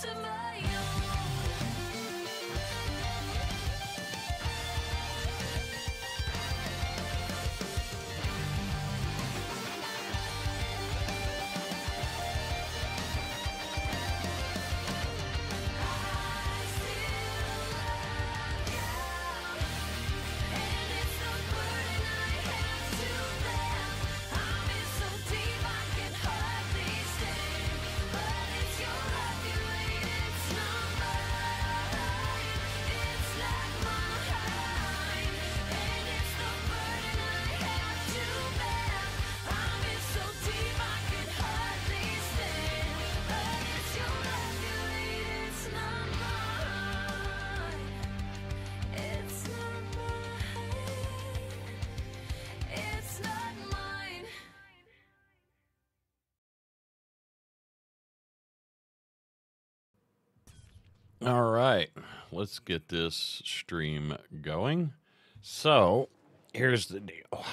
to my All right, let's get this stream going. So, here's the deal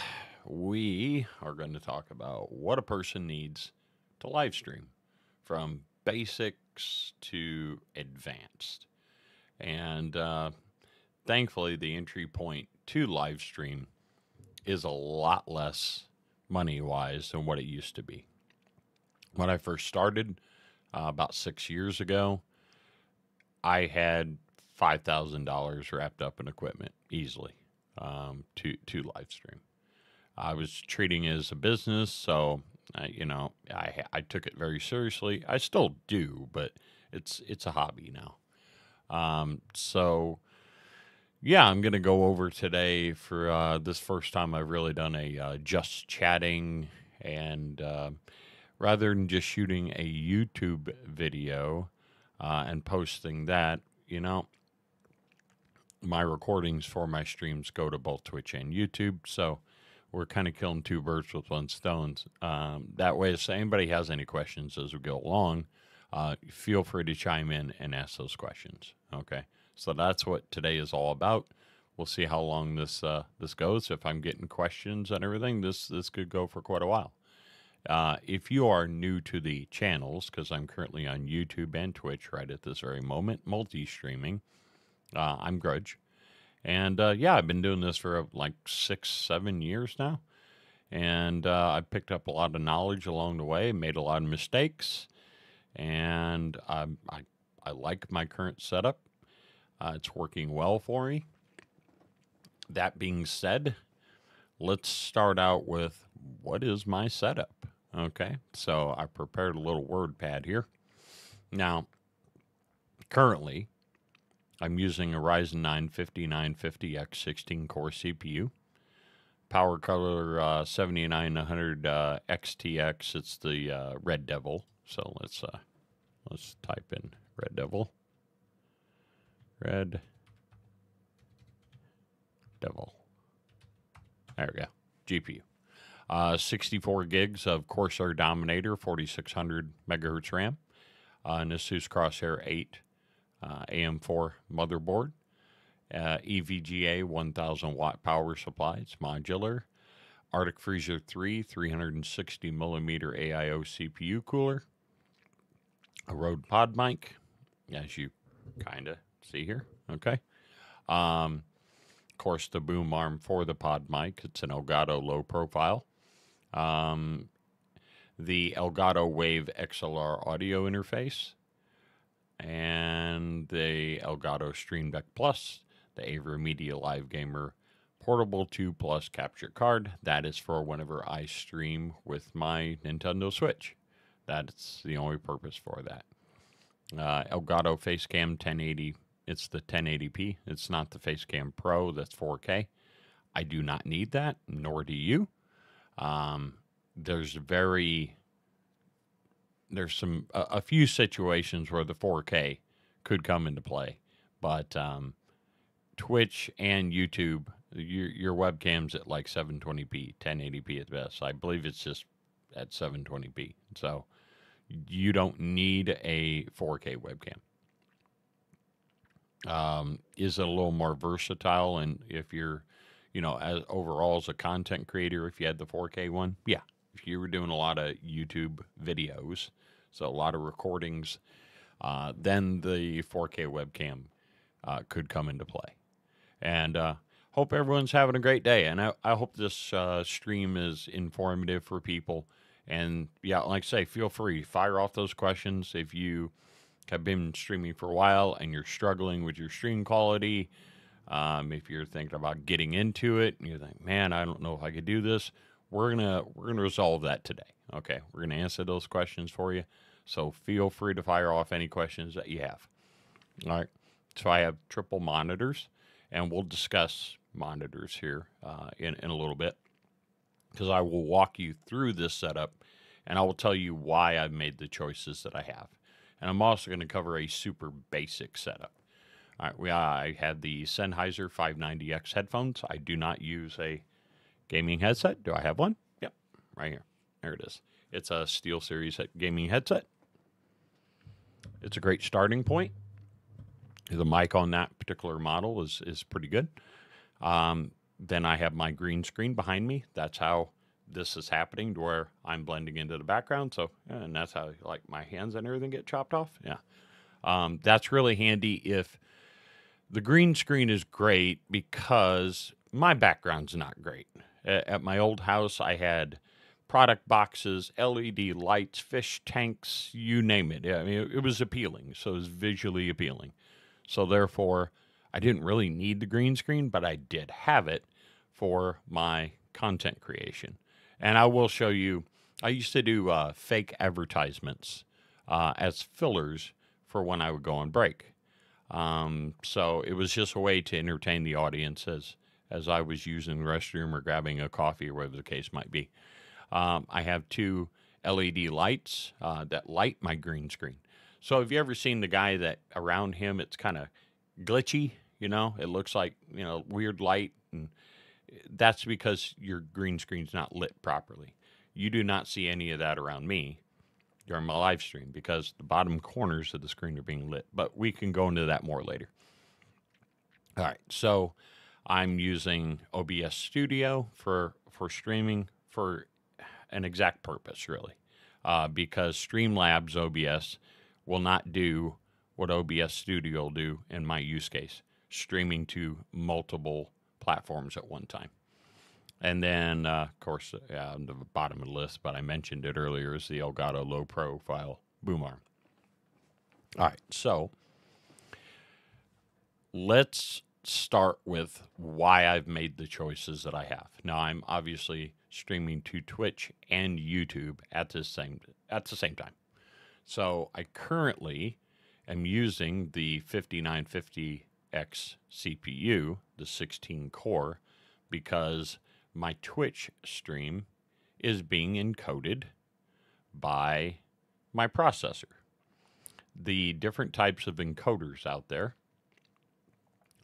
we are going to talk about what a person needs to live stream from basics to advanced. And uh, thankfully, the entry point to live stream is a lot less money wise than what it used to be. When I first started uh, about six years ago, I had five thousand dollars wrapped up in equipment easily um, to to live stream. I was treating as a business, so I, you know I I took it very seriously. I still do, but it's it's a hobby now. Um, so yeah, I'm gonna go over today for uh, this first time I've really done a uh, just chatting and uh, rather than just shooting a YouTube video uh, and posting that, you know, my recordings for my streams go to both Twitch and YouTube. So we're kind of killing two birds with one stone. Um, that way, if anybody has any questions as we go along, uh, feel free to chime in and ask those questions. Okay, so that's what today is all about. We'll see how long this uh, this goes. If I'm getting questions and everything, this this could go for quite a while. Uh, if you are new to the channels, because I'm currently on YouTube and Twitch right at this very moment, multi streaming, uh, I'm Grudge. And uh, yeah, I've been doing this for like six, seven years now. And uh, I've picked up a lot of knowledge along the way, made a lot of mistakes. And I, I, I like my current setup. Uh, it's working well for me. That being said, let's start out with what is my setup? Okay, so I prepared a little word pad here. Now, currently, I'm using a Ryzen 9 5950X 16 core CPU. Power color uh, 7900 uh, XTX. It's the uh, Red Devil. So let's uh, let's type in Red Devil. Red Devil. There we go. GPU. Uh, 64 gigs of Corsair Dominator, 4600 megahertz RAM. Uh, an Asus Crosshair 8 uh, AM4 motherboard. Uh, EVGA 1000 watt power supply. It's modular. Arctic Freezer 3 360 millimeter AIO CPU cooler. A Rode Pod mic, as you kind of see here. Okay. Um, of course, the boom arm for the pod mic. It's an Elgato low profile. Um, the Elgato Wave XLR audio interface, and the Elgato Stream Deck Plus, the AVerMedia Live Gamer Portable 2 Plus capture card. That is for whenever I stream with my Nintendo Switch. That's the only purpose for that. Uh, Elgato Facecam 1080. It's the 1080p. It's not the Facecam Pro. That's 4K. I do not need that, nor do you. Um, there's very there's some a, a, few situations where the 4K could come into play, but um, Twitch and YouTube, your your webcam's at like 720p, 1080p at best. I believe it's just at 720p, so you don't need a 4K webcam. Um, is it a little more versatile? And if you're you know, as overall as a content creator, if you had the 4K one, yeah. If you were doing a lot of YouTube videos, so a lot of recordings, uh, then the 4K webcam uh, could come into play. And uh, hope everyone's having a great day. And I, I hope this uh, stream is informative for people. And yeah, like I say, feel free fire off those questions if you have been streaming for a while and you're struggling with your stream quality um, if you're thinking about getting into it and you think, man, I don't know if I could do this, we're gonna we're gonna resolve that today. Okay, we're gonna answer those questions for you. So feel free to fire off any questions that you have. All right. So I have triple monitors, and we'll discuss monitors here uh, in in a little bit because I will walk you through this setup, and I will tell you why I've made the choices that I have. And I'm also going to cover a super basic setup. All right, I had the Sennheiser 590X headphones. I do not use a gaming headset. Do I have one? Yep, right here. There it is. It's a SteelSeries gaming headset. It's a great starting point. The mic on that particular model is is pretty good. Um, then I have my green screen behind me. That's how this is happening to where I'm blending into the background. So, and that's how like my hands and everything get chopped off. Yeah. Um, that's really handy if the green screen is great because my background's not great. At my old house, I had product boxes, LED lights, fish tanks, you name it. I mean, it was appealing. So it was visually appealing. So therefore, I didn't really need the green screen, but I did have it for my content creation. And I will show you, I used to do uh, fake advertisements uh, as fillers for when I would go on break. Um, so it was just a way to entertain the audience as, as I was using the restroom or grabbing a coffee or whatever the case might be. Um, I have two LED lights uh, that light my green screen. So have you ever seen the guy that around him it's kind of glitchy? You know, it looks like you know weird light, and that's because your green screen's not lit properly. You do not see any of that around me during my live stream because the bottom corners of the screen are being lit. But we can go into that more later. All right, so I'm using OBS Studio for for streaming for an exact purpose, really, uh, because Streamlabs OBS will not do what OBS Studio will do in my use case, streaming to multiple platforms at one time. And then, uh, of course, uh, on the bottom of the list, but I mentioned it earlier, is the Elgato low profile boom arm. All right, so let's start with why I've made the choices that I have. Now, I'm obviously streaming to Twitch and YouTube at the same at the same time. So I currently am using the 5950X CPU, the 16 core, because my Twitch stream is being encoded by my processor. The different types of encoders out there,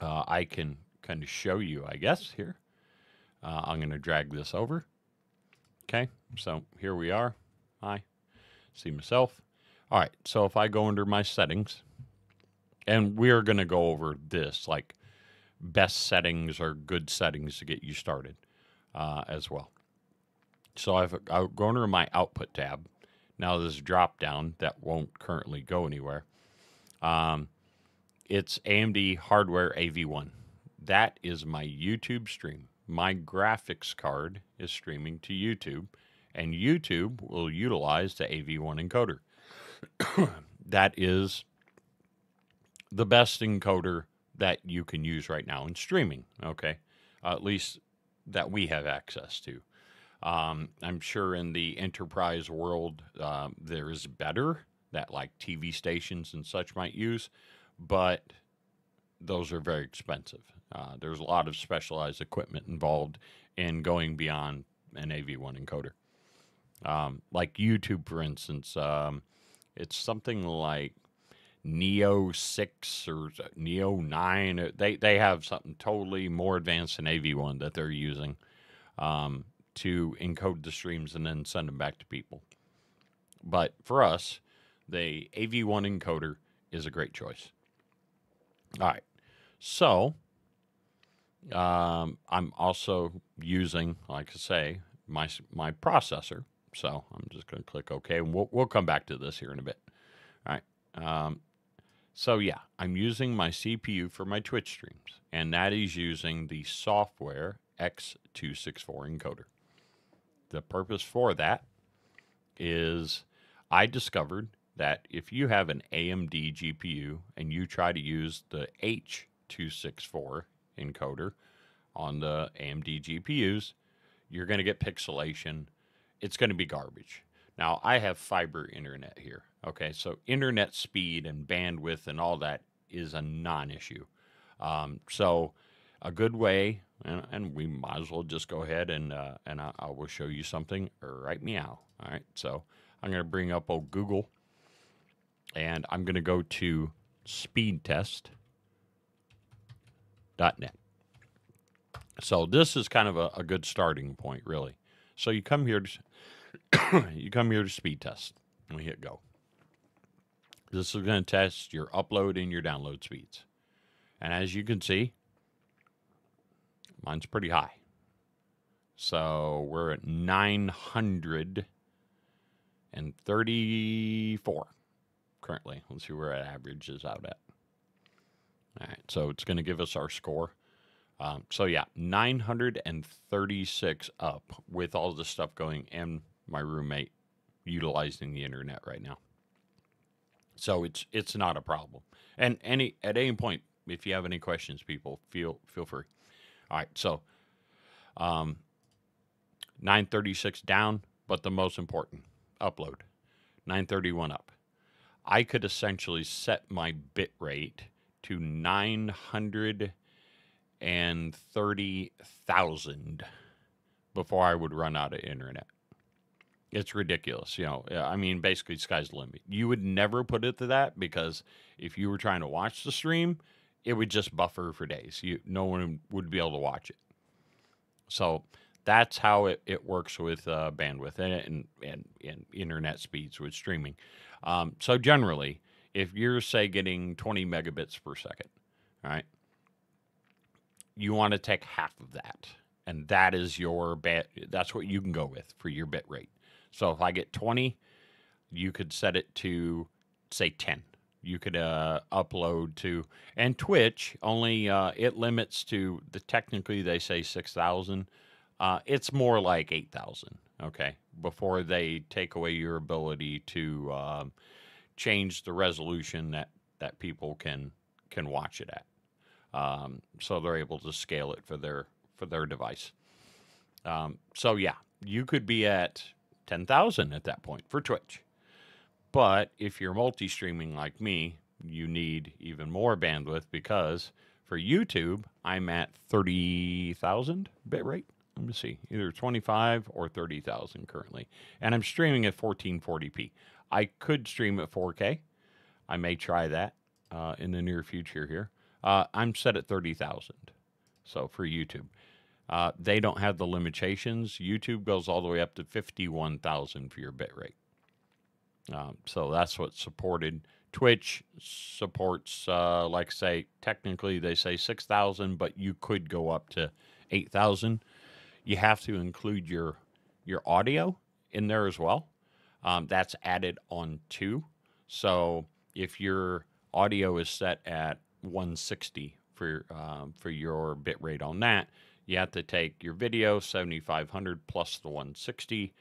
uh, I can kind of show you, I guess, here. Uh, I'm going to drag this over. Okay, so here we are. Hi, see myself. All right, so if I go under my settings, and we're going to go over this, like best settings or good settings to get you started uh, as well. So I've I'll go under my output tab. Now this drop down that won't currently go anywhere. Um, it's AMD hardware AV1. That is my YouTube stream my graphics card is streaming to YouTube, and YouTube will utilize the AV1 encoder. that is the best encoder that you can use right now in streaming, okay? Uh, at least that we have access to. Um, I'm sure in the enterprise world um, there is better that like TV stations and such might use, but those are very expensive. Uh, there's a lot of specialized equipment involved in going beyond an AV1 encoder. Um, like YouTube, for instance, um, it's something like Neo 6 or Neo 9. They, they have something totally more advanced than AV1 that they're using um, to encode the streams and then send them back to people. But for us, the AV1 encoder is a great choice. All right. So um, I'm also using, like I say, my my processor. So I'm just going to click OK, and we'll we'll come back to this here in a bit. All right. Um, so yeah, I'm using my CPU for my Twitch streams, and that is using the software X264 encoder. The purpose for that is I discovered that if you have an AMD GPU and you try to use the H264 encoder on the AMD GPUs, you're going to get pixelation. It's going to be garbage. Now, I have fiber internet here. Okay, so internet speed and bandwidth and all that is a non issue. Um, so, a good way, and, and, we might as well just go ahead and uh, and I, I, will show you something right meow. All right, so I'm going to bring up old Google and I'm going to go to speedtest.net. So this is kind of a, a good starting point, really. So you come here to you come here to speed test and we hit go. This is going to test your upload and your download speeds. And as you can see, mine's pretty high. So we're at 934 currently. Let's see where it averages out at. All right, so it's going to give us our score. Um, so yeah, 936 up with all the stuff going and my roommate utilizing the internet right now. So it's it's not a problem. And any at any point, if you have any questions, people feel feel free. All right, so um, 936 down, but the most important upload 931 up. I could essentially set my bit rate to 930,000 before I would run out of internet. It's ridiculous. You know, I mean, basically, sky's the limit. You would never put it to that because if you were trying to watch the stream, it would just buffer for days. You, no one would be able to watch it. So that's how it, it works with uh, bandwidth and, and, and internet speeds with streaming. Um, so generally, if you're say getting 20 megabits per second, right, you want to take half of that, and that is your bit. That's what you can go with for your bit rate. So if I get 20, you could set it to say 10. You could uh, upload to and Twitch only uh, it limits to the technically they say 6,000. Uh, it's more like 8,000. Okay, before they take away your ability to um, change the resolution that that people can can watch it at. Um, so they're able to scale it for their for their device. Um, so yeah, you could be at ten thousand at that point for Twitch. But if you're multi-streaming like me, you need even more bandwidth because for YouTube, I'm at thirty thousand bit rate. Let me see, either 25 or 30,000 currently. And I'm streaming at 1440p. I could stream at 4K. I may try that uh, in the near future here. Uh, I'm set at 30,000. So for YouTube, uh, they don't have the limitations. YouTube goes all the way up to 51,000 for your bit rate. Um, so that's what's supported. Twitch supports, uh, like say, technically they say 6,000, but you could go up to 8,000. You have to include your your audio in there as well. Um, that's added on too. So if your audio is set at 160 for um, for your bit rate on that, you have to take your video 7500 plus the 160,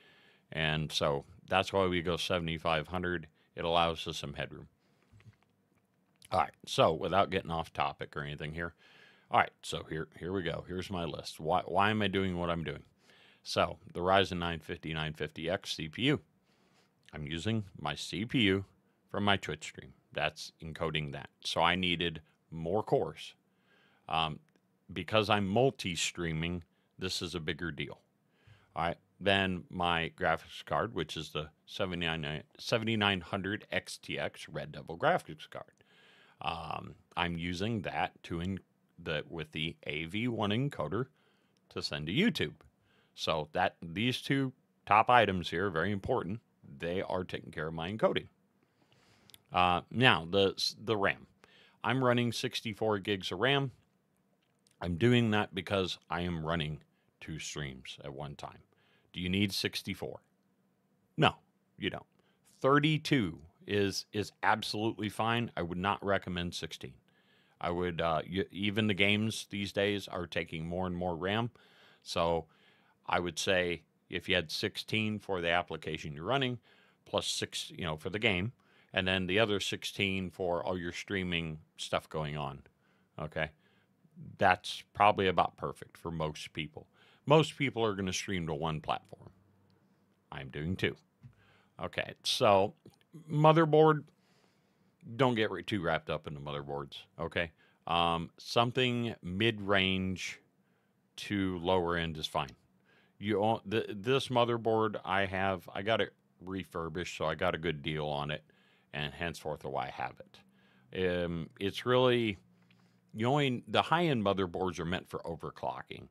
and so that's why we go 7500. It allows us some headroom. All right. So without getting off topic or anything here, all right, so here here we go. Here's my list. Why why am I doing what I'm doing? So the Ryzen 950 950X CPU. I'm using my CPU from my Twitch stream. That's encoding that. So I needed more cores. Um, because I'm multi-streaming, this is a bigger deal. All right. Then my graphics card, which is the 7900 XTX Red Devil graphics card. Um, I'm using that to in, the with the AV1 encoder to send to YouTube. So that these two top items here are very important. They are taking care of my encoding. Uh, now the the RAM. I'm running 64 gigs of RAM. I'm doing that because I am running two streams at one time. Do you need 64? No, you don't. 32 is is absolutely fine. I would not recommend 16. I would uh, you, even the games these days are taking more and more RAM, so I would say if you had 16 for the application you're running, plus six, you know, for the game, and then the other 16 for all your streaming stuff going on. Okay, that's probably about perfect for most people. Most people are going to stream to one platform. I'm doing two. Okay, so motherboard don't get too wrapped up in the motherboards. Okay, um, something mid-range to lower end is fine. You this motherboard I have, I got it refurbished, so I got a good deal on it, and henceforth why I have it. Um, it's really you only the high end motherboards are meant for overclocking.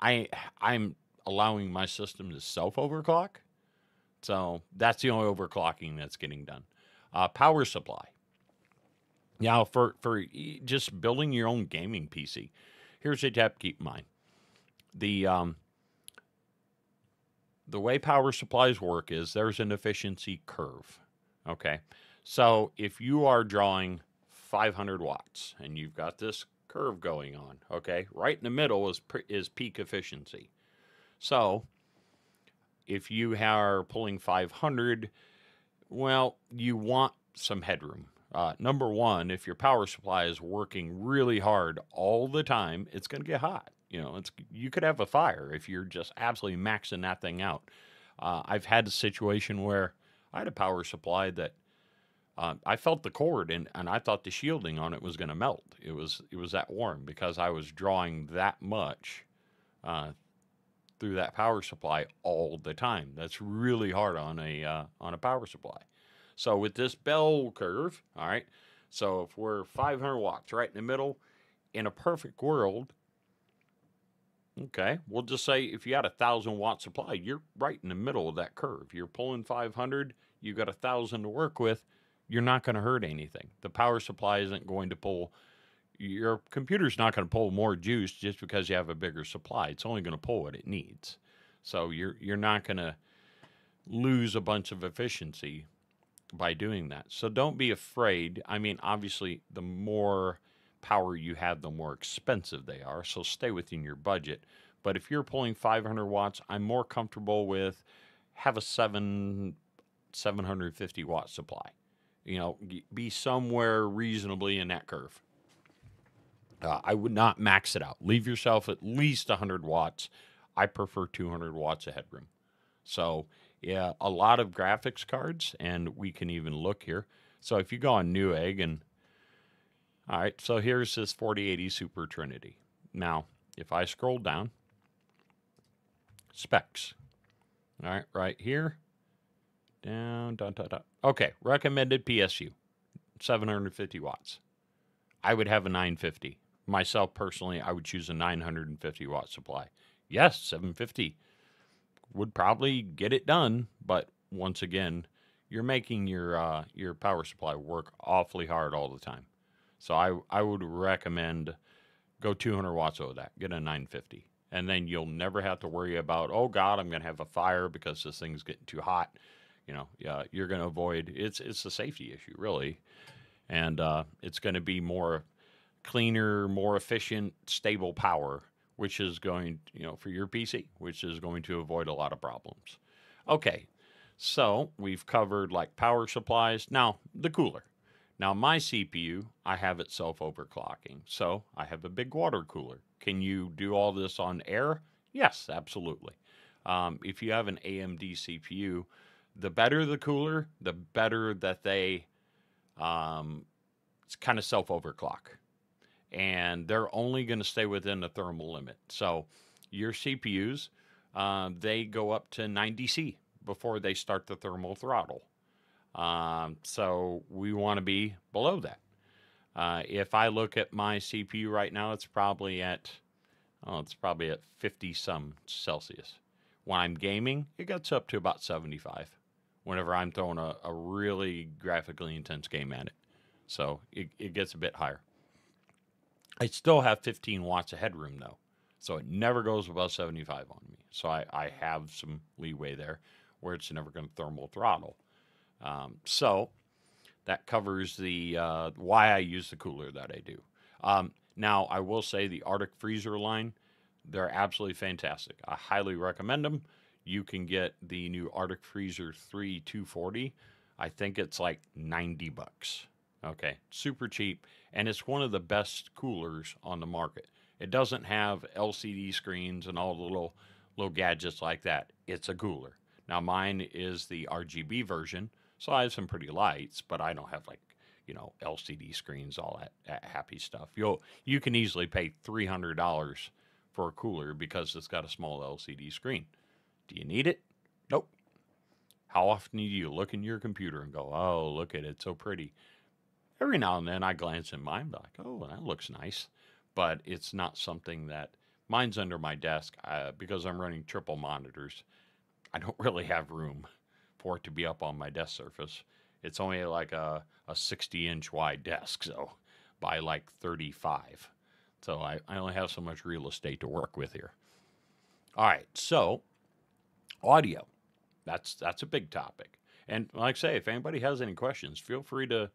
I I'm allowing my system to self overclock, so that's the only overclocking that's getting done. Uh, power supply. Now, for for just building your own gaming PC, here's a tip: keep in mind the um, the way power supplies work is there's an efficiency curve. Okay, so if you are drawing 500 watts and you've got this curve going on, okay, right in the middle is is peak efficiency. So if you are pulling 500, well, you want some headroom. Uh, number one, if your power supply is working really hard all the time, it's going to get hot. You know, it's you could have a fire if you're just absolutely maxing that thing out. Uh, I've had a situation where I had a power supply that uh, I felt the cord and, and I thought the shielding on it was going to melt. It was it was that warm because I was drawing that much uh, through that power supply all the time. That's really hard on a uh, on a power supply. So with this bell curve, all right. So if we're 500 watts right in the middle, in a perfect world, okay, we'll just say if you had a thousand watt supply, you're right in the middle of that curve. You're pulling 500, you got a thousand to work with. You're not going to hurt anything. The power supply isn't going to pull. Your computer's not going to pull more juice just because you have a bigger supply. It's only going to pull what it needs. So you're you're not going to lose a bunch of efficiency by doing that. So don't be afraid. I mean, obviously, the more power you have, the more expensive they are. So stay within your budget. But if you're pulling 500 watts, I'm more comfortable with have a seven 750 watt supply. You know, be somewhere reasonably in that curve. Uh, I would not max it out. Leave yourself at least 100 watts. I prefer 200 watts of headroom. So yeah, a lot of graphics cards, and we can even look here. So if you go on Newegg and all right, so here's this 4080 Super Trinity. Now, if I scroll down, specs. All right, right here, down, down, down, down. Okay, recommended PSU, 750 watts. I would have a 950. Myself personally, I would choose a 950 watt supply. Yes, 750 would probably get it done, but once again, you're making your uh, your power supply work awfully hard all the time. So I I would recommend go 200 watts over that. Get a 950, and then you'll never have to worry about oh God, I'm going to have a fire because this thing's getting too hot. You know, yeah, you're going to avoid it's it's a safety issue really, and uh, it's going to be more cleaner, more efficient, stable power which is going, you know, for your PC, which is going to avoid a lot of problems. Okay, so we've covered like power supplies. Now, the cooler. Now, my CPU, I have it self overclocking. So I have a big water cooler. Can you do all this on air? Yes, absolutely. Um, if you have an AMD CPU, the better the cooler, the better that they um, it's kind of self overclock and they're only going to stay within the thermal limit. So your CPUs, uh, they go up to 90C before they start the thermal throttle. Um, so we want to be below that. Uh, if I look at my CPU right now, it's probably at, oh, it's probably at 50 some Celsius. When I'm gaming, it gets up to about 75 whenever I'm throwing a, a really graphically intense game at it. So it, it gets a bit higher. I still have 15 watts of headroom though. So it never goes above 75 on me. So I, I have some leeway there where it's never going to thermal throttle. Um, so that covers the uh, why I use the cooler that I do. Um, now I will say the Arctic Freezer line, they're absolutely fantastic. I highly recommend them. You can get the new Arctic Freezer 3 240. I think it's like 90 bucks. Okay, super cheap, and it's one of the best coolers on the market. It doesn't have LCD screens and all the little little gadgets like that. It's a cooler. Now mine is the RGB version, so I have some pretty lights, but I don't have like you know LCD screens, all that, that happy stuff. You'll you can easily pay three hundred dollars for a cooler because it's got a small LCD screen. Do you need it? Nope. How often do you look in your computer and go, "Oh, look at it, so pretty"? every now and then I glance in mine, like, oh, that looks nice. But it's not something that mine's under my desk uh, because I'm running triple monitors. I don't really have room for it to be up on my desk surface. It's only like a, a 60 inch wide desk, so by like 35. So I, I only have so much real estate to work with here. All right, so audio. That's that's a big topic. And like I say, if anybody has any questions, feel free to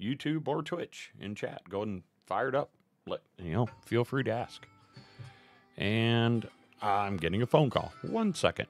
YouTube or Twitch in chat. Go and fire it up. Let you know, feel free to ask. And I'm getting a phone call. One second.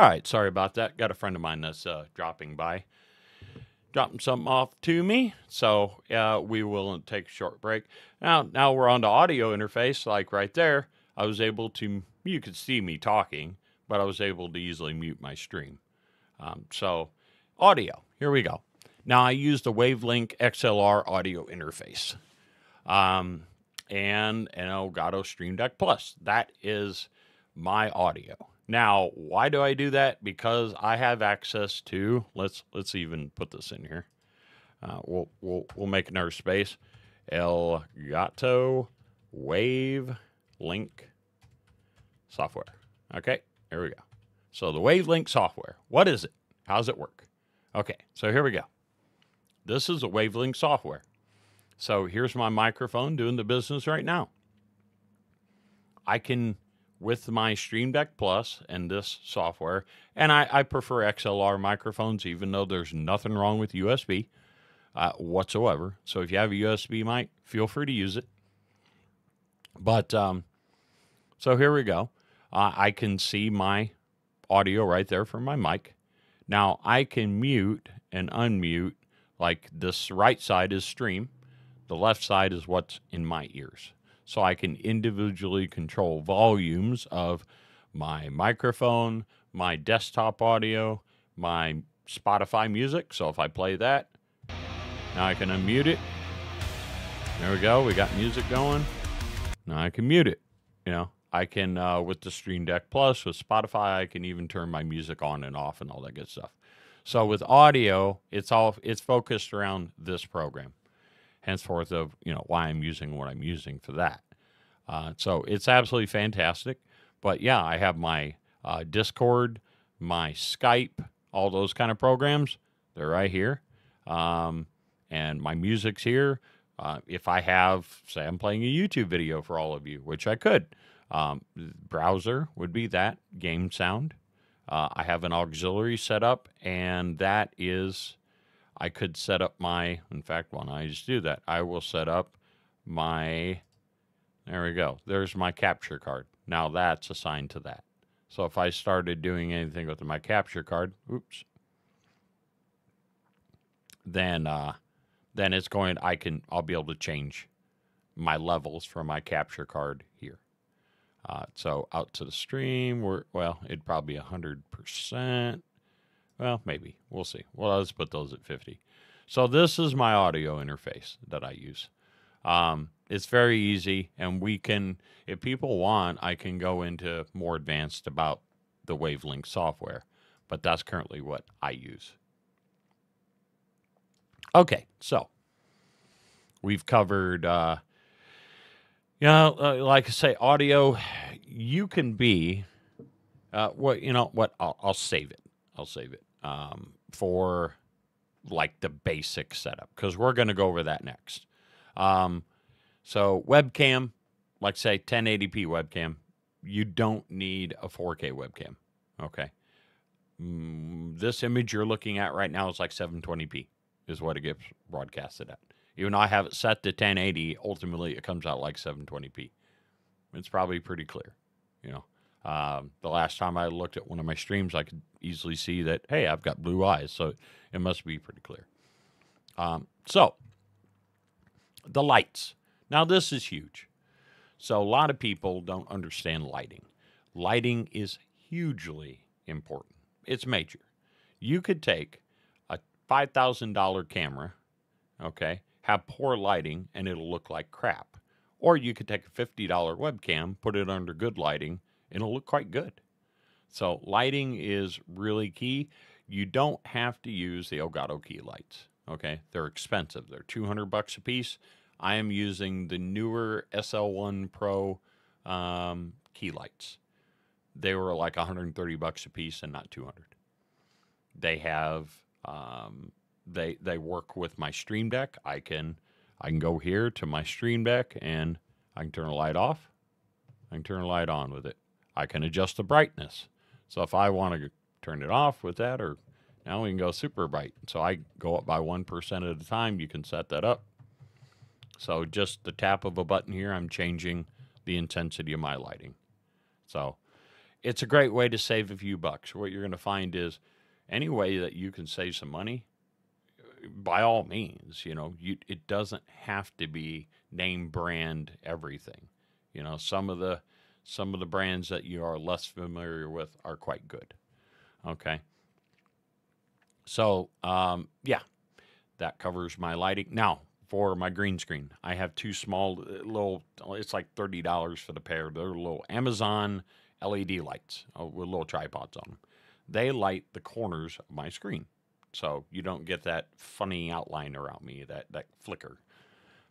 All right, sorry about that. Got a friend of mine that's uh, dropping by, dropping something off to me. So uh, we will take a short break. Now, now we're on the audio interface. Like right there, I was able to. You could see me talking, but I was able to easily mute my stream. Um, so, audio. Here we go. Now I use the Wavelink XLR audio interface, um, and an Elgato Stream Deck Plus. That is my audio. Now, why do I do that? Because I have access to let's let's even put this in here. Uh, we'll we'll we'll make another space. El Elgato Wave Link software. Okay, here we go. So the Wavelink software. What is it? How does it work? Okay, so here we go. This is a Wavelink software. So here's my microphone doing the business right now. I can with my Stream Deck Plus and this software, and I, I, prefer XLR microphones, even though there's nothing wrong with USB uh, whatsoever. So if you have a USB mic, feel free to use it. But um, so here we go. Uh, I can see my audio right there from my mic. Now I can mute and unmute, like this right side is stream, the left side is what's in my ears so I can individually control volumes of my microphone, my desktop audio, my Spotify music. So if I play that, now I can unmute it. There we go. We got music going. Now I can mute it. You know, I can uh, with the Stream Deck Plus with Spotify, I can even turn my music on and off and all that good stuff. So with audio, it's all it's focused around this program henceforth of you know why I'm using what I'm using for that. Uh, so it's absolutely fantastic. But yeah, I have my uh, Discord, my Skype, all those kind of programs. They're right here, um, and my music's here. Uh, if I have, say, I'm playing a YouTube video for all of you, which I could. Um, browser would be that game sound. Uh, I have an auxiliary set up, and that is I could set up my, in fact, when I just do that, I will set up my, there we go. There's my capture card. Now that's assigned to that. So if I started doing anything with my capture card, oops, then uh, then it's going. I can. I'll be able to change my levels for my capture card here. Uh, so out to the stream, we're well, it'd probably be hundred percent. Well, maybe. We'll see. Well, let's put those at 50. So this is my audio interface that I use. Um, it's very easy, and we can, if people want, I can go into more advanced about the Wavelink software, but that's currently what I use. Okay, so we've covered, uh, you know, uh, like I say, audio. You can be, uh, what you know, what I'll, I'll save it. I'll save it um, for like the basic setup because we're going to go over that next. Um, so webcam, like say 1080p webcam, you don't need a 4K webcam. Okay. Mm, this image you're looking at right now is like 720p is what it gets broadcasted at. Even though I have it set to 1080, ultimately it comes out like 720p. It's probably pretty clear, you know. Um, the last time I looked at one of my streams, I could easily see that, hey, I've got blue eyes, so it must be pretty clear. Um, so, the lights. Now, this is huge. So, a lot of people don't understand lighting. Lighting is hugely important, it's major. You could take a $5,000 camera, okay, have poor lighting, and it'll look like crap. Or you could take a $50 webcam, put it under good lighting, it'll look quite good. So lighting is really key. You don't have to use the Elgato key lights. Okay, they're expensive. They're 200 bucks a piece. I am using the newer SL1 Pro um, key lights. They were like 130 bucks a piece and not 200. They have um, they they work with my Stream Deck. I can I can go here to my Stream Deck and I can turn a light off. I can turn a light on with it. I can adjust the brightness. So if I want to turn it off with that, or now we can go super bright. So I go up by 1% at a time. You can set that up. So just the tap of a button here, I'm changing the intensity of my lighting. So it's a great way to save a few bucks. What you're going to find is any way that you can save some money, by all means, you know, you, it doesn't have to be name brand everything. You know, some of the some of the brands that you are less familiar with are quite good. Okay. So, um, yeah, that covers my lighting. Now, for my green screen, I have two small uh, little, it's like $30 for the pair. They're little Amazon LED lights uh, with little tripods on them. They light the corners of my screen. So you don't get that funny outline around me, that, that flicker.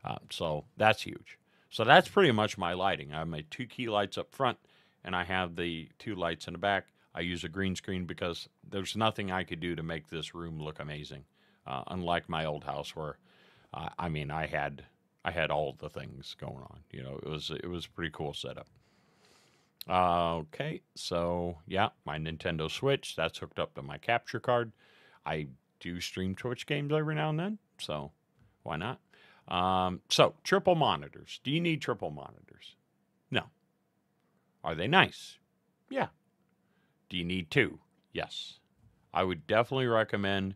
Uh, so that's huge. So that's pretty much my lighting. I have my two key lights up front, and I have the two lights in the back. I use a green screen because there's nothing I could do to make this room look amazing. Uh, unlike my old house, where uh, I mean, I had I had all the things going on. You know, it was it was a pretty cool setup. Uh, okay, so yeah, my Nintendo Switch that's hooked up to my capture card. I do stream Twitch games every now and then, so why not? Um, so, triple monitors. Do you need triple monitors? No. Are they nice? Yeah. Do you need two? Yes. I would definitely recommend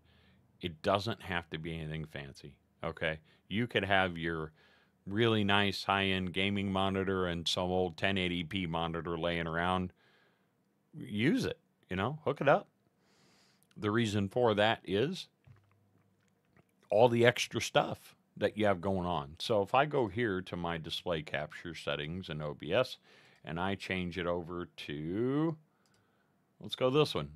it doesn't have to be anything fancy. Okay. You could have your really nice high end gaming monitor and some old 1080p monitor laying around. Use it, you know, hook it up. The reason for that is all the extra stuff that you have going on. So if I go here to my display capture settings in OBS and I change it over to, let's go this one.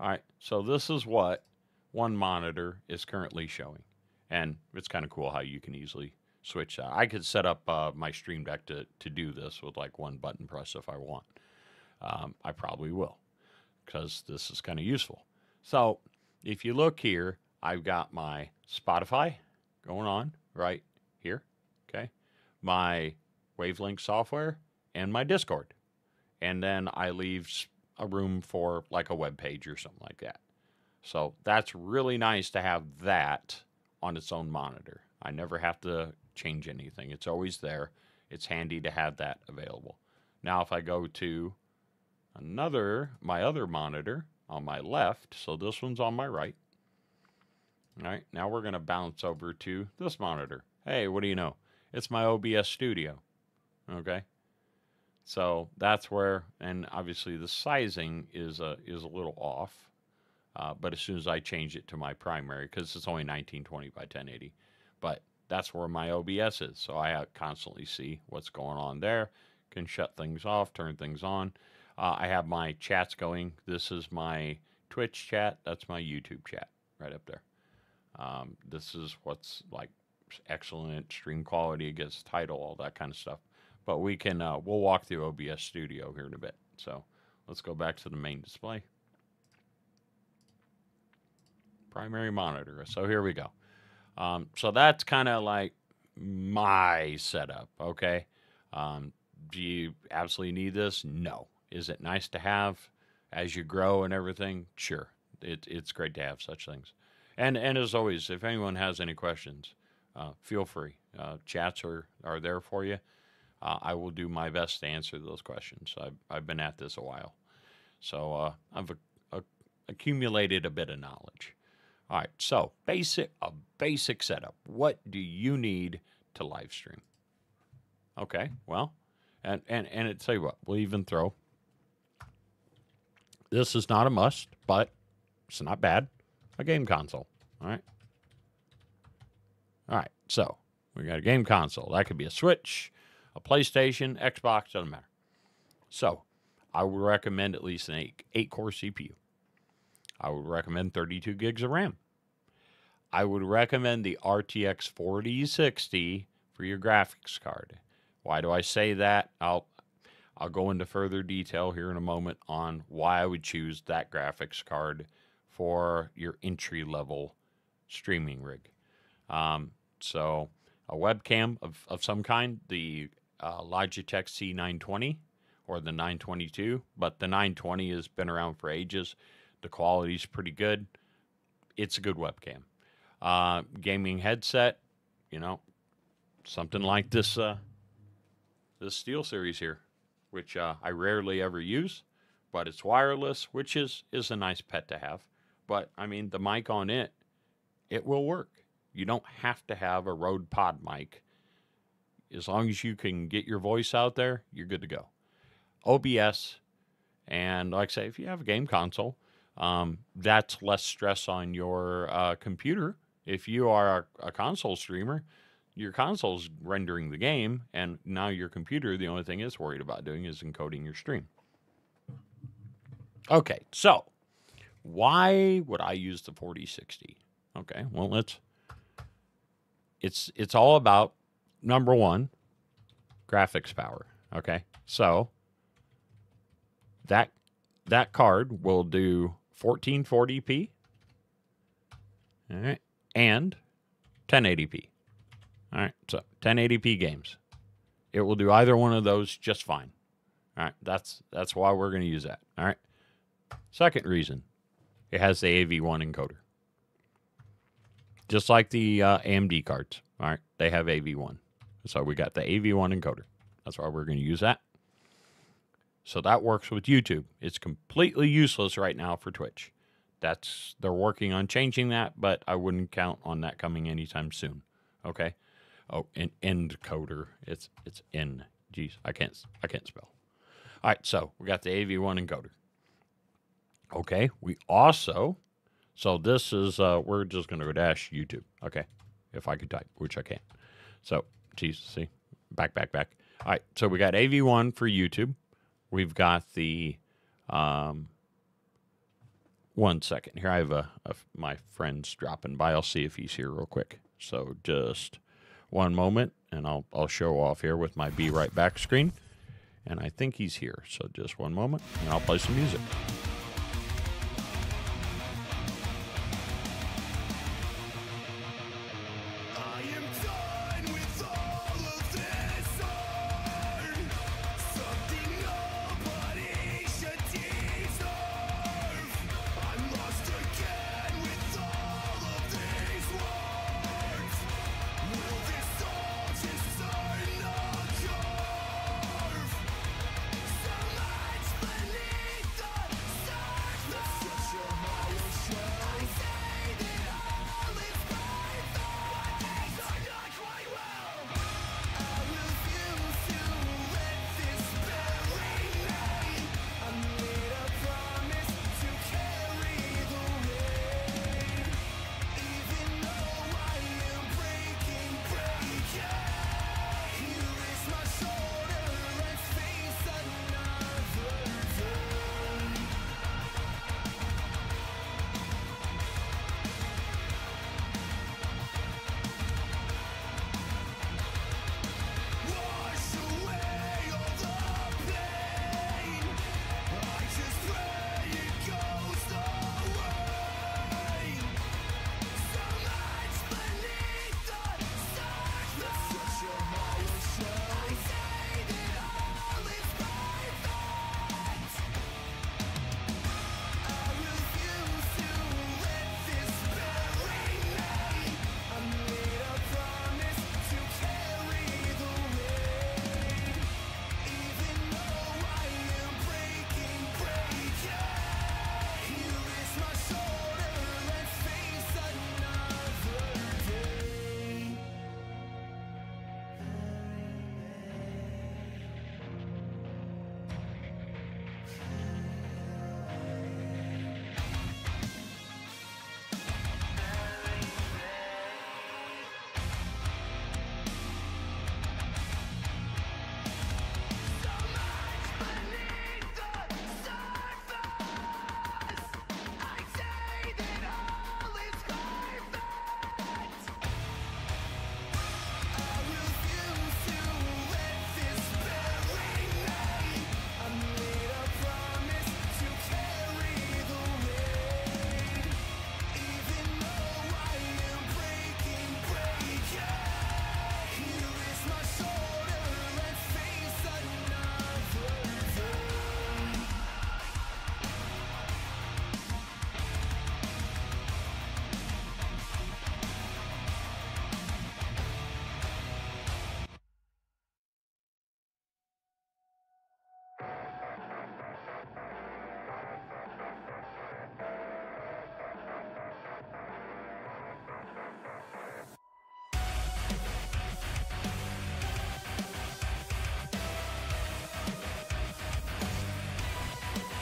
All right, so this is what one monitor is currently showing. And it's kind of cool how you can easily switch that. I could set up uh, my Stream Deck to, to do this with like one button press if I want. Um, I probably will because this is kind of useful. So if you look here, I've got my Spotify going on right here. Okay. My Wavelink software and my Discord. And then I leave a room for like a web page or something like that. So that's really nice to have that on its own monitor. I never have to change anything. It's always there. It's handy to have that available. Now if I go to another my other monitor on my left, so this one's on my right, all right, now we're going to bounce over to this monitor. Hey, what do you know? It's my OBS studio. Okay. So that's where, and obviously the sizing is a, is a little off. Uh, but as soon as I change it to my primary, because it's only 1920 by 1080, but that's where my OBS is. So I constantly see what's going on there, can shut things off, turn things on. Uh, I have my chats going. This is my Twitch chat. That's my YouTube chat right up there. Um, this is what's like excellent stream quality against title, all that kind of stuff. But we can uh, we'll walk through OBS Studio here in a bit. So let's go back to the main display. Primary monitor. So here we go. Um, so that's kind of like my setup. Okay. Um, do you absolutely need this? No. Is it nice to have as you grow and everything? Sure. It, it's great to have such things. And and as always, if anyone has any questions, uh, feel free. Uh, chats are, are there for you. Uh, I will do my best to answer those questions. I've, I've been at this a while. So uh, I've a, a, accumulated a bit of knowledge. All right, so basic a basic setup. What do you need to live stream? Okay, well, and and and it tell you what, we'll even throw. This is not a must, but it's not bad a game console. All right. All right. So we got a game console. That could be a Switch, a PlayStation, Xbox, doesn't matter. So I would recommend at least an eight, eight core CPU. I would recommend 32 gigs of RAM. I would recommend the RTX 4060 for your graphics card. Why do I say that? I'll I'll go into further detail here in a moment on why I would choose that graphics card for your entry level streaming rig. Um, so, a webcam of, of some kind, the uh, Logitech C920 or the 922, but the 920 has been around for ages. The quality is pretty good. It's a good webcam. Uh, gaming headset, you know, something like this uh, this SteelSeries here, which uh, I rarely ever use, but it's wireless, which is is a nice pet to have. But I mean, the mic on it, it will work. You don't have to have a Rode Pod mic. As long as you can get your voice out there, you're good to go. OBS, and like I say, if you have a game console, um, that's less stress on your uh, computer. If you are a, a console streamer, your console's rendering the game, and now your computer, the only thing it's worried about doing is encoding your stream. Okay, so why would I use the 4060? Okay, well let's it's it's all about number 1 graphics power, okay? So that that card will do 1440p all right, and 1080p. All right, so 1080p games. It will do either one of those just fine. All right, that's that's why we're going to use that. All right. Second reason, it has the AV1 encoder. Just like the uh, AMD cards. All right, they have AV1. So we got the AV1 encoder. That's why we're going to use that. So that works with YouTube. It's completely useless right now for Twitch. That's they're working on changing that, but I wouldn't count on that coming anytime soon. Okay. Oh, an encoder. It's it's N. Jeez, I can't I can't spell. All right, so we got the AV1 encoder. Okay, we also so this is uh we're just gonna go dash YouTube. Okay. If I could type, which I can't. So geez, see, back, back, back. All right, so we got AV1 for YouTube. We've got the um one second here. I have a, a my friend's dropping by. I'll see if he's here real quick. So just one moment, and I'll I'll show off here with my be right back screen. And I think he's here. So just one moment, and I'll play some music.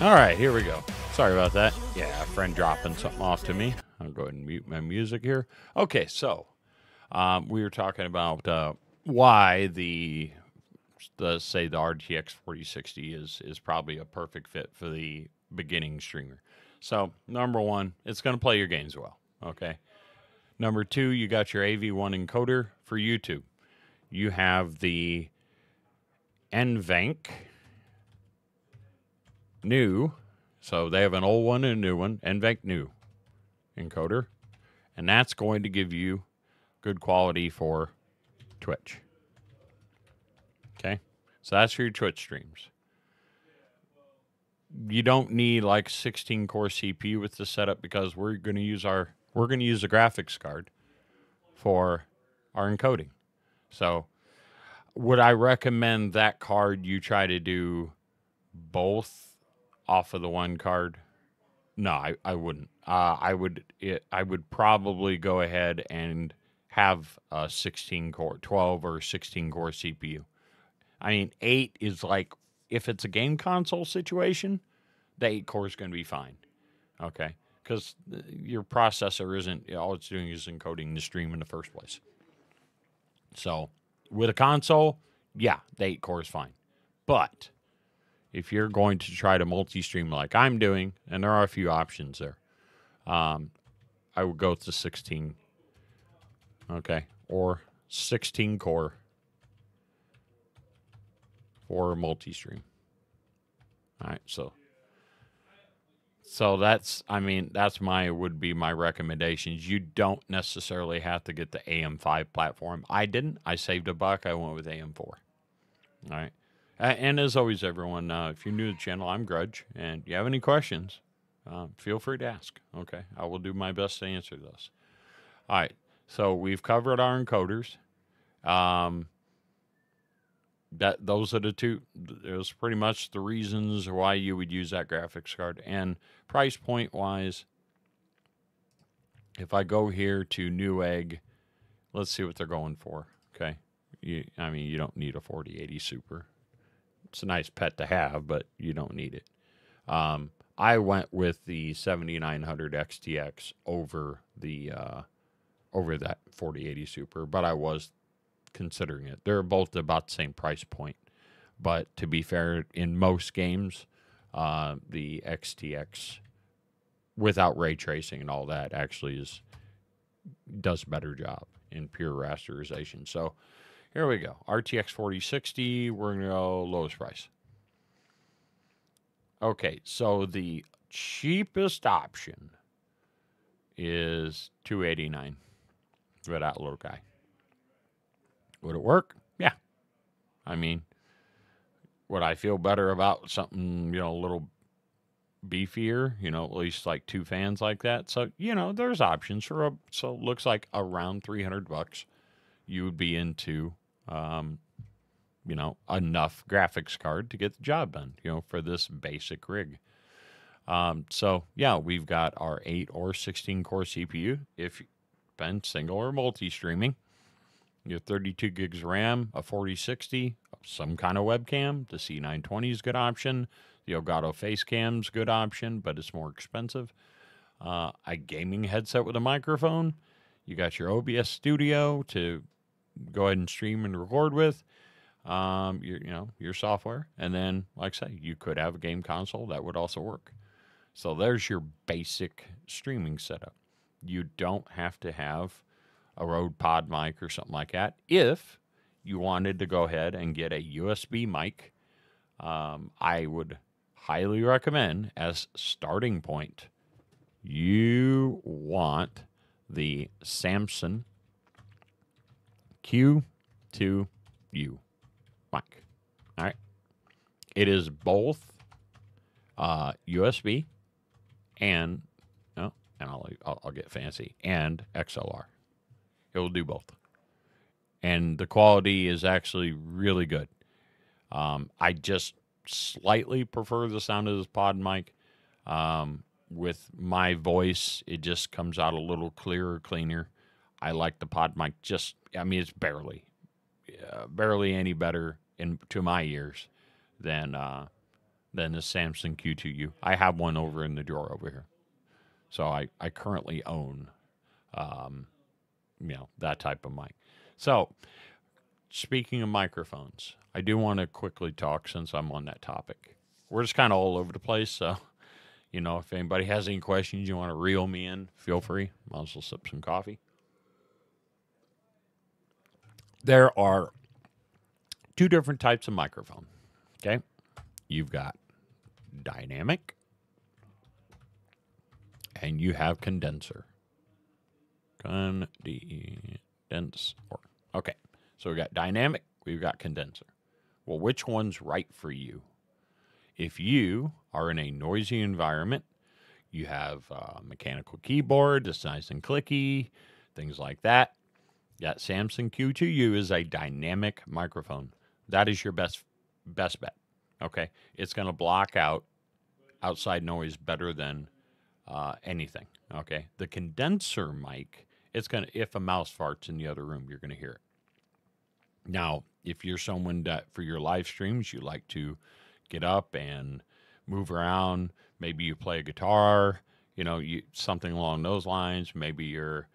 All right, here we go. Sorry about that. Yeah, a friend dropping something off to me. I'll go ahead and mute my music here. Okay, so um, we were talking about uh, why the the say the RTX 4060 is is probably a perfect fit for the beginning streamer. So number one, it's going to play your games well. Okay. Number two, you got your AV1 encoder for YouTube. You have the NVENC new. So they have an old one and a new one, NVENC new encoder. And that's going to give you good quality for Twitch. Okay. So that's for your Twitch streams. You don't need like 16 core CPU with the setup because we're going to use our we're going to use a graphics card for our encoding. So would I recommend that card you try to do both off of the one card? No, I, I wouldn't. Uh, I would it, I would probably go ahead and have a 16 core, 12 or 16 core CPU. I mean, eight is like if it's a game console situation, the eight core is going to be fine. Okay, because your processor isn't all it's doing is encoding the stream in the first place. So with a console, yeah, the eight core is fine. But if you're going to try to multi-stream like I'm doing, and there are a few options there, um, I would go to 16. Okay, or 16 core for multi-stream. All right, so so that's I mean that's my would be my recommendations. You don't necessarily have to get the AM5 platform. I didn't. I saved a buck. I went with AM4. All right. A- And as always, everyone, uh, if you're new to the channel, I'm Grudge, and you have any questions, uh, feel free to ask. Okay, I will do my best to answer those. All right, so we've covered our encoders. Um, that those are the two. Those pretty much the reasons why you would use that graphics card. And price point wise, if I go here to Newegg, let's see what they're going for. Okay, you, I mean you don't need a 4080 Super. It's a nice pet to have, but you don't need it. Um, I went with the 7900 XTX over the uh, over that 4080 Super, but I was considering it. They're both about the same price point. But to be fair, in most games, uh, the XTX without ray tracing and all that actually is does a better job in pure rasterization. So here we go. RTX 4060, we're going to go lowest price. Okay, so the cheapest option is 289 with that little guy. Would it work? Yeah. I mean, would I feel better about something, you know, a little beefier, you know, at least like two fans like that? So, you know, there's options for a, so it looks like around 300 bucks you would be into, um, you know, enough graphics card to get the job done, you know, for this basic rig. Um, so yeah, we've got our eight or 16 core CPU. If you've been single or multi streaming, your 32 gigs RAM, a 4060, some kind of webcam. The C920 is a good option. The Elgato Facecam is a good option, but it's more expensive. Uh, a gaming headset with a microphone. You got your OBS Studio to go ahead and stream and record with. Um, your, you know your software, and then, like I say, you could have a game console that would also work. So there's your basic streaming setup. You don't have to have a Rode Pod mic or something like that. If you wanted to go ahead and get a USB mic, um, I would highly recommend as starting point. You want the Samson Q2U mic. All right. It is both uh, USB and oh, and I'll, I'll I'll get fancy and XLR. It will do both, and the quality is actually really good. Um, I just slightly prefer the sound of this pod mic. Um, with my voice, it just comes out a little clearer, cleaner. I like the pod mic just. I mean, it's barely, uh, barely any better in to my ears than uh, than the Samson Q2U. I have one over in the drawer over here. So I, I currently own, um, you know, that type of mic. So speaking of microphones, I do want to quickly talk since I'm on that topic. We're just kind of all over the place. So, you know, if anybody has any questions you want to reel me in, feel free. As well sip some coffee. There are two different types of microphone. Okay. You've got dynamic and you have condenser. Condenser. Okay. So we've got dynamic, we've got condenser. Well, which one's right for you? If you are in a noisy environment, you have a mechanical keyboard that's nice and clicky, things like that. That Samson Q2U is a dynamic microphone. That is your best best bet. Okay, it's going to block out outside noise better than uh, anything. Okay, the condenser mic, it's going to if a mouse farts in the other room, you're going to hear it. Now, if you're someone that for your live streams you like to get up and move around, maybe you play a guitar, you know, you something along those lines. Maybe you're,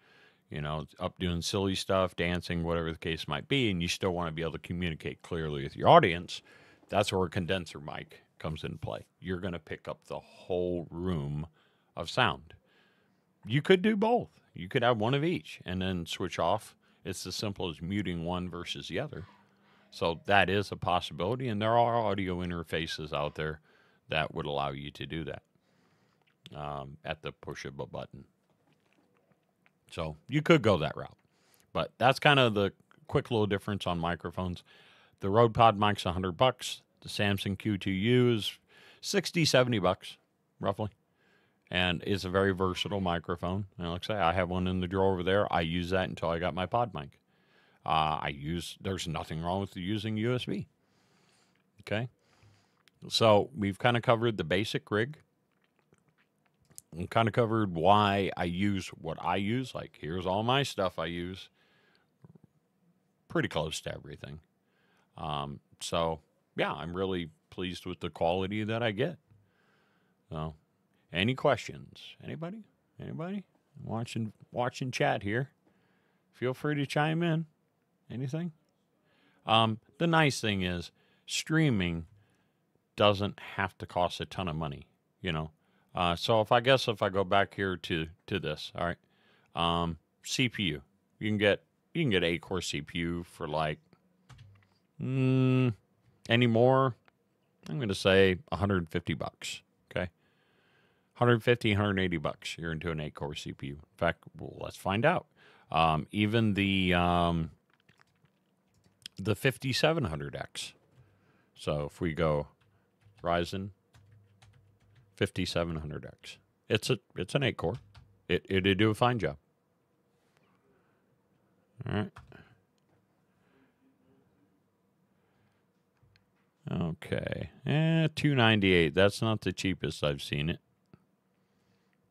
you know, up doing silly stuff, dancing, whatever the case might be, and you still want to be able to communicate clearly with your audience. That's where a condenser mic comes into play. You're going to pick up the whole room of sound. You could do both. You could have one of each and then switch off. It's as simple as muting one versus the other. So that is a possibility, and there are audio interfaces out there that would allow you to do that um, at the push of a button. So you could go that route, but that's kind of the quick little difference on microphones. The Rode Pod mic's 100 bucks. The Samson Q2U is 60, 70 bucks, roughly. And it's a very versatile microphone. And like I say, I have one in the drawer over there. I use that until I got my pod mic. Uh, I use, there's nothing wrong with using USB. Okay. So we've kind of covered the basic rig. We kind of covered why I use what I use. Like, here's all my stuff I use. Pretty close to everything. Um, so, yeah, I'm really pleased with the quality that I get. So, any questions? Anybody? Anybody watching watching chat here? Feel free to chime in. Anything? Um, the nice thing is streaming doesn't have to cost a ton of money, you know. Uh, so if I guess if I go back here to to this, all right, um, CPU, you can get you can get eight core CPU for like mm, any more. I'm going to say 150 bucks. Okay, 150, 180 bucks. You're into an eight core CPU. In fact, well, let's find out. Um, even the um, the 5700X. So if we go Ryzen 5700X. It's a it's an 8 core. It it'd do a fine job. All right. Okay. Eh, 298. That's not the cheapest I've seen it.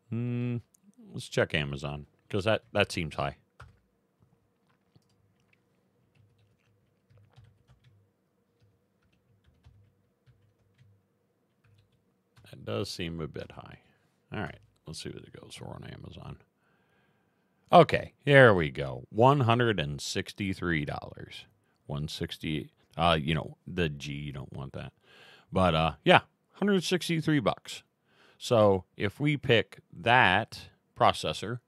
Hmm. Let's check Amazon because that that seems high. Does seem a bit high. All right, let's see what it goes for on Amazon. Okay, here we go. One hundred and sixty-three dollars. One sixty. Uh, you know the G. You don't want that, but uh, yeah, hundred sixty-three bucks. So if we pick that processor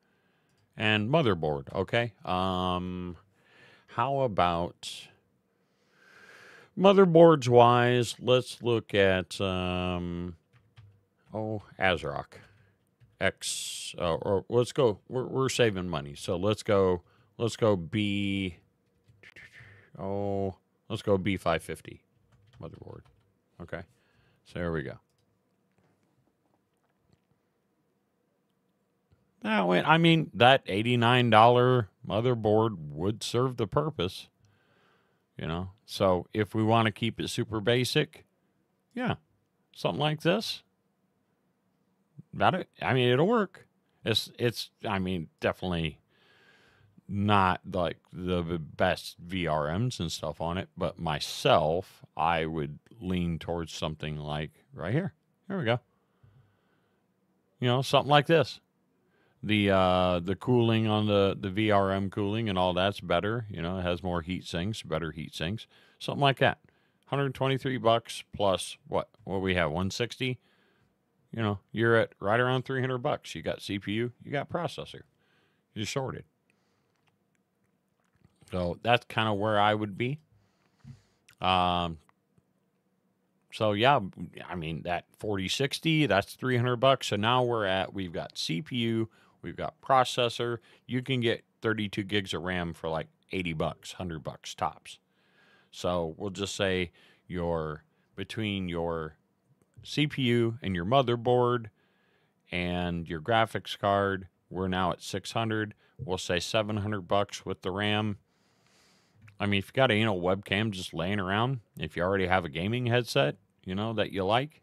and motherboard, okay. Um, how about motherboards wise? Let's look at um, oh, ASRock X, uh, or let's go. We're, we're saving money, so let's go. Let's go B. Oh, let's go B five fifty motherboard. Okay, so there we go. Now, I mean that eighty nine dollar motherboard would serve the purpose. You know, so if we want to keep it super basic, yeah, something like this about it. I mean, it'll work. It's it's. I mean, definitely not like the best VRMs and stuff on it, but myself, I would lean towards something like right here. Here we go. You know, something like this. The uh, the cooling on the the VRM cooling and all that's better. You know, it has more heat sinks, better heat sinks, something like that. 123 bucks plus what? What we have 160. You know, you're at right around 300 bucks. You got CPU, you got processor, you're sorted. So that's kind of where I would be. Um, so yeah, I mean that 4060, that's 300 bucks. So now we're at we've got CPU, we've got processor. You can get 32 gigs of RAM for like 80 bucks, 100 bucks tops. So we'll just say your between your CPU and your motherboard and your graphics card, we're now at 600. We'll say 700 bucks with the RAM. I mean, if you got an know webcam just laying around, if you already have a gaming headset, you know that you like,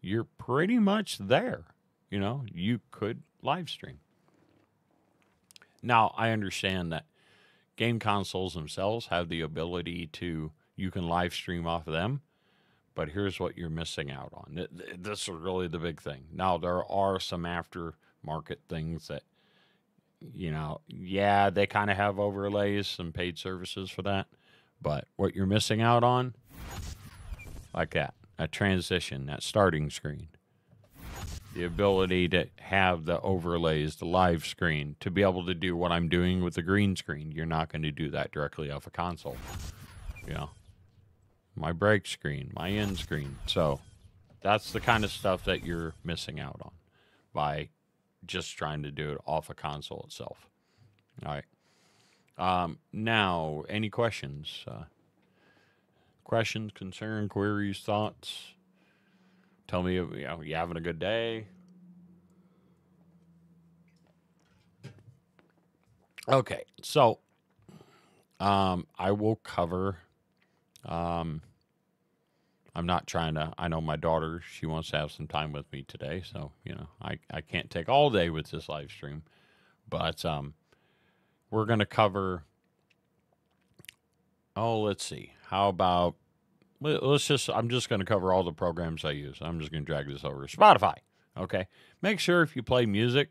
you're pretty much there. You know, you could live stream. Now, I understand that game consoles themselves have the ability to you can live stream off of them, but here's what you're missing out on. Th- th- This is really the big thing. Now, there are some aftermarket things that you know, yeah, they kind of have overlays, and paid services for that. But what you're missing out on, like that, that transition, that starting screen, the ability to have the overlays, the live screen, to be able to do what I'm doing with the green screen. You're not going to do that directly off a console. You know, my break screen, my end screen. So that's the kind of stuff that you're missing out on by just trying to do it off a console itself. All right. Um, now, any questions? Uh, questions, concern, queries, thoughts? Tell me, you know, you having a good day? Okay, so um, I will cover. Um, I'm not trying to. I know my daughter; she wants to have some time with me today, so you know, I I can't take all day with this live stream, but um, we're going to cover. Oh, let's see. How about let- let's just. I'm just going to cover all the programs I use. I'm just going to drag this over Spotify. Okay. Make sure if you play music.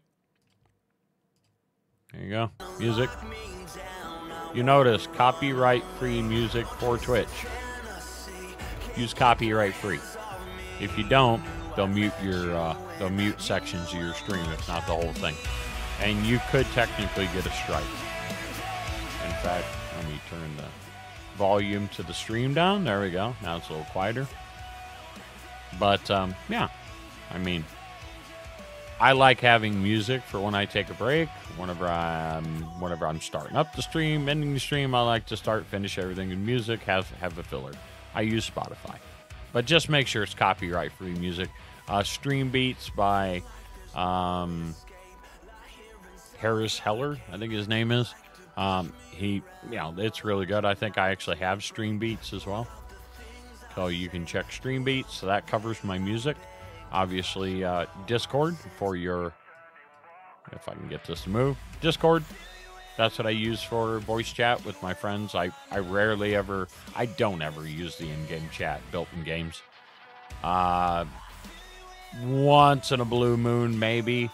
There you go. Music. You notice copyright free music for Twitch use copyright free. If you don't, they'll mute your uh, they'll mute sections of your stream, if not the whole thing. And you could technically get a strike. In fact, let me turn the volume to the stream down. There we go. Now it's a little quieter. But um, yeah, I mean, I like having music for when I take a break. Whenever I'm whenever I'm starting up the stream, ending the stream, I like to start, finish everything in music, have have a filler. I use Spotify, but just make sure it's copyright free music. Uh, Stream Beats by um, Harris Heller, I think his name is. Um, he, you know, it's really good. I think I actually have Stream Beats as well. So you can check Stream Beats. So that covers my music. Obviously, uh, Discord for your, if I can get this to move, Discord. That's what I use for voice chat with my friends. I, I rarely ever, I don't ever use the in game chat built in games. Uh, once in a blue moon, maybe.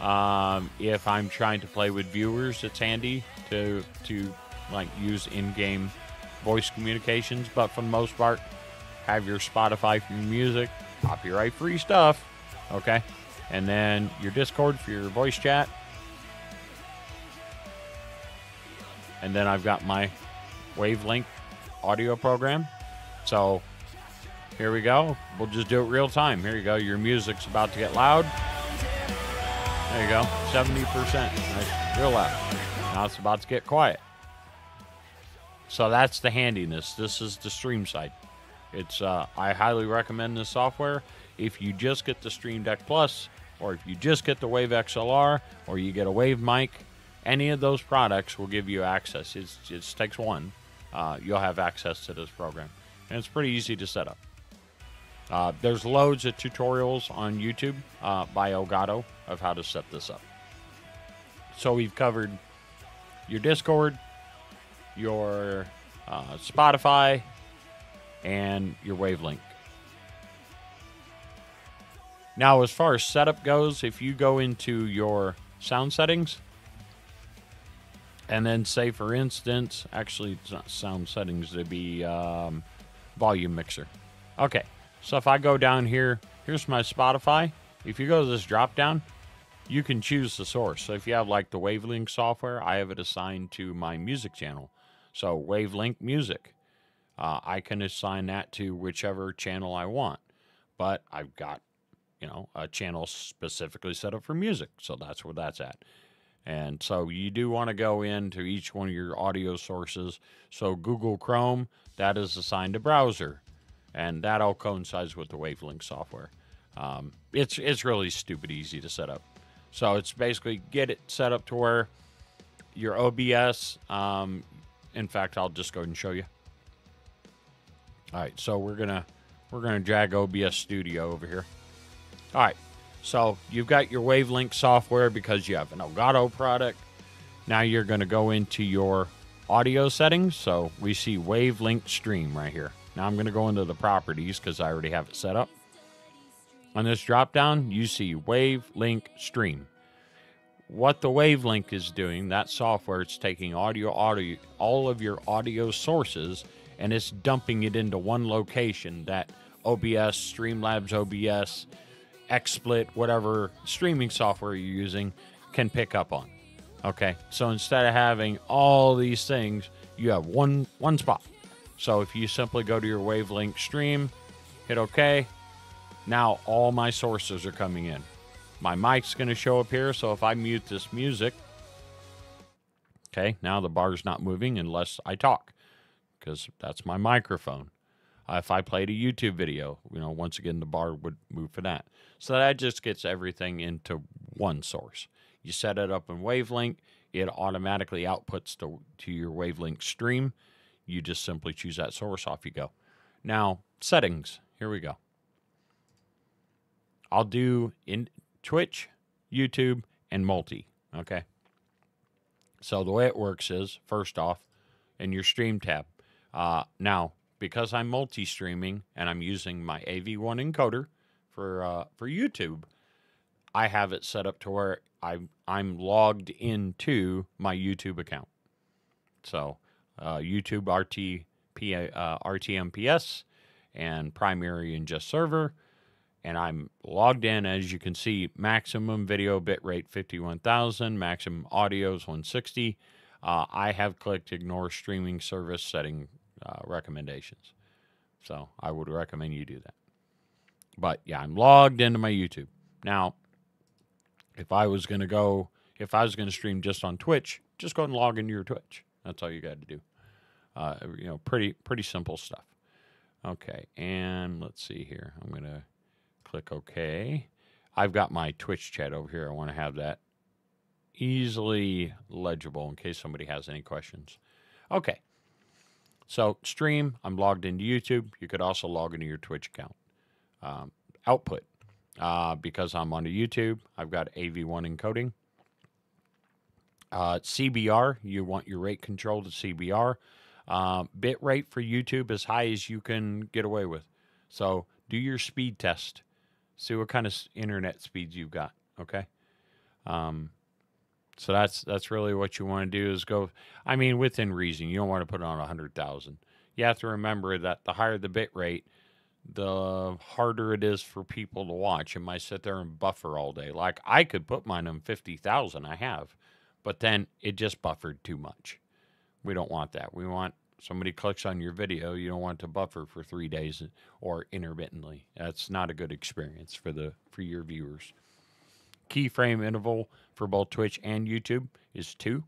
Um, if I'm trying to play with viewers, it's handy to to like use in-game voice communications. But for the most part, have your Spotify for your music, copyright-free stuff, okay, and then your Discord for your voice chat, and then I've got my Wavelink audio program. So here we go. We'll just do it real time. Here you go. Your music's about to get loud. There you go. 70%. Nice. Real loud. Now it's about to get quiet. So that's the handiness. This is the stream side. It's uh, I highly recommend this software. If you just get the Stream Deck Plus, or if you just get the Wave XLR, or you get a Wave mic, any of those products will give you access. It just takes one. Uh, you'll have access to this program, and it's pretty easy to set up. Uh, there's loads of tutorials on YouTube uh, by Elgato of how to set this up. So we've covered your Discord, your uh, Spotify, and your Wavelink. Now, as far as setup goes, if you go into your sound settings, and then say, for instance, actually, it's not sound settings, it'd be um, volume mixer. Okay, so if I go down here, here's my Spotify. If you go to this drop down, you can choose the source. So if you have like the Wavelink software, I have it assigned to my music channel. So Wavelink Music, uh, I can assign that to whichever channel I want. But I've got, you know, a channel specifically set up for music. So that's where that's at. And so you do want to go into each one of your audio sources. So Google Chrome, that is assigned to browser. And that all coincides with the Wavelink software. Um, it's it's really stupid easy to set up. So it's basically get it set up to where your OBS. Um, in fact, I'll just go and show you. All right, so we're gonna we're gonna drag OBS Studio over here. All right, so you've got your Wavelink software because you have an Elgato product. Now you're gonna go into your audio settings. So we see Wavelink Stream right here. Now I'm gonna go into the properties because I already have it set up. On this drop down, you see Wavelink Stream. What the Wavelink is doing, that software, it's taking audio, audio, all of your audio sources, and it's dumping it into one location that OBS, Streamlabs OBS, XSplit, whatever streaming software you're using, can pick up on. Okay, so instead of having all these things, you have one one spot. So if you simply go to your Wavelink stream, hit OK, now all my sources are coming in. My mic's going to show up here, so if I mute this music, okay, now the bar's not moving unless I talk, because that's my microphone. Uh, if I played a YouTube video, you know, once again the bar would move for that. So that just gets everything into one source. You set it up in Wavelink, it automatically outputs to, to your Wavelink stream. You just simply choose that source, off you go. Now, settings. Here we go. I'll do in Twitch, YouTube, and multi. Okay. So the way it works is first off, in your stream tab. Uh, now, because I'm multi-streaming and I'm using my AV1 encoder for uh, for YouTube, I have it set up to where I'm I'm logged into my YouTube account. So uh, YouTube RT, uh, RTMPS and primary and just server and I'm logged in. As you can see, maximum video bitrate 51,000, maximum audio is 160. Uh, I have clicked ignore streaming service setting uh, recommendations. So I would recommend you do that. But yeah, I'm logged into my YouTube. Now, if I was going to go, if I was going to stream just on Twitch, just go and log into your Twitch. That's all you got to do. Uh, you know, pretty pretty simple stuff. Okay, and let's see here. I'm going to click OK. I've got my Twitch chat over here. I want to have that easily legible in case somebody has any questions. Okay. So, stream, I'm logged into YouTube. You could also log into your Twitch account. Um, output, uh, because I'm on YouTube, I've got AV1 encoding. Uh, CBR, you want your rate control to CBR. Uh, bit rate for YouTube as high as you can get away with. So, do your speed test see what kind of internet speeds you've got. Okay. Um, so that's that's really what you want to do is go. I mean, within reason. You don't want to put on a hundred thousand. You have to remember that the higher the bit rate, the harder it is for people to watch. It might sit there and buffer all day. Like I could put mine on fifty thousand. I have, but then it just buffered too much. We don't want that. We want somebody clicks on your video, you don't want to buffer for three days or intermittently. That's not a good experience for the for your viewers. Keyframe interval for both Twitch and YouTube is two.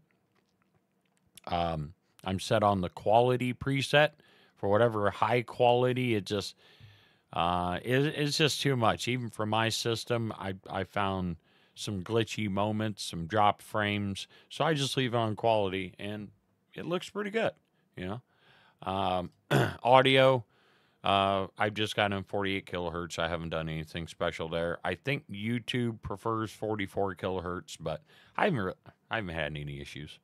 Um, I'm set on the quality preset for whatever high quality. It just uh, it, it's just too much. Even for my system, I I found some glitchy moments, some drop frames. So I just leave it on quality, and it looks pretty good. You know, um, audio. Uh, I've just got in 48 kilohertz. I haven't done anything special there. I think YouTube prefers 44 kilohertz, but I haven't re- I haven't had any issues.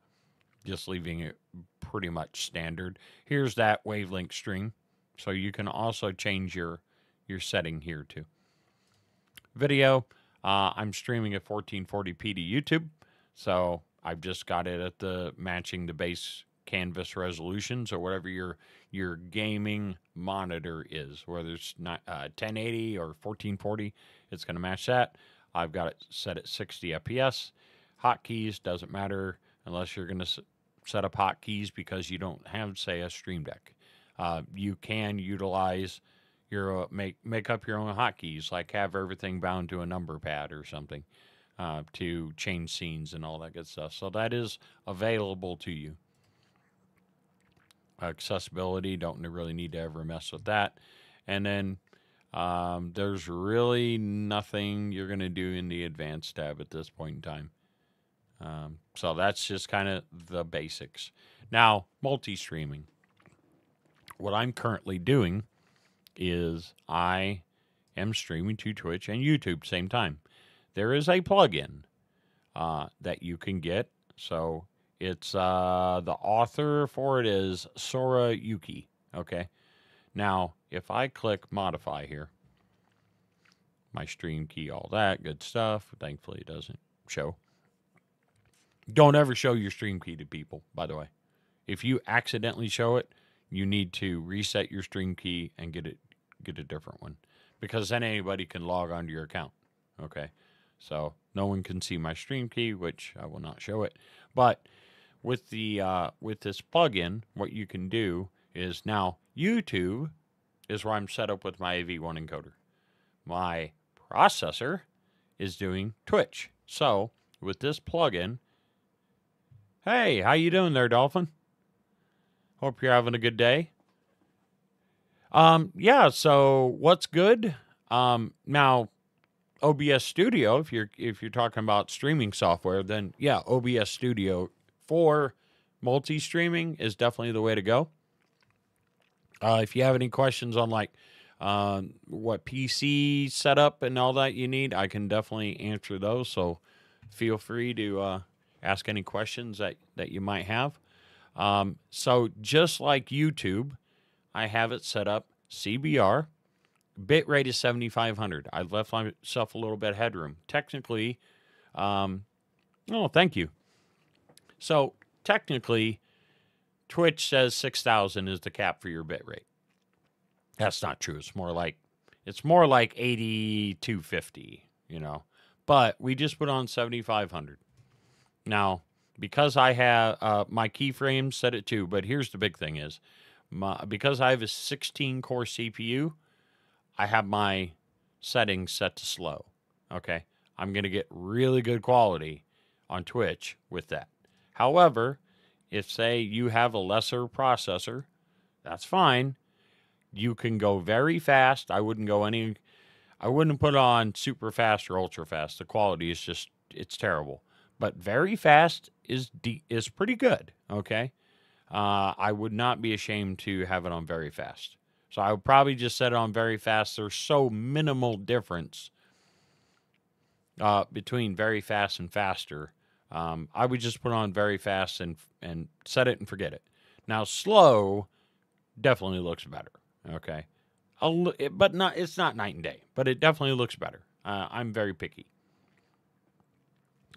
Just leaving it pretty much standard. Here's that Wavelink stream. So you can also change your your setting here too. Video, uh, I'm streaming at 1440p to YouTube, so I've just got it at the matching the base canvas resolutions or whatever your your gaming monitor is, whether it's not, uh, 1080 or 1440, it's going to match that. I've got it set at 60 FPS. Hotkeys doesn't matter unless you're going to set up hotkeys because you don't have, say, a Stream Deck. Uh, you can utilize your uh, make make up your own hotkeys, like have everything bound to a number pad or something uh, to change scenes and all that good stuff. So that is available to you. Accessibility, don't really need to ever mess with that. And then um, there's really nothing you're going to do in the advanced tab at this point in time. Um, so that's just kind of the basics. Now, multi streaming. What I'm currently doing is I am streaming to Twitch and YouTube same time. There is a plugin uh, that you can get. So it's uh, the author for it is Sora Yuki. Okay. Now, if I click modify here, my stream key, all that good stuff. Thankfully, it doesn't show. Don't ever show your stream key to people, by the way. If you accidentally show it, you need to reset your stream key and get it get a different one because then anybody can log onto your account. Okay. So no one can see my stream key, which I will not show it. But with the uh, with this plugin, what you can do is now YouTube is where I'm set up with my AV1 encoder. My processor is doing Twitch. So with this plugin, hey, how you doing there, Dolphin? Hope you're having a good day. Um, yeah. So what's good? Um, now OBS Studio, if you're if you're talking about streaming software, then yeah, OBS Studio for multi-streaming is definitely the way to go. Uh, if you have any questions on like um, what PC setup and all that you need, I can definitely answer those. So feel free to uh, ask any questions that that you might have. Um, so just like YouTube, I have it set up CBR. Bitrate is 7500. I left myself a little bit of headroom. Technically, um, oh, thank you. So technically, Twitch says 6000 is the cap for your bitrate. That's not true. It's more like it's more like 8250, you know. But we just put on 7500. Now, because I have uh, my keyframes set it to, but here's the big thing is my, because I have a 16 core CPU, I have my settings set to slow. Okay. I'm going to get really good quality on Twitch with that. However, if say you have a lesser processor, that's fine. You can go very fast. I wouldn't go any I wouldn't put on super fast or ultra fast. The quality is just it's terrible. But very fast is de- is pretty good, okay? Uh, I would not be ashamed to have it on very fast. So I would probably just set it on very fast. There's so minimal difference uh, between very fast and faster. Um, I would just put on very fast and and set it and forget it. Now slow definitely looks better. Okay, li- it- but not it's not night and day, but it definitely looks better. Uh, I'm very picky.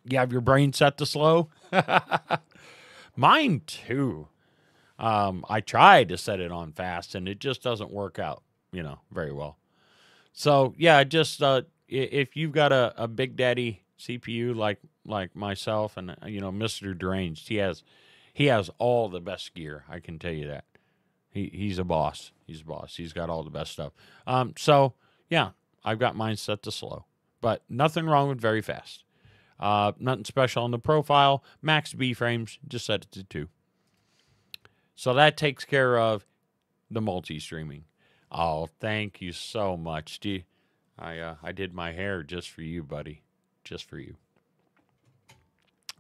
You have your brain set to slow. Mine too. Um, I tried to set it on fast, and it just doesn't work out, you know, very well. So yeah, just uh, if you've got a, a Big Daddy CPU like like myself, and uh, you know, Mister Deranged, he has he has all the best gear. I can tell you that. He he's a boss. He's a boss. He's got all the best stuff. Um, so yeah, I've got mine set to slow, but nothing wrong with very fast. Uh, nothing special on the profile. Max B frames, just set it to two. So that takes care of the multi streaming. Oh, thank you so much. Do you, I uh, I did my hair just for you, buddy, just for you.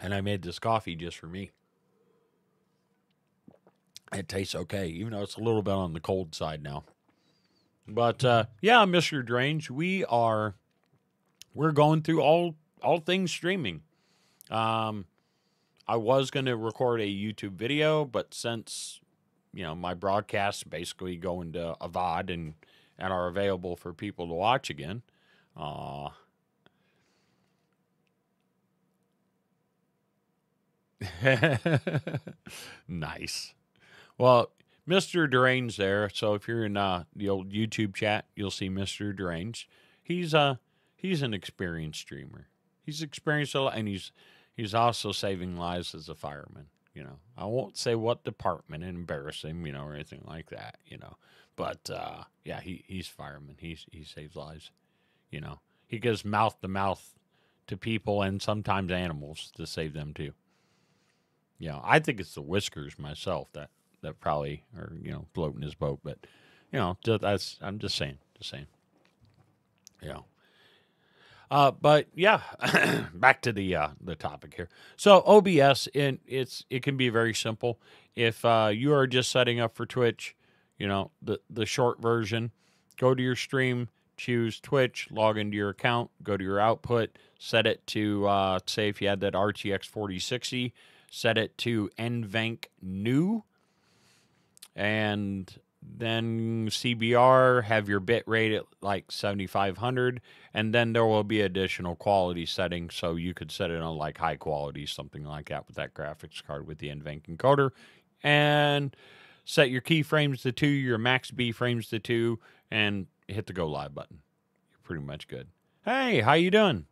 And I made this coffee just for me. It tastes okay, even though it's a little bit on the cold side now. But uh, yeah, Mr. Deranged, we are we're going through all all things streaming. Um, I was going to record a YouTube video, but since you know, my broadcasts basically go into a VOD and and are available for people to watch again. Uh, nice. Well, Mr. Deranged there. So if you're in uh, the old YouTube chat, you'll see Mr. Deranged. He's uh he's an experienced streamer. He's experienced a lot, and he's he's also saving lives as a fireman. You know, I won't say what department and embarrass him, you know, or anything like that. You know, but uh, yeah, he he's fireman. He's he saves lives. You know, he gives mouth to mouth to people and sometimes animals to save them too. You know, I think it's the whiskers myself that that probably are you know floating his boat, but you know, that's I'm just saying, just saying. Know. Uh, but yeah, back to the uh, the topic here. So OBS, in it's it can be very simple. If uh, you are just setting up for Twitch, you know the the short version. Go to your stream, choose Twitch, log into your account, go to your output, set it to uh, say if you had that RTX 4060, set it to NVENC new, and then CBR, have your bit rate at like 7500, and then there will be additional quality settings. So you could set it on like high quality, something like that with that graphics card with the NVENC encoder, and set your keyframes to two, your max B frames to two, and hit the go live button. You're pretty much good. Hey, how you doing?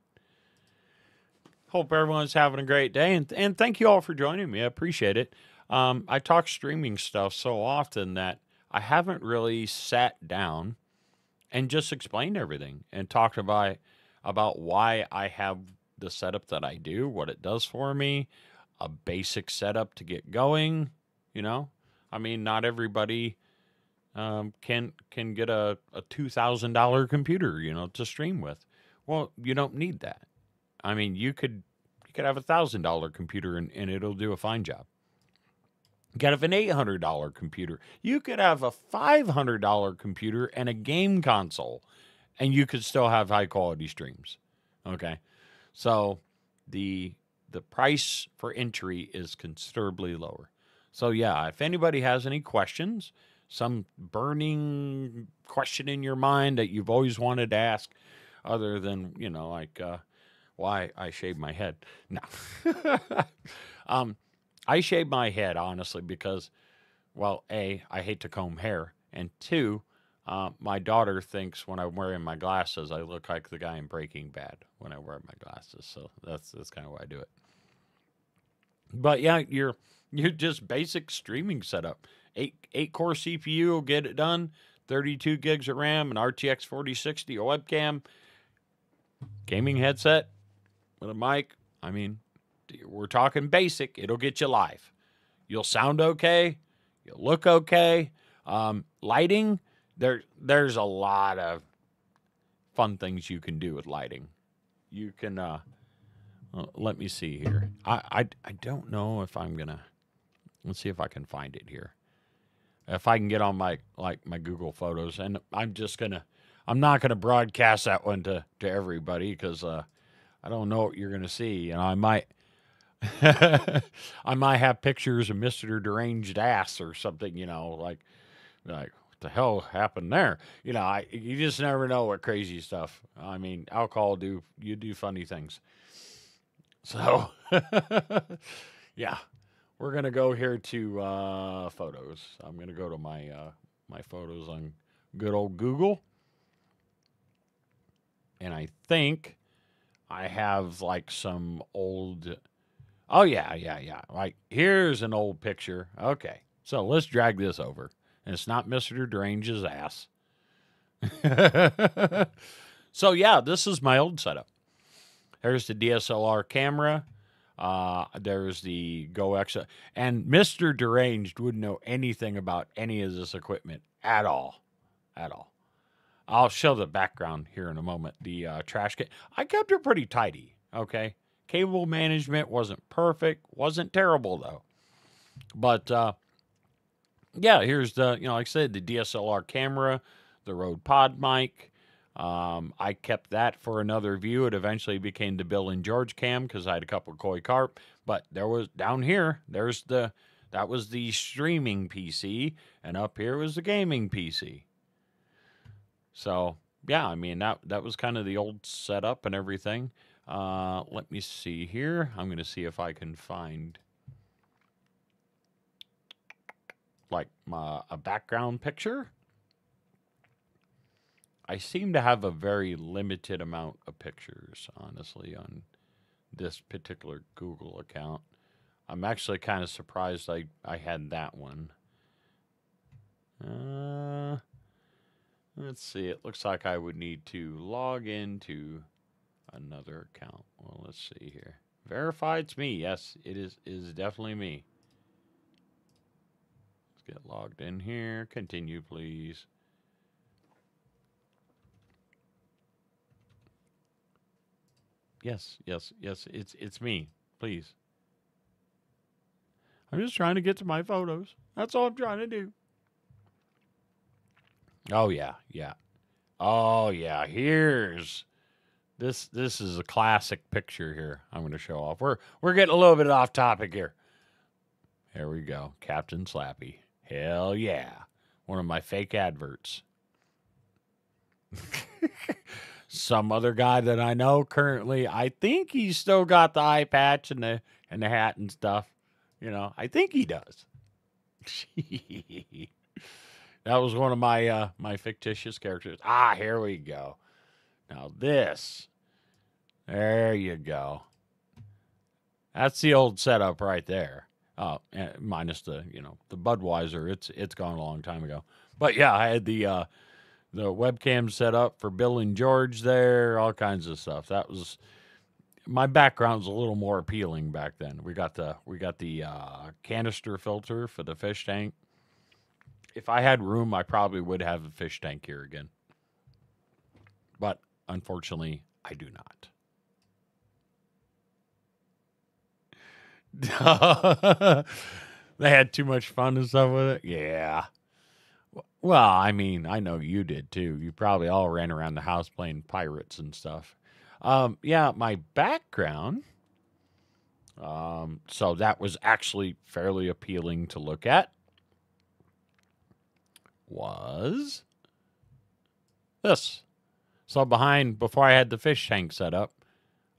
Hope everyone's having a great day, and and thank you all for joining me. I appreciate it. Um, I talk streaming stuff so often that I haven't really sat down and just explained everything and talked about about why I have the setup that I do, what it does for me, a basic setup to get going. You know, I mean, not everybody um, can can get a, a two thousand dollar computer, you know, to stream with. Well, you don't need that. I mean, you could you could have a thousand dollar computer and, and it'll do a fine job. You could have an eight hundred dollar computer. You could have a five hundred dollar computer and a game console, and you could still have high quality streams. Okay, so the the price for entry is considerably lower. So yeah, if anybody has any questions, some burning question in your mind that you've always wanted to ask, other than you know like uh, why I shave my head. No, um, I shave my head honestly because, well, a I hate to comb hair, and two, uh, my daughter thinks when I'm wearing my glasses I look like the guy in Breaking Bad when I wear my glasses. So that's that's kind of why I do it. But yeah, you're you're just basic streaming setup. Eight eight core CPU will get it done. 32 gigs of RAM, an RTX 4060, a webcam, gaming headset with a mic. I mean, we're talking basic. It'll get you live. You'll sound okay. You'll look okay. Um, lighting, there there's a lot of fun things you can do with lighting. You can uh, uh, let me see here. I, I I don't know if I'm gonna. Let's see if I can find it here. If I can get on my like my Google Photos, and I'm just gonna. I'm not gonna broadcast that one to to everybody because uh, I don't know what you're gonna see. You know, I might. I might have pictures of Mister Deranged ass or something. You know, like like what the hell happened there? You know, I you just never know what crazy stuff. I mean, alcohol do you do funny things. So, yeah, we're gonna go here to uh, photos. I'm gonna go to my uh, my photos on good old Google, and I think I have like some old. Oh yeah, yeah, yeah. Like here's an old picture. Okay, so let's drag this over, and it's not Mister Derange's ass. so yeah, this is my old setup. There's the DSLR camera. Uh, there's the Go X, and Mister Deranged wouldn't know anything about any of this equipment at all, at all. I'll show the background here in a moment. The uh, trash can, I kept her pretty tidy. Okay, cable management wasn't perfect, wasn't terrible though. But uh, yeah, here's the you know like I said the DSLR camera, the Rode Pod mic. Um, I kept that for another view. It eventually became the Bill and George cam because I had a couple of koi carp. But there was down here. There's the that was the streaming PC, and up here was the gaming PC. So yeah, I mean that that was kind of the old setup and everything. Uh, let me see here. I'm gonna see if I can find like my a background picture. I seem to have a very limited amount of pictures, honestly, on this particular Google account. I'm actually kind of surprised I, I had that one. Uh, let's see. It looks like I would need to log into another account. Well, let's see here. Verify it's me. Yes, it is is definitely me. Let's get logged in here. Continue, please. Yes, yes, yes. It's it's me. Please. I'm just trying to get to my photos. That's all I'm trying to do. Oh yeah, yeah. Oh yeah. Here's this this is a classic picture here. I'm going to show off. We're we're getting a little bit off topic here. Here we go. Captain Slappy. Hell yeah. One of my fake adverts. Some other guy that I know currently, I think he's still got the eye patch and the and the hat and stuff. You know, I think he does. that was one of my uh my fictitious characters. Ah, here we go. Now this. There you go. That's the old setup right there. Uh, eh, minus the you know the Budweiser. It's it's gone a long time ago. But yeah, I had the uh, the webcam set up for Bill and George there, all kinds of stuff. That was my background's a little more appealing back then. We got the we got the uh, canister filter for the fish tank. If I had room, I probably would have a fish tank here again. But unfortunately, I do not. they had too much fun and stuff with it. Yeah. Well, I mean, I know you did too. You probably all ran around the house playing pirates and stuff. Um, yeah, my background. Um, so that was actually fairly appealing to look at. Was this. So behind, before I had the fish tank set up,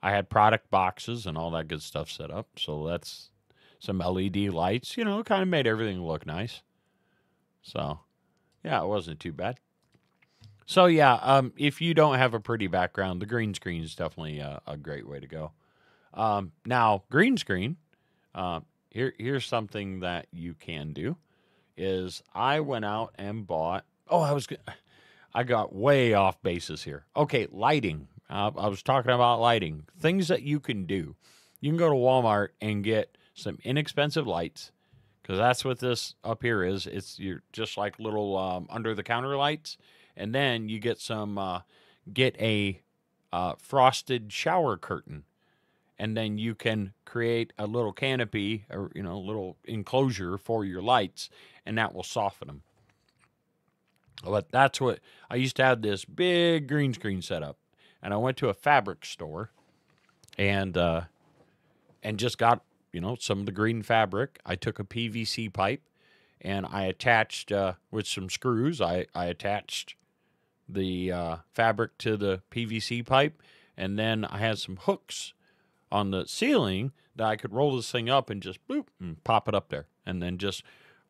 I had product boxes and all that good stuff set up. So that's some LED lights, you know, kind of made everything look nice. So, yeah, it wasn't too bad. So yeah, um, if you don't have a pretty background, the green screen is definitely a, a great way to go. Um, now, green screen, uh, here here's something that you can do. Is I went out and bought. Oh, I was. I got way off basis here. Okay, lighting. Uh, I was talking about lighting. Things that you can do. You can go to Walmart and get some inexpensive lights because that's what this up here is. It's you're just like little um, under the counter lights, and then you get some uh, get a uh, frosted shower curtain, and then you can create a little canopy or you know a little enclosure for your lights, and that will soften them. But that's what I used to have this big green screen setup, and I went to a fabric store, and uh, and just got you know some of the green fabric. I took a PVC pipe, and I attached uh, with some screws. I I attached the uh, fabric to the PVC pipe, and then I had some hooks on the ceiling that I could roll this thing up and just boop and pop it up there, and then just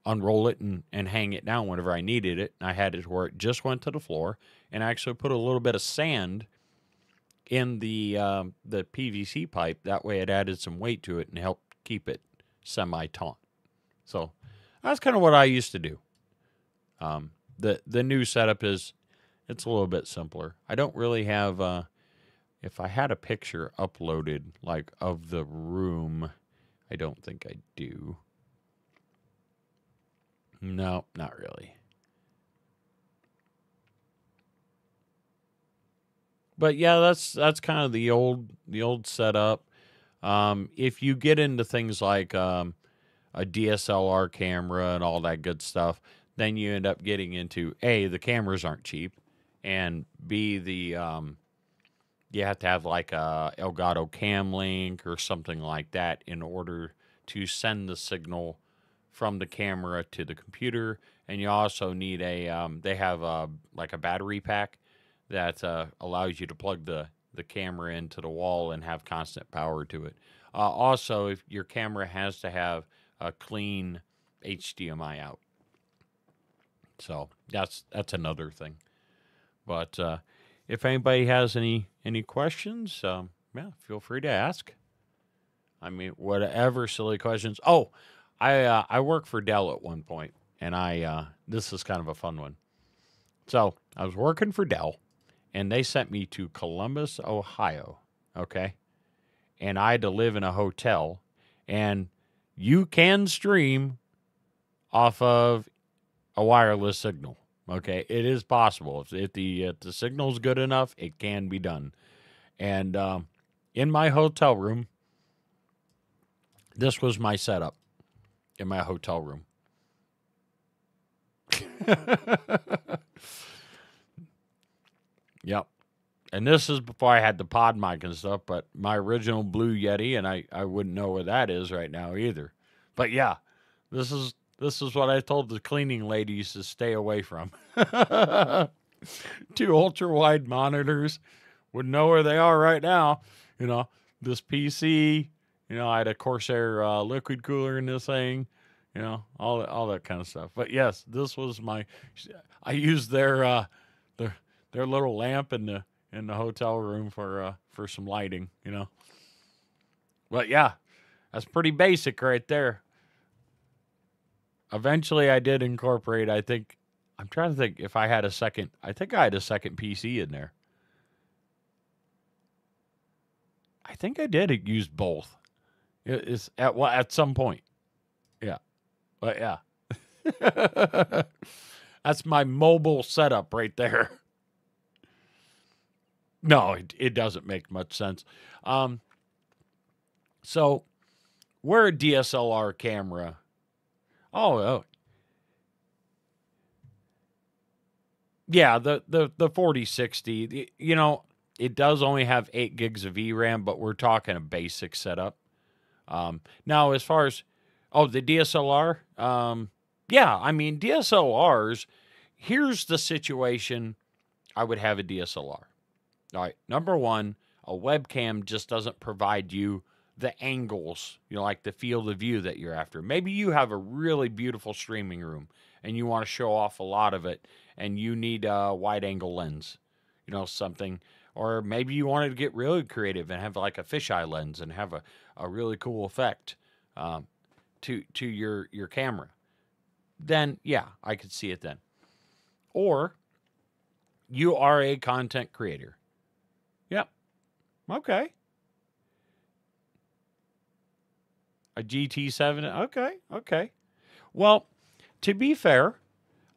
unroll it and, and hang it down whenever I needed it. I had it where it just went to the floor, and I actually put a little bit of sand in the um, the PVC pipe. That way, it added some weight to it and helped keep it semi taut. So that's kind of what I used to do. Um, the the new setup is it's a little bit simpler. I don't really have. Uh, if I had a picture uploaded like of the room, I don't think I do. No, not really. But yeah, that's that's kind of the old the old setup. Um, if you get into things like um, a DSLR camera and all that good stuff, then you end up getting into a the cameras aren't cheap, and b the um, you have to have like a Elgato Cam Link or something like that in order to send the signal from the camera to the computer, and you also need a. Um, they have a, like a battery pack that uh, allows you to plug the the camera into the wall and have constant power to it. Uh, also, if your camera has to have a clean HDMI out, so that's that's another thing. But uh, if anybody has any any questions, um, yeah, feel free to ask. I mean, whatever silly questions. Oh, I uh, I worked for Dell at one point, and I uh, this is kind of a fun one. So I was working for Dell, and they sent me to Columbus, Ohio. Okay, and I had to live in a hotel, and you can stream off of a wireless signal. Okay, it is possible if, if the if the signal's good enough, it can be done. And um, in my hotel room, this was my setup in my hotel room. yep. And this is before I had the pod mic and stuff, but my original Blue Yeti, and I, I wouldn't know where that is right now either. But yeah, this is this is what I told the cleaning ladies to stay away from. Two ultra wide monitors. Wouldn't know where they are right now. You know, this PC, you know, I had a Corsair uh, liquid cooler in this thing, you know, all that, all that kind of stuff. But yes, this was my. I used their uh, their their little lamp in the in the hotel room for uh, for some lighting, you know. But yeah, that's pretty basic right there. Eventually, I did incorporate. I think I'm trying to think if I had a second. I think I had a second PC in there. I think I did use both. It- It's at well at some point. Yeah, but yeah, that's my mobile setup right there. No, it, it doesn't make much sense. Um, so we're a DSLR camera. Oh, oh. Yeah, the the the 4060, you know, it does only have 8 gigs of VRAM, but we're talking a basic setup. Um, now as far as oh, the DSLR, um, yeah, I mean DSLRs, here's the situation I would have a DSLR. All right, number 1, a webcam just doesn't provide you the angles, you know, like the field of view that you're after. Maybe you have a really beautiful streaming room and you want to show off a lot of it and you need a wide angle lens, you know, something. Or maybe you wanted to get really creative and have like a fisheye lens and have a, a really cool effect um, to to your your camera. Then yeah, I could see it then. Or you are a content creator. Yep. Okay. A GT7. Okay. Okay. Well, to be fair,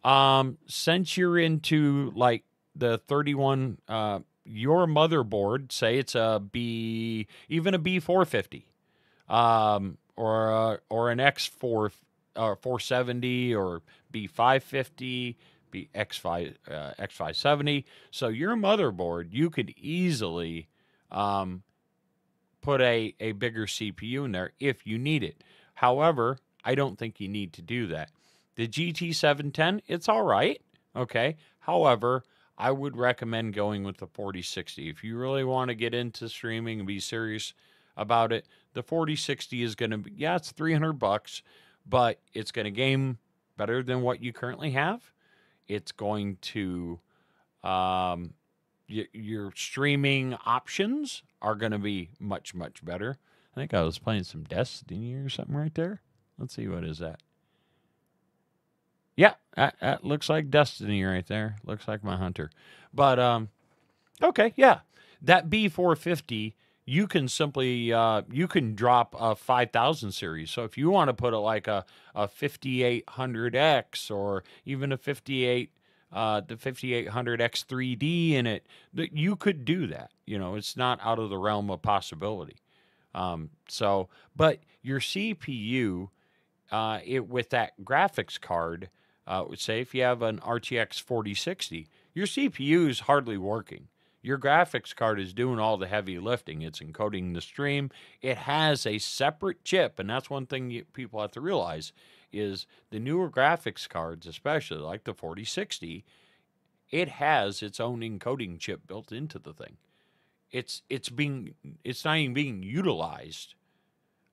um, since you're into like the 31, uh, your motherboard, say it's a B, even a B450, um, or a, or an X4 uh, 470 or B550, B X5 uh, X570. So your motherboard, you could easily um, put a, a bigger CPU in there if you need it. However, I don't think you need to do that. The GT710, it's all right. Okay. However, I would recommend going with the 4060. If you really want to get into streaming and be serious about it, the 4060 is going to be, yeah, it's 300 bucks, but it's going to game better than what you currently have. It's going to, um, y- your streaming options are going to be much, much better. I think I was playing some Destiny or something right there. Let's see what is that. Yeah, that, that looks like Destiny right there. Looks like my hunter. But um okay, yeah. That B450 you can simply uh, you can drop a 5000 series. So if you want to put it like a a 5800X or even a 58 uh, the 5800X3D in it, that you could do that. You know, it's not out of the realm of possibility. Um, so, but your CPU, uh, it with that graphics card, uh, say if you have an RTX 4060, your CPU is hardly working. Your graphics card is doing all the heavy lifting. It's encoding the stream. It has a separate chip, and that's one thing you, people have to realize is the newer graphics cards, especially like the 4060, it has its own encoding chip built into the thing. It's it's being it's not even being utilized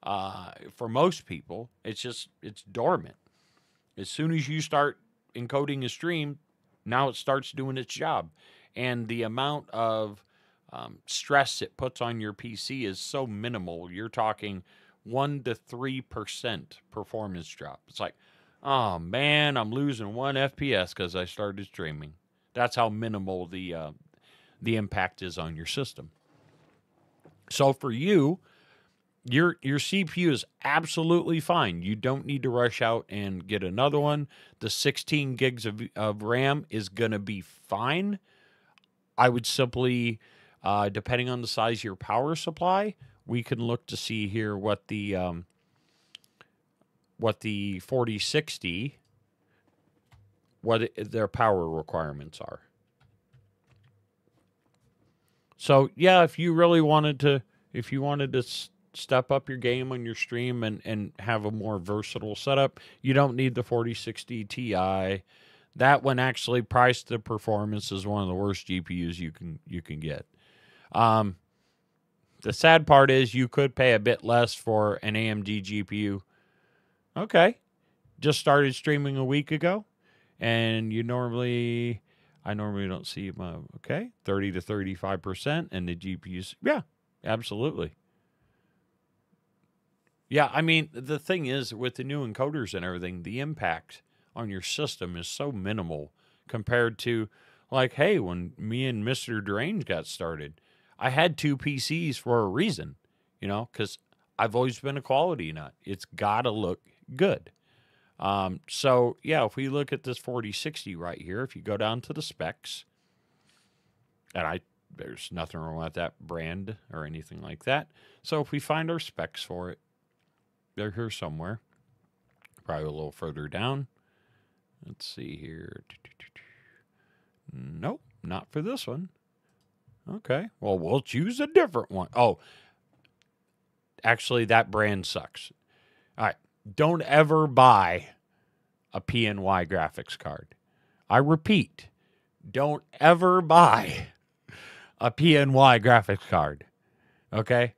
uh, for most people. It's just it's dormant. As soon as you start encoding a stream, now it starts doing its job, and the amount of um, stress it puts on your PC is so minimal. You're talking one to three percent performance drop. It's like, oh man, I'm losing one FPS because I started streaming. That's how minimal the uh, the impact is on your system. So for you, your your CPU is absolutely fine. You don't need to rush out and get another one. The 16 gigs of, of RAM is gonna be fine. I would simply, uh, depending on the size of your power supply, we can look to see here what the um, what the 4060 what their power requirements are. So yeah, if you really wanted to, if you wanted to step up your game on your stream and and have a more versatile setup, you don't need the 4060 Ti. That one actually priced to performance is one of the worst GPUs you can you can get. Um, the sad part is you could pay a bit less for an AMD GPU. Okay, just started streaming a week ago, and you normally I normally don't see my okay, 30 to 35% and the GPUs. Yeah, absolutely. Yeah, I mean, the thing is with the new encoders and everything, the impact on your system is so minimal compared to like, hey, when me and Mr. Deranged got started, I had two PCs for a reason, you know, because I've always been a quality nut. It's got to look good. Um, so yeah, if we look at this 4060 right here, if you go down to the specs, and I there's nothing wrong with that brand or anything like that. So if we find our specs for it, they're here somewhere. Probably a little further down. Let's see here. Nope, not for this one. Okay. Well, we'll choose a different one. Oh, actually, that brand sucks. All right. Don't ever buy a PNY graphics card. I repeat, don't ever buy a PNY graphics card. Okay?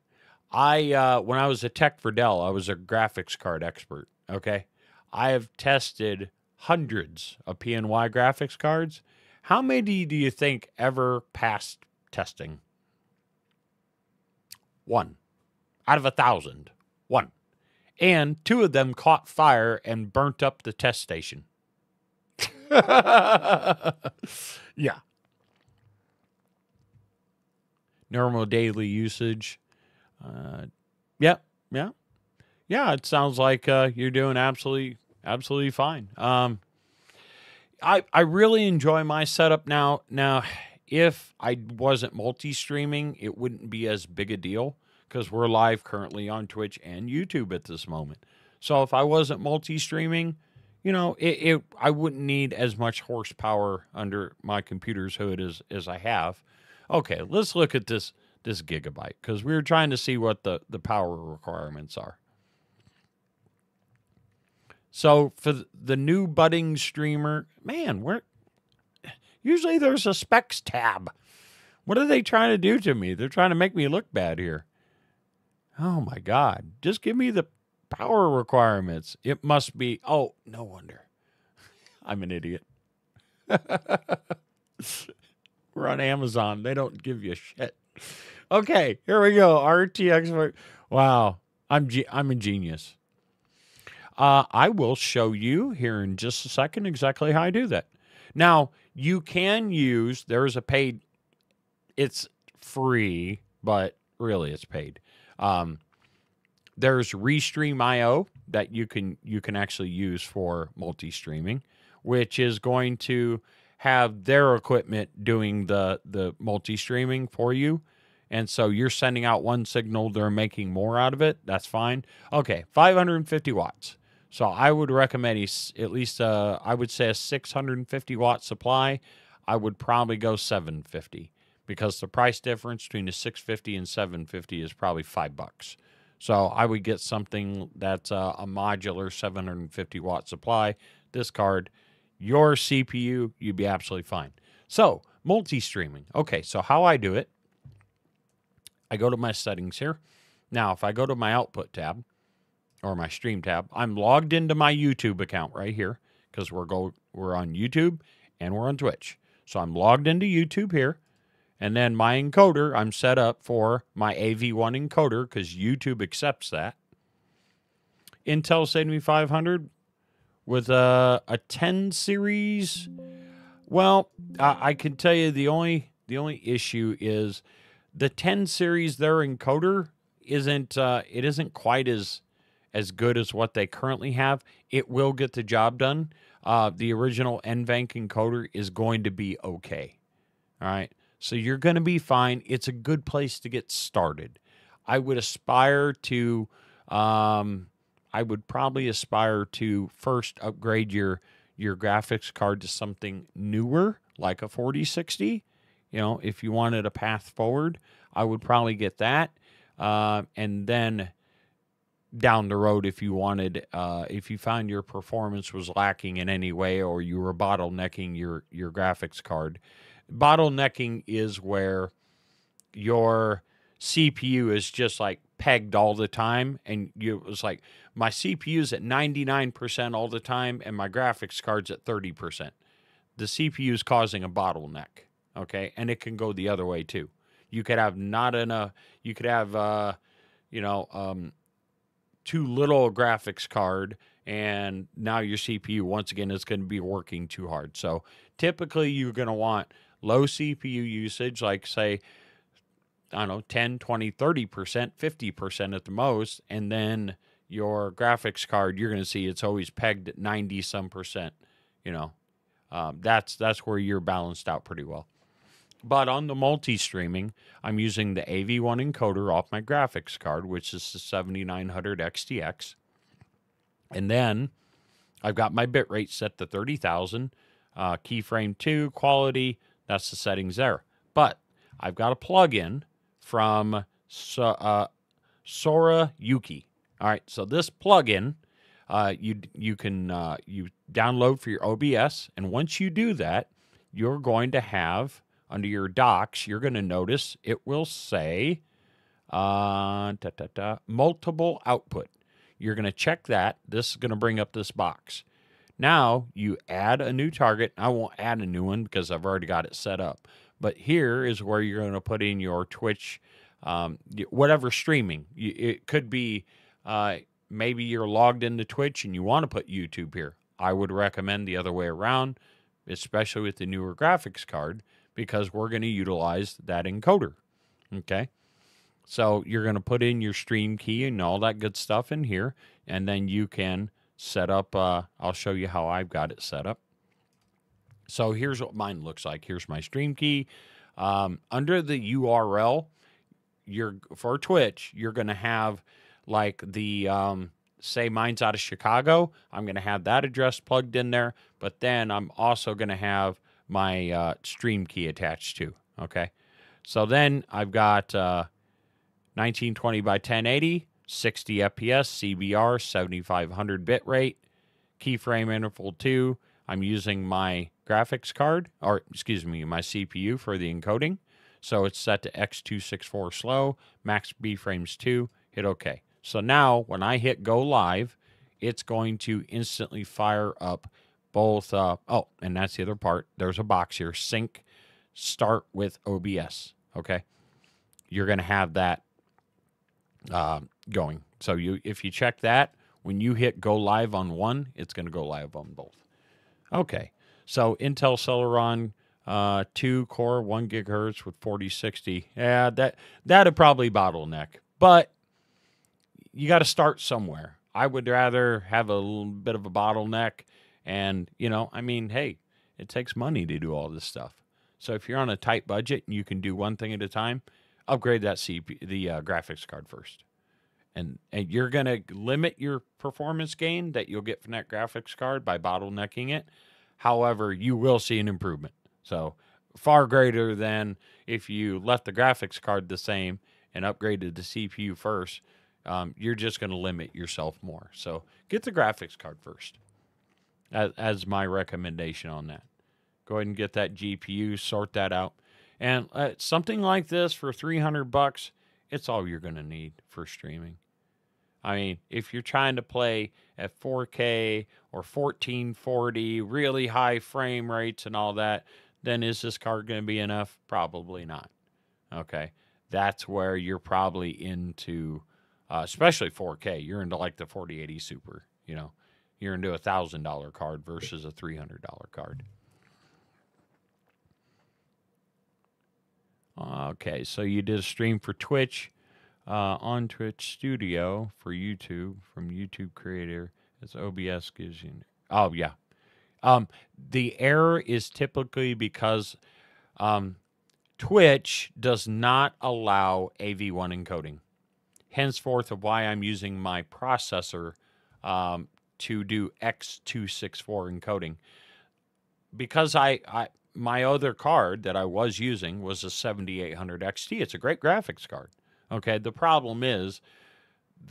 I uh, when I was a tech for Dell, I was a graphics card expert. Okay, I have tested hundreds of PNY graphics cards. How many do you think ever passed testing? One out of a thousand. One, and two of them caught fire and burnt up the test station. yeah. Normal daily usage. Uh, yeah, yeah, yeah. It sounds like uh, you're doing absolutely, absolutely fine. Um, I I really enjoy my setup now. Now, if I wasn't multi-streaming, it wouldn't be as big a deal because we're live currently on Twitch and YouTube at this moment. So if I wasn't multi-streaming, you know, it, it I wouldn't need as much horsepower under my computer's hood as as I have. Okay, let's look at this this gigabyte because we were trying to see what the, the power requirements are. So for the new budding streamer, man, where usually there's a specs tab. What are they trying to do to me? They're trying to make me look bad here. Oh my god. Just give me the power requirements. It must be oh, no wonder. I'm an idiot. We're on Amazon. They don't give you shit. Okay, here we go. RTX. Wow, I'm ge- I'm a genius. Uh, I will show you here in just a second exactly how I do that. Now you can use. There's a paid. It's free, but really it's paid. Um, there's Restream IO that you can you can actually use for multi streaming, which is going to have their equipment doing the the multi streaming for you. And so you're sending out one signal, they're making more out of it. That's fine. Okay, 550 watts. So I would recommend a at least uh, I would say a 650 watt supply. I would probably go 750. because the price difference between a 650 and 750 is probably five bucks. So I would get something that's a, a modular 750 watt supply. This card, your CPU, you'd be absolutely fine. So multi streaming. Okay, so how I do it, I go to my settings here. Now, if I go to my output tab or my stream tab, I'm logged into my YouTube account right here because we're go we're on YouTube and we're on Twitch. So I'm logged into YouTube here. And then my encoder, I'm set up for my AV1 encoder because YouTube accepts that. Intel 7500 with a, a 10 series. Well, I, I can tell you the only the only issue is the 10 series their encoder isn't uh, it isn't quite as as good as what they currently have. It will get the job done. Uh, the original NVENC encoder is going to be okay. All right. So you're going to be fine. It's a good place to get started. I would aspire to, um, I would probably aspire to first upgrade your your graphics card to something newer, like a 4060. You know, if you wanted a path forward, I would probably get that. Uh, and then down the road, if you wanted, uh, if you found your performance was lacking in any way, or you were bottlenecking your your graphics card, bottlenecking is where your CPU is just like pegged all the time, and you it was like my CPU is at ninety nine percent all the time, and my graphics card's at thirty percent. The CPU is causing a bottleneck. Okay, and it can go the other way too. You could have not enough. You could have, uh, you know, um, too little graphics card, and now your CPU once again is going to be working too hard. So typically, you're going to want low CPU usage, like say, I don't know, 10, 20, 30%, 50% at the most. And then your graphics card, you're going to see it's always pegged at 90 some percent. You know, um, that's that's where you're balanced out pretty well. But on the multi streaming, I'm using the AV1 encoder off my graphics card, which is the 7900 XTX. And then I've got my bitrate set to 30,000, uh, keyframe 2, quality, that's the settings there. But I've got a plugin from uh, Sora Yuki. All right, so this plugin uh, you you can uh, you download for your OBS, and once you do that, you're going to have under your docks, you're going to notice it will say uh, da, da, da, multiple output. You're going to check that. This is going to bring up this box. Now you add a new target. I won't add a new one because I've already got it set up. But here is where you're going to put in your Twitch, um, whatever streaming. It could be uh, maybe you're logged into Twitch and you want to put YouTube here. I would recommend the other way around, especially with the newer graphics card, because we're going to utilize that encoder. Okay. So you're going to put in your stream key and all that good stuff in here, and then you can set up. Uh, I'll show you how I've got it set up. So here's what mine looks like. Here's my stream key. Um, under the URL, you're for Twitch, you're going to have like the um, say mine's out of Chicago. I'm going to have that address plugged in there, but then I'm also going to have my uh, stream key attached to. Okay, so then I've got uh, 1920 by 1080, 60 FPS, CBR, 7500 bit rate, keyframe interval 2. I'm using my graphics card, or excuse me, my CPU for the encoding. So it's set to X264 slow, max B frames 2, hit OK. So now when I hit go live, it's going to instantly fire up both. Uh, oh, and that's the other part. There's a box here sync start with OBS. Okay. You're going to have that uh, going. So you, if you check that, when you hit go live on one, it's going to go live on both. Okay. So Intel Celeron uh, two core, one gigahertz with 4060. Yeah, that that'd probably bottleneck, but you got to start somewhere. I would rather have a little bit of a bottleneck, and you know, I mean, hey, it takes money to do all this stuff. So if you're on a tight budget and you can do one thing at a time, upgrade that CPU, the uh, graphics card first, and and you're gonna limit your performance gain that you'll get from that graphics card by bottlenecking it. However, you will see an improvement. So far greater than if you left the graphics card the same and upgraded the CPU first. Um, you're just going to limit yourself more. So get the graphics card first, as, as my recommendation on that. Go ahead and get that GPU, sort that out, and uh, something like this for 300 bucks, it's all you're going to need for streaming. I mean, if you're trying to play at 4K or 1440, really high frame rates and all that, then is this card going to be enough? Probably not. Okay. That's where you're probably into, uh, especially 4K. You're into like the 4080 Super, you know, you're into a $1,000 card versus a $300 card. Okay. So you did a stream for Twitch uh, on Twitch Studio for YouTube from YouTube Creator. It's OBS gives you. Oh yeah, um, the error is typically because um, Twitch does not allow AV1 encoding. Henceforth, of why I'm using my processor um, to do X264 encoding. Because I, I my other card that I was using was a 7800 XT. It's a great graphics card. Okay, the problem is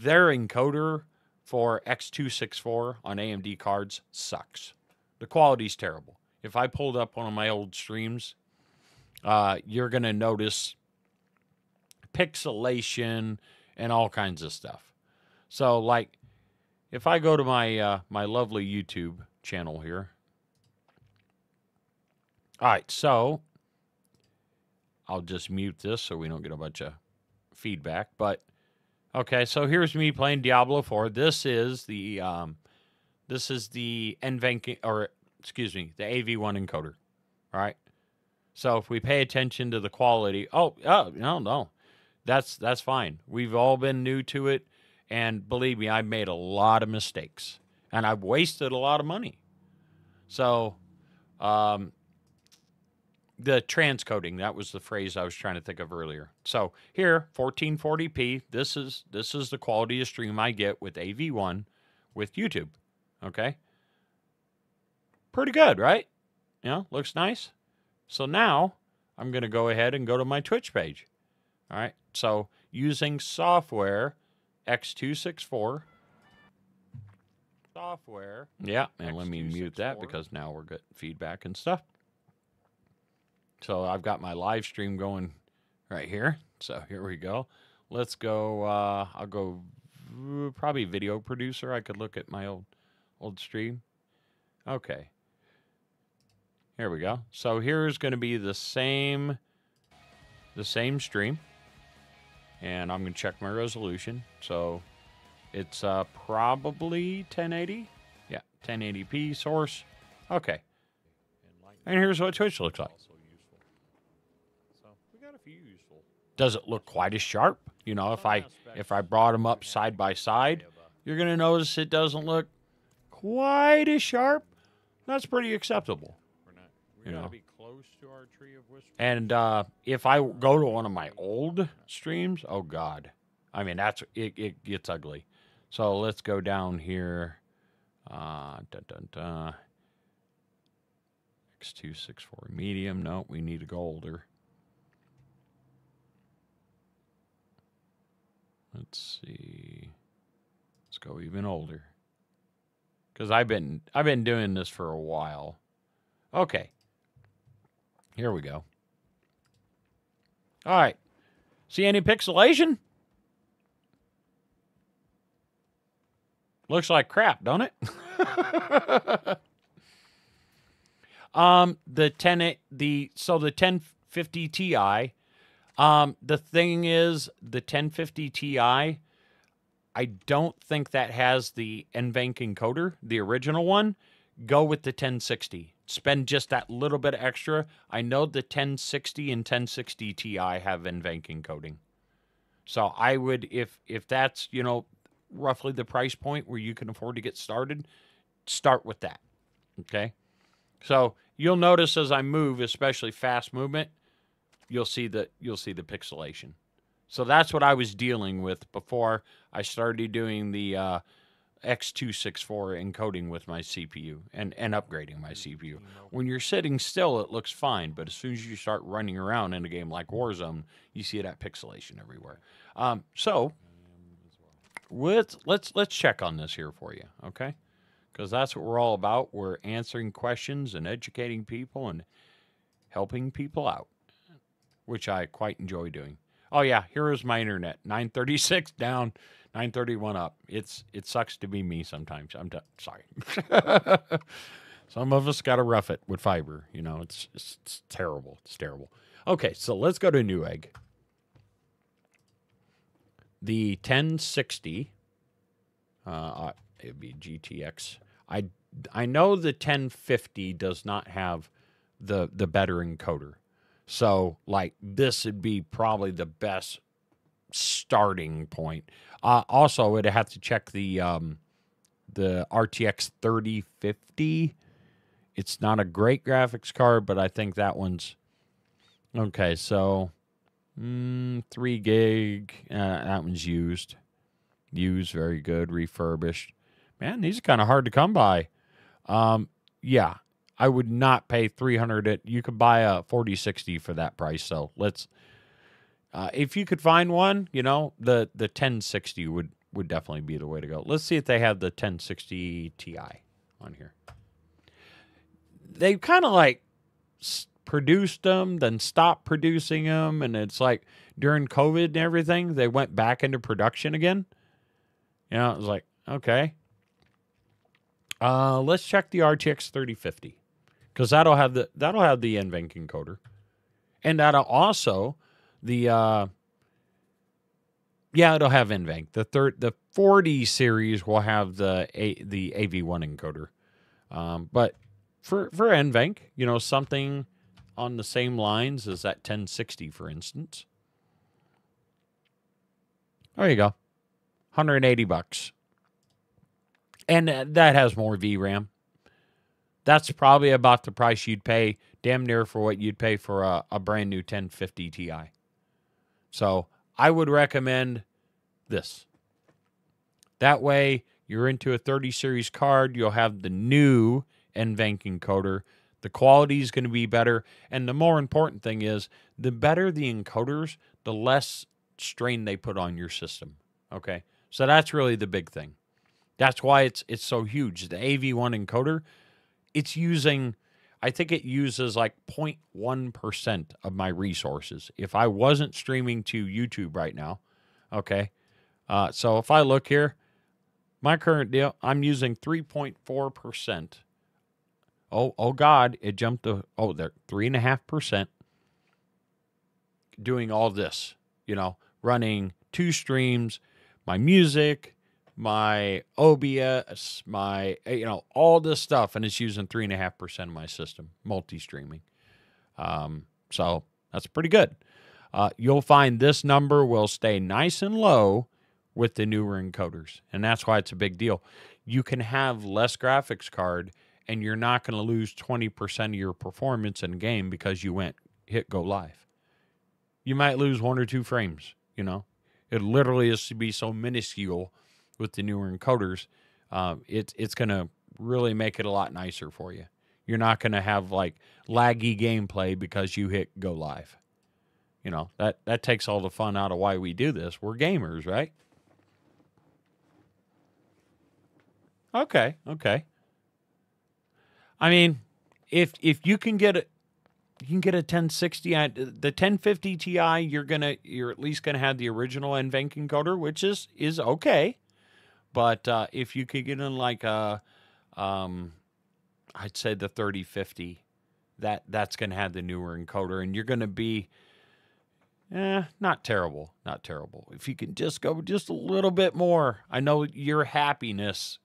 their encoder for X264 on AMD cards sucks. The quality's terrible. If I pulled up one of my old streams, uh, you're going to notice pixelation and all kinds of stuff. So, like, if I go to my uh, my lovely YouTube channel here, all right, so I'll just mute this so we don't get a bunch of feedback. But okay, so here's me playing Diablo 4. This is the um, this is the NVENC or excuse me, the AV1 encoder. All right. So if we pay attention to the quality, oh, oh no, no, that's that's fine. We've all been new to it, and believe me, I've made a lot of mistakes, and I've wasted a lot of money. So, um, the transcoding that was the phrase I was trying to think of earlier. So here, 1440p. This is this is the quality of stream I get with AV1 with YouTube. Okay, pretty good, right? yeah looks nice. So now I'm going to go ahead and go to my Twitch page. All right. So using software X264 software. Yeah, and let me mute that because now we're getting feedback and stuff. So I've got my live stream going right here. So here we go. Let's go. Uh, I'll go probably video producer. I could look at my old old stream. Okay. Here we go. So here's going to be the same the same stream. And I'm going to check my resolution. So it's uh, probably 1080. Yeah, 1080p source. Okay. And here's what Twitch looks like. So we got a few useful. Does it look quite as sharp? You know, if I if I brought them up side by side, you're going to notice it doesn't look quite as sharp. That's pretty acceptable. You know. Be close to our tree of whispers. And uh, if I go to one of my old streams, oh god, I mean that's it. It gets ugly. So let's go down here. Uh, dun, dun, dun. X two six four medium. No, we need to go older. Let's see. Let's go even older. Cause I've been I've been doing this for a while. Okay. Here we go. All right. See any pixelation? Looks like crap, don't it? um, the 10 the so the 1050 Ti. Um, the thing is, the 1050 Ti. I don't think that has the NVENC encoder, the original one. Go with the 1060 spend just that little bit extra. I know the 1060 and 1060 Ti have NVENC encoding. So I would if if that's, you know, roughly the price point where you can afford to get started, start with that. Okay? So you'll notice as I move, especially fast movement, you'll see the you'll see the pixelation. So that's what I was dealing with before I started doing the uh, X264 encoding with my CPU and, and upgrading my CPU. When you're sitting still, it looks fine, but as soon as you start running around in a game like Warzone, you see that pixelation everywhere. Um, so let's let's let's check on this here for you, okay? Because that's what we're all about. We're answering questions and educating people and helping people out, which I quite enjoy doing. Oh yeah, here is my internet. 936 down, 931 up. It's it sucks to be me sometimes. I'm t- sorry. Some of us got to rough it with fiber. You know, it's, it's it's terrible. It's terrible. Okay, so let's go to Newegg. The 1060, uh, uh, it'd be GTX. I I know the 1050 does not have the the better encoder. So like this would be probably the best starting point. Uh, also, it'd have to check the um, the RTX 3050. It's not a great graphics card, but I think that one's okay. So mm, three gig. Uh, that one's used. Used, very good. Refurbished. Man, these are kind of hard to come by. Um, yeah, I would not pay 300 it. You could buy a 4060 for that price. So let's uh, if you could find one, you know, the the 1060 would would definitely be the way to go. Let's see if they have the 1060 Ti on here. They kind of like produced them, then stopped producing them, and it's like during COVID and everything, they went back into production again. You know, it was like okay. Uh, let's check the RTX 3050 because that'll have the that'll have the NVENC encoder, and that'll also the uh, yeah it'll have NVENC. The third the 40 series will have the A, the AV1 encoder, um, but for for NVENC, you know something on the same lines as that 1060, for instance. There you go, 180 bucks, and uh, that has more VRAM that's probably about the price you'd pay, damn near for what you'd pay for a, a brand new 1050 Ti. So I would recommend this. That way, you're into a 30 series card, you'll have the new NVENC encoder. The quality is going to be better. And the more important thing is, the better the encoders, the less strain they put on your system. Okay. So that's really the big thing. That's why it's it's so huge. The AV1 encoder, it's using I think it uses like 0.1% of my resources. If I wasn't streaming to YouTube right now, okay. Uh, so if I look here, my current deal, I'm using 3.4%. Oh, oh God, it jumped to oh there three and a half percent doing all this, you know, running two streams, my music, my OBS, my eh, you know all this stuff, and it's using three and a half percent of my system, multi-streaming. Um, so that's pretty good. Uh, you'll find this number will stay nice and low with the newer encoders, and that's why it's a big deal. You can have less graphics card, and you're not going to lose twenty percent of your performance in game because you went hit go live. You might lose one or two frames. You know, it literally is to be so minuscule with the newer encoders, um, it's it's going to really make it a lot nicer for you. You're not going to have like laggy gameplay because you hit go live. You know that that takes all the fun out of why we do this. We're gamers, right? Okay, okay. I mean, if if you can get it, you can get a 1060. I- The 1050 Ti, you're gonna you're at least gonna have the original NVENC encoder, which is is okay. But uh, if you could get in like a, um, I'd say the 3050, that that's going to have the newer encoder, and you're going to be, eh, not terrible, not terrible. If you can just go just a little bit more, I know your happiness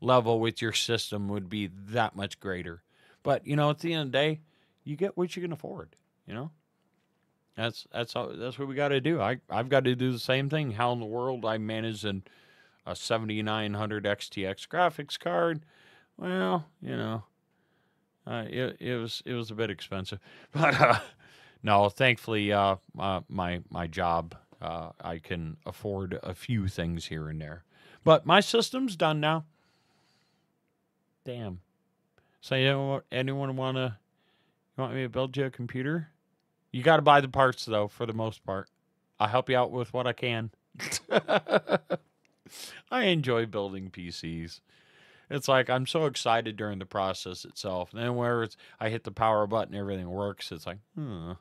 level with your system would be that much greater. But you know, at the end of the day, you get what you can afford. You know. That's that's all, that's what we got to do. I I've got to do the same thing. How in the world I manage and a 7900 XTX graphics card. Well, you know, uh, it, it was it was a bit expensive, but uh, no, thankfully, uh, uh, my my job, uh, I can afford a few things here and there. But my system's done now. Damn. So you know? Anyone wanna? You want me to build you a computer? You got to buy the parts though, for the most part. I'll help you out with what I can. I enjoy building PCs. It's like I'm so excited during the process itself. And then where it's I hit the power button, everything works. It's like, hmm,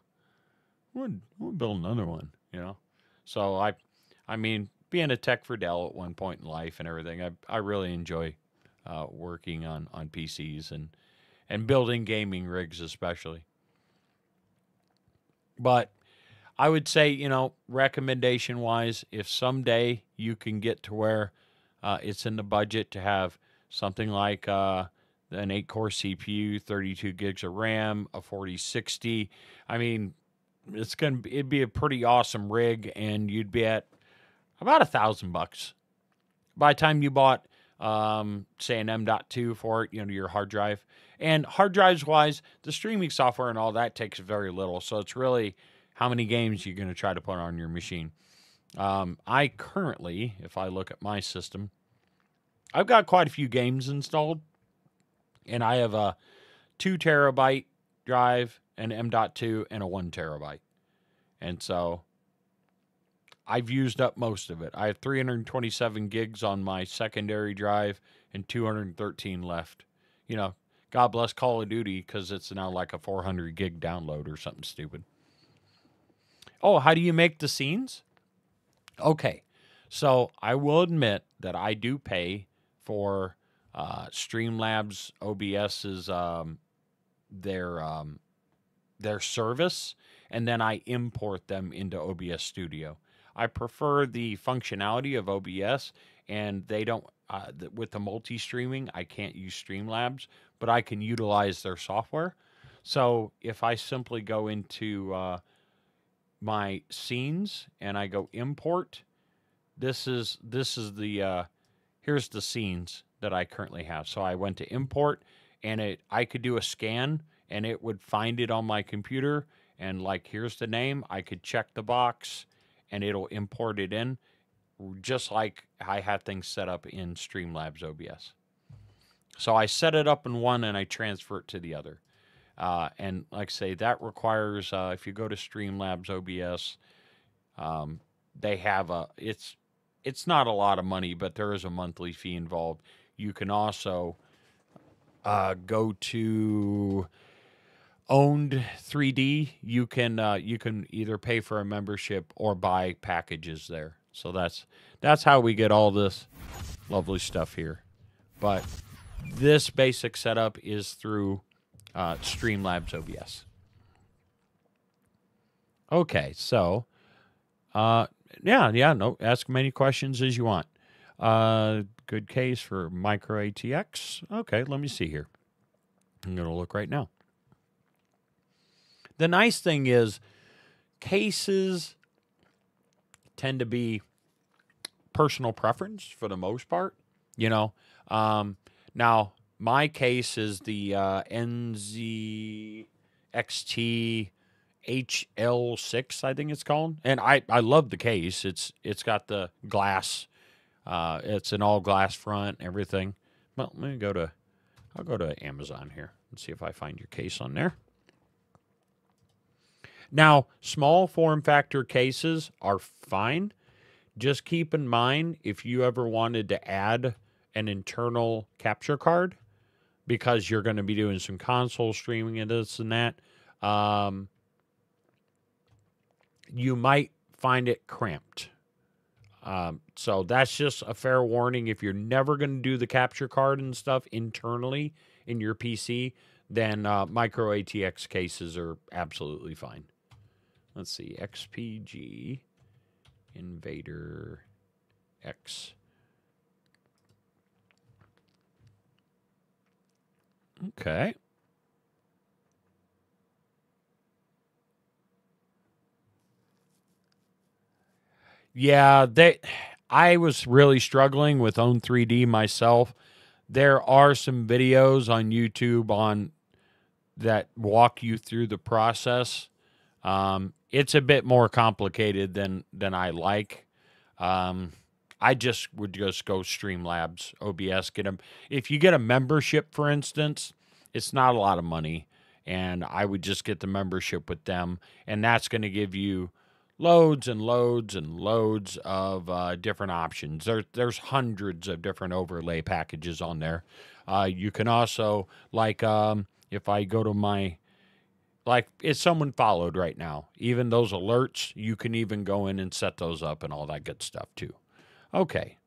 we'll, we'll build another one, you know. So I, I mean, being a tech for Dell at one point in life and everything, I I really enjoy uh, working on on PCs and and building gaming rigs especially. But I would say, you know, recommendation wise, if someday you can get to where uh, it's in the budget to have something like uh, an eight core CPU, 32 gigs of RAM, a 4060, I mean, it's gonna it'd be a pretty awesome rig, and you'd be at about a thousand bucks by the time you bought, um, say, an M.2 for it, you know, your hard drive. And hard drives wise, the streaming software and all that takes very little. So it's really how many games you're going to try to put on your machine. Um, I currently, if I look at my system, I've got quite a few games installed, and I have a two terabyte drive, an M.2, and a one terabyte. And so I've used up most of it. I have 327 gigs on my secondary drive and 213 left. You know, God bless Call of Duty because it's now like a 400 gig download or something stupid. Oh, how do you make the scenes? Okay, so I will admit that I do pay for uh, Streamlabs OBS's um, their um, their service, and then I import them into OBS Studio. I prefer the functionality of OBS, and they don't uh, th- with the multi streaming. I can't use Streamlabs, but I can utilize their software. So if I simply go into uh, my scenes and I go import, this is this is the uh, here's the scenes that I currently have. So I went to import, and it I could do a scan, and it would find it on my computer, and like here's the name. I could check the box, and it'll import it in, just like I had things set up in Streamlabs OBS. So I set it up in one and I transfer it to the other. Uh, and like I say, that requires uh, if you go to Streamlabs OBS, um, they have a it's it's not a lot of money, but there is a monthly fee involved. You can also uh, go to Own 3D. You can uh, you can either pay for a membership or buy packages there. So that's that's how we get all this lovely stuff here. But this basic setup is through uh, Streamlabs OBS. Okay, so uh, yeah, yeah, no, ask many questions as you want. Uh, good case for micro ATX. Okay, let me see here. I'm going to look right now. The nice thing is, cases tend to be personal preference for the most part. You know, um, now my case is the uh, NZ XT HL6, I think it's called, and I I love the case. It's it's got the glass. Uh, it's an all glass front, everything. Well, let me go to. I'll go to Amazon here and see if I find your case on there. Now, small form factor cases are fine. Just keep in mind if you ever wanted to add an internal capture card because you're going to be doing some console streaming and this and that, um, you might find it cramped. Um, so that's just a fair warning. If you're never going to do the capture card and stuff internally in your PC, then uh, micro ATX cases are absolutely fine. Let's see, XPG Invader X. Okay. Yeah, they I was really struggling with Own 3D myself. There are some videos on YouTube on that walk you through the process. Um, it's a bit more complicated than than I like. Um, I just would just go Streamlabs OBS. Get them. If you get a membership, for instance, it's not a lot of money, and I would just get the membership with them, and that's going to give you loads and loads and loads of uh, different options. There, there's hundreds of different overlay packages on there. Uh, you can also like um, if I go to my like if someone followed right now, even those alerts, you can even go in and set those up and all that good stuff too. Okay.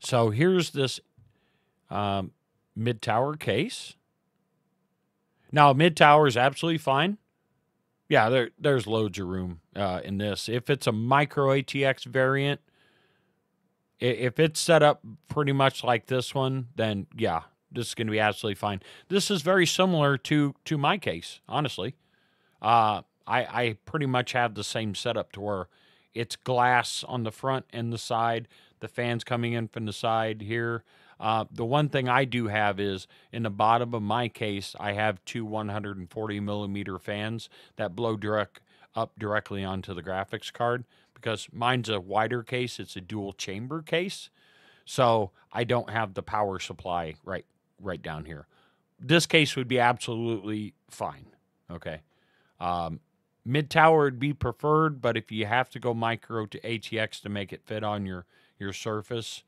So here's this um, mid tower case. Now mid tower is absolutely fine. Yeah, there there's loads of room uh, in this. If it's a micro ATX variant, if it's set up pretty much like this one, then yeah, this is going to be absolutely fine. This is very similar to to my case, honestly. Uh, I I pretty much have the same setup to where it's glass on the front and the side. The fans coming in from the side here. Uh, the one thing I do have is in the bottom of my case, I have two 140 millimeter fans that blow direct up directly onto the graphics card because mine's a wider case. It's a dual chamber case, so I don't have the power supply right right down here. This case would be absolutely fine. Okay. Um, mid tower would be preferred, but if you have to go micro to ATX to make it fit on your your surface,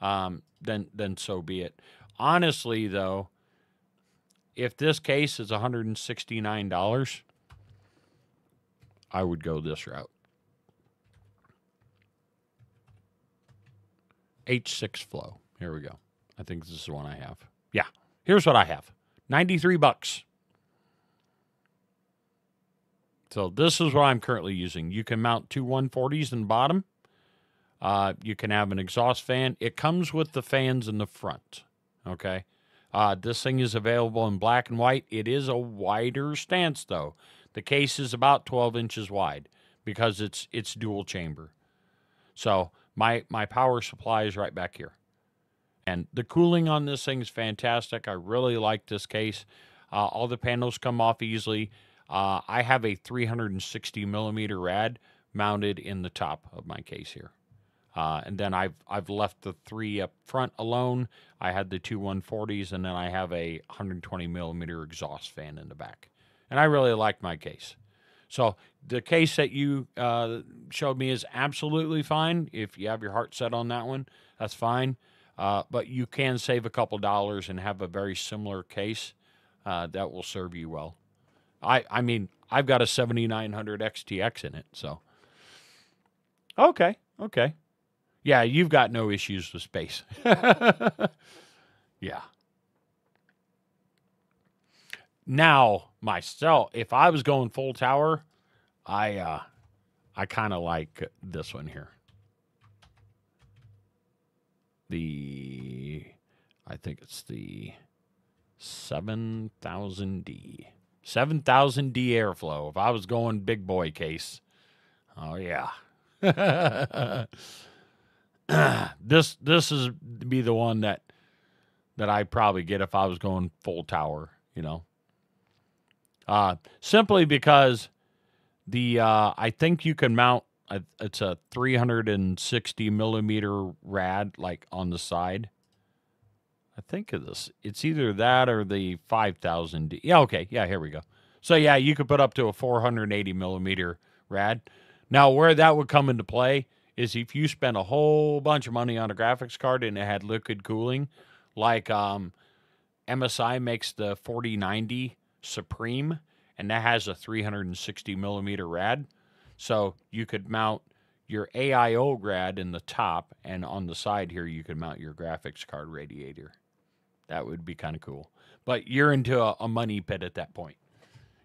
um, then then so be it. Honestly, though, if this case is one hundred and sixty nine dollars, I would go this route. H6 flow. Here we go. I think this is the one I have. Yeah. Here's what I have. 93 bucks. So this is what I'm currently using. You can mount two 140s in the bottom. Uh, you can have an exhaust fan. It comes with the fans in the front. Okay. Uh, this thing is available in black and white. It is a wider stance though. The case is about 12 inches wide because it's it's dual chamber. So my my power supply is right back here. And the cooling on this thing is fantastic. I really like this case. Uh, all the panels come off easily. Uh, I have a 360 millimeter rad mounted in the top of my case here. Uh, and then I've I've left the three up front alone. I had the two 140s, and then I have a 120 millimeter exhaust fan in the back. And I really like my case. So the case that you uh, showed me is absolutely fine. If you have your heart set on that one, that's fine. Uh, but you can save a couple dollars and have a very similar case uh, that will serve you well. I I mean I've got a 7900 XTX in it, so okay, okay, yeah, you've got no issues with space. yeah. Now myself, if I was going full tower, I uh, I kind of like this one here. The I think it's the 7000D. 7000D airflow. If I was going big boy case. Oh yeah. this this is be the one that that I'd probably get if I was going full tower, you know. Uh simply because the uh I think you can mount a, it's a 360 millimeter rad like on the side. I think of this. It's either that or the 5000D. Yeah, okay. Yeah, here we go. So yeah, you could put up to a 480 millimeter rad. Now, where that would come into play is if you spent a whole bunch of money on a graphics card and it had liquid cooling, like um, MSI makes the 4090 Supreme, and that has a 360 millimeter rad. So you could mount your AIO rad in the top, and on the side here, you could mount your graphics card radiator. That would be kind of cool. But you're into a, a money pit at that point.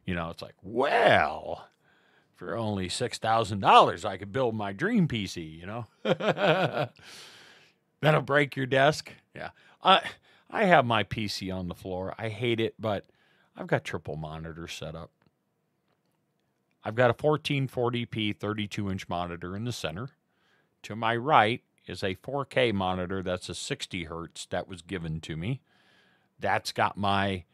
You know, it's like, well, for only six thousand dollars, I could build my dream PC. You know, that'll break your desk. Yeah, I I have my PC on the floor. I hate it, but I've got triple monitor set up. I've got a 1440p 32 inch monitor in the center. To my right is a 4K monitor that's a 60 hertz that was given to me. That's got my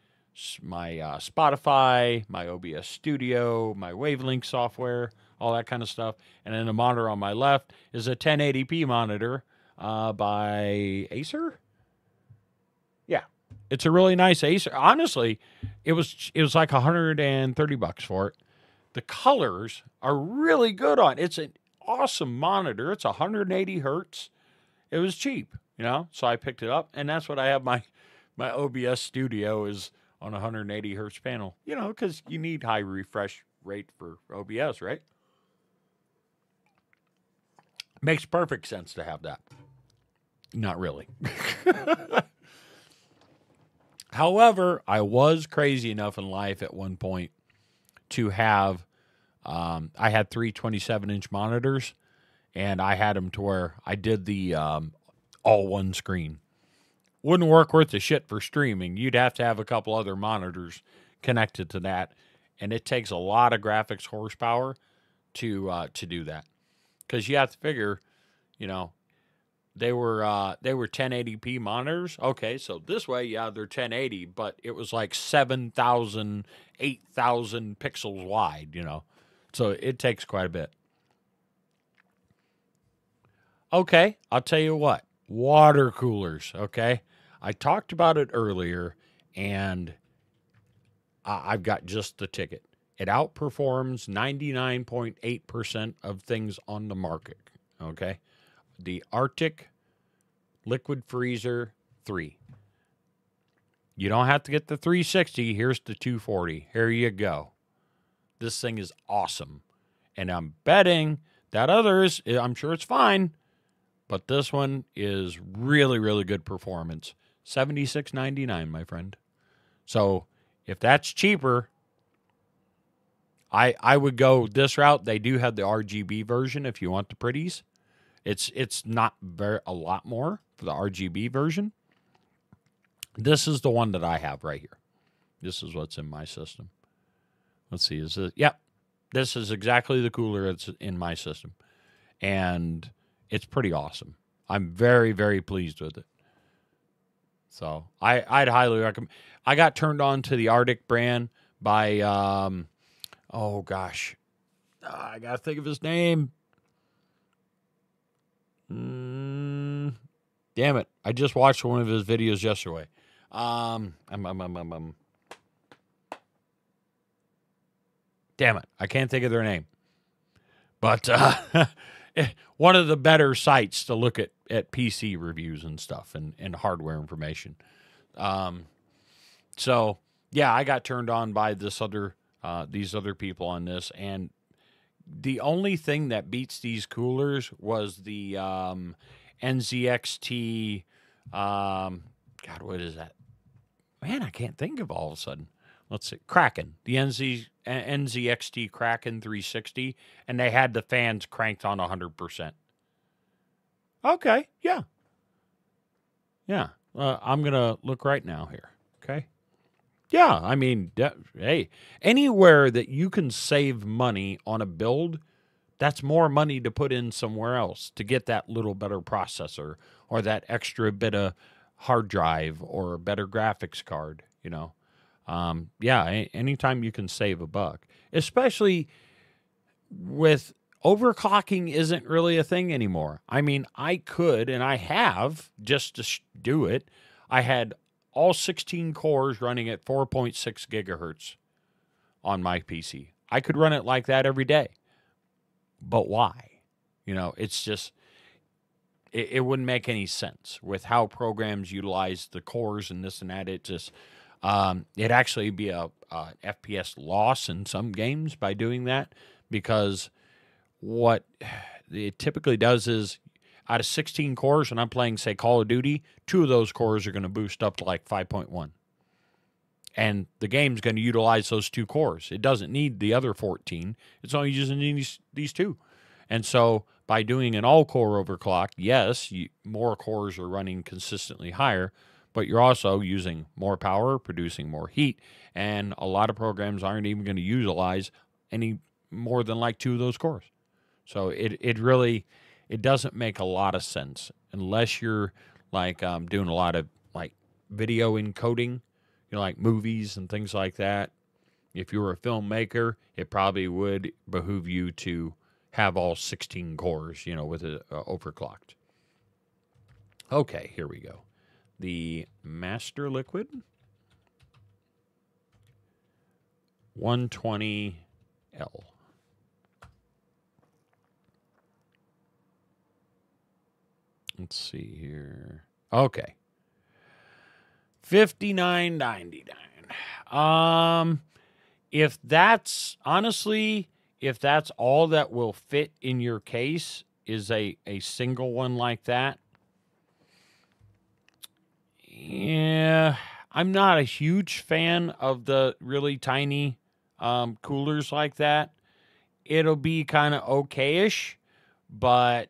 my uh, Spotify, my OBS Studio, my Wavelink software, all that kind of stuff. And then the monitor on my left is a 1080p monitor uh, by Acer. Yeah, it's a really nice Acer. Honestly, it was it was like 130 bucks for it. The colors are really good on. It's an awesome monitor. It's 180 hertz. It was cheap, you know. So I picked it up, and that's what I have my my OBS studio is on a 180 hertz panel. You know, because you need high refresh rate for OBS, right? Makes perfect sense to have that. Not really. However, I was crazy enough in life at one point to have, um, I had three 27 inch monitors and I had them to where I did the um, all one screen. Wouldn't work worth the shit for streaming. You'd have to have a couple other monitors connected to that, and it takes a lot of graphics horsepower to uh, to do that. Because you have to figure, you know, they were uh, they were 1080p monitors. Okay, so this way, yeah, they're 1080, but it was like 7,000, 8,000 pixels wide. You know, so it takes quite a bit. Okay, I'll tell you what. Water coolers, okay? I talked about it earlier and I've got just the ticket. It outperforms 99.8% of things on the market, okay? The Arctic Liquid Freezer 3. You don't have to get the 360. Here's the 240. Here you go. This thing is awesome. And I'm betting that others, eh, I'm sure it's fine, but this one is really, really good performance. Seventy six ninety nine, my friend. So if that's cheaper, I I would go this route. They do have the RGB version if you want the pretties. It's it's not very a lot more for the RGB version. This is the one that I have right here. This is what's in my system. Let's see. Is it? Yep. This is exactly the cooler that's in my system, and it's pretty awesome. I'm very very pleased with it. So I I'd highly recommend. I got turned on to the Arctic brand by um oh gosh, Ah, I gotta think of his name. Mm, damn it! I just watched one of his videos yesterday. Um, um, um, um, um, um. damn it! I can't think of their name. But uh, one of the better sites to look at at PC reviews and stuff and and hardware information. Um, so yeah, I got turned on by this other uh, these other people on this, and the only thing that beats these coolers was the um, NZXT. Um, God, what is that? Man, I can't think of all of a sudden. Let's see, Kraken, the NZ NZXT Kraken 360, and they had the fans cranked on 100%. Okay, yeah. Yeah, uh, I'm going to look right now here, okay? Yeah, I mean, de- hey, anywhere that you can save money on a build, that's more money to put in somewhere else to get that little better processor or that extra bit of hard drive or a better graphics card, you know. Um, yeah, anytime you can save a buck, especially with overclocking isn't really a thing anymore. I mean, I could and I have just to sh- do it. I had all 16 cores running at 4.6 gigahertz on my PC. I could run it like that every day. But why? You know, it's just it, it wouldn't make any sense with how programs utilize the cores and this and that. It just um, it'd actually be a, a FPS loss in some games by doing that because what it typically does is out of 16 cores, when I'm playing, say, Call of Duty, two of those cores are going to boost up to like 5.1. And the game's going to utilize those two cores. It doesn't need the other 14. It's only using these, these two. And so by doing an all core overclock, yes, you, more cores are running consistently higher, but you're also using more power, producing more heat. And a lot of programs aren't even going to utilize any more than like two of those cores. So it, it really it doesn't make a lot of sense unless you're like um, doing a lot of like video encoding, you know, like movies and things like that. if you were a filmmaker, it probably would behoove you to have all 16 cores, you know, with it uh, overclocked. Okay, here we go. The Master Liquid 120L. Let's see here. Okay. 59.99. Um if that's honestly if that's all that will fit in your case is a a single one like that yeah i'm not a huge fan of the really tiny um, coolers like that it'll be kind of okayish but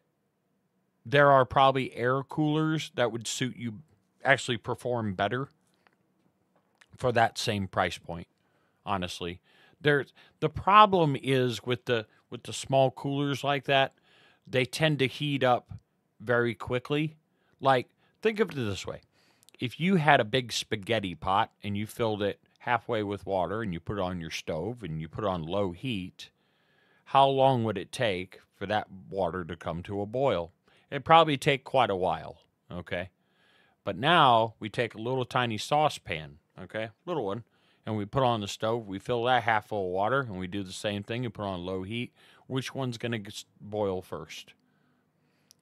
there are probably air coolers that would suit you actually perform better for that same price point honestly. There's the problem is with the with the small coolers like that they tend to heat up very quickly. Like think of it this way. If you had a big spaghetti pot and you filled it halfway with water and you put it on your stove and you put it on low heat how long would it take for that water to come to a boil it'd probably take quite a while okay but now we take a little tiny saucepan okay little one and we put on the stove. We fill that half full of water, and we do the same thing and put on low heat. Which one's going to boil first?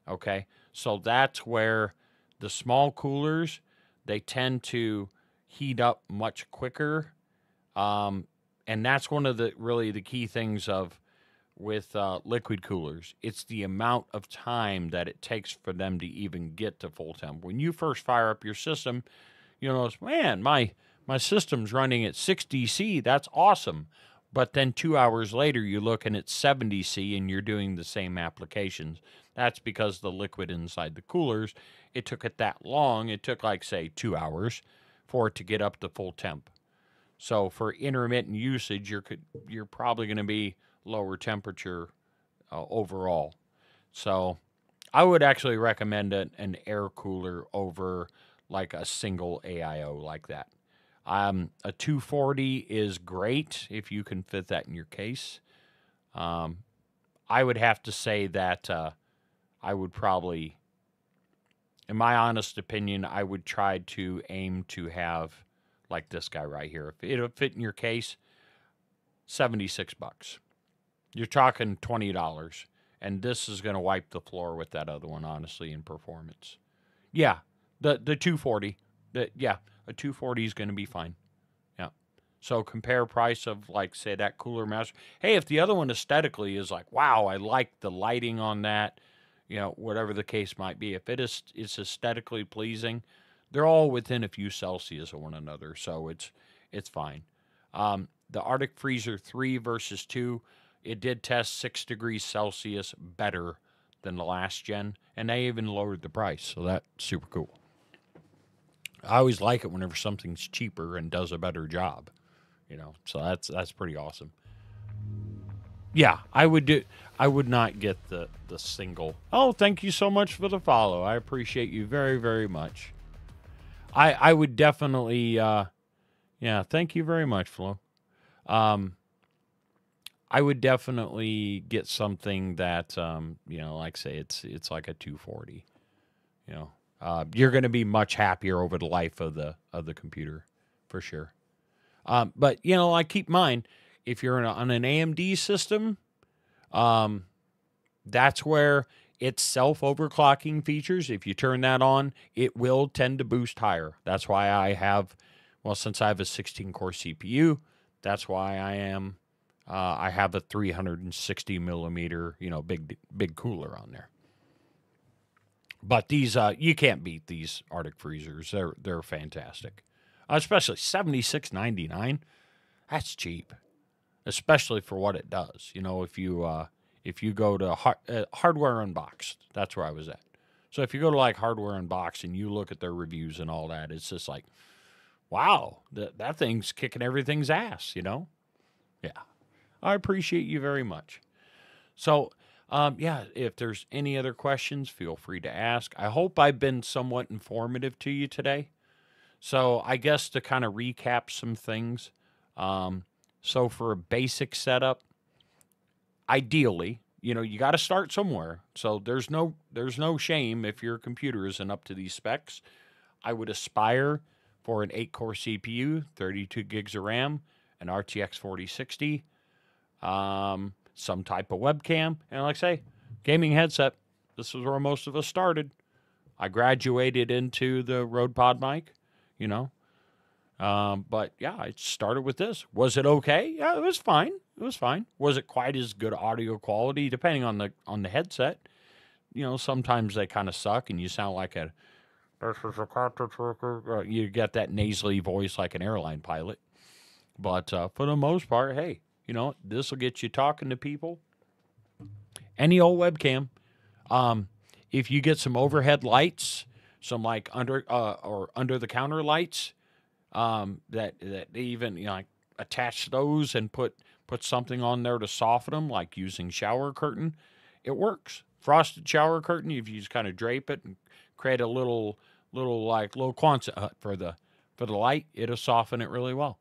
Okay, so that's where the small coolers they tend to heat up much quicker, um, and that's one of the really the key things of with uh, liquid coolers. It's the amount of time that it takes for them to even get to full temp. When you first fire up your system, you know, man, my my system's running at 60 C. That's awesome. But then two hours later, you're looking at 70 C and you're doing the same applications. That's because the liquid inside the coolers, it took it that long. It took, like, say, two hours for it to get up to full temp. So for intermittent usage, you're you're probably going to be lower temperature uh, overall. So I would actually recommend an, an air cooler over like a single AIO like that. Um, a 240 is great if you can fit that in your case. Um, I would have to say that uh, I would probably, in my honest opinion, I would try to aim to have like this guy right here. If it'll fit in your case, 76 bucks. You're talking $20. And this is going to wipe the floor with that other one, honestly, in performance. Yeah, the the 240. The, yeah, a 240 is going to be fine. Yeah. So compare price of like say that cooler master. Hey, if the other one aesthetically is like, wow, I like the lighting on that, you know, whatever the case might be. If it is it's aesthetically pleasing, they're all within a few Celsius of one another, so it's it's fine. Um, the Arctic Freezer 3 versus 2, it did test 6 degrees Celsius better than the last gen, and they even lowered the price, so that's super cool. I always like it whenever something's cheaper and does a better job, you know. So that's that's pretty awesome. Yeah, I would do. I would not get the the single. Oh, thank you so much for the follow. I appreciate you very very much. I I would definitely. uh Yeah, thank you very much, Flo. Um, I would definitely get something that um you know, like say it's it's like a 240. You know, uh, you're going to be much happier over the life of the of the computer, for sure. Um, but you know, like keep in mind if you're a, on an AMD system, um, that's where its self overclocking features. If you turn that on, it will tend to boost higher. That's why I have, well, since I have a 16 core CPU, that's why I am. Uh, I have a 360 millimeter, you know, big big cooler on there. But these, uh, you can't beat these Arctic freezers. They're they're fantastic, especially seventy six ninety nine. That's cheap, especially for what it does. You know, if you uh, if you go to har- uh, Hardware Unboxed, that's where I was at. So if you go to like Hardware Unboxed and you look at their reviews and all that, it's just like, wow, that that thing's kicking everything's ass. You know, yeah. I appreciate you very much. So, um, yeah, if there's any other questions, feel free to ask. I hope I've been somewhat informative to you today. So, I guess to kind of recap some things, um, So for a basic setup, ideally, you know, you got to start somewhere. So there's no there's no shame if your computer isn't up to these specs. I would aspire for an 8-core CPU, 32 gigs of RAM, an RTX 4060, um, some type of webcam, and like I say, gaming headset. This is where most of us started. I graduated into the Rode Pod mic, you know. Um, but yeah, I started with this. Was it okay? Yeah, it was fine. It was fine. Was it quite as good audio quality? Depending on the on the headset. You know, sometimes they kind of suck, and you sound like a this is a worker. You get that nasally voice like an airline pilot. But uh, for the most part, hey, you know, this will get you talking to people. Any old webcam. Um, if you get some overhead lights, some like under uh, or under the counter lights, um, that that even you know like attach those and put put something on there to soften them, like using shower curtain. It works. Frosted shower curtain. If you just kind of drape it and create a little little like little Quonset hut for the for the light, it'll soften it really well.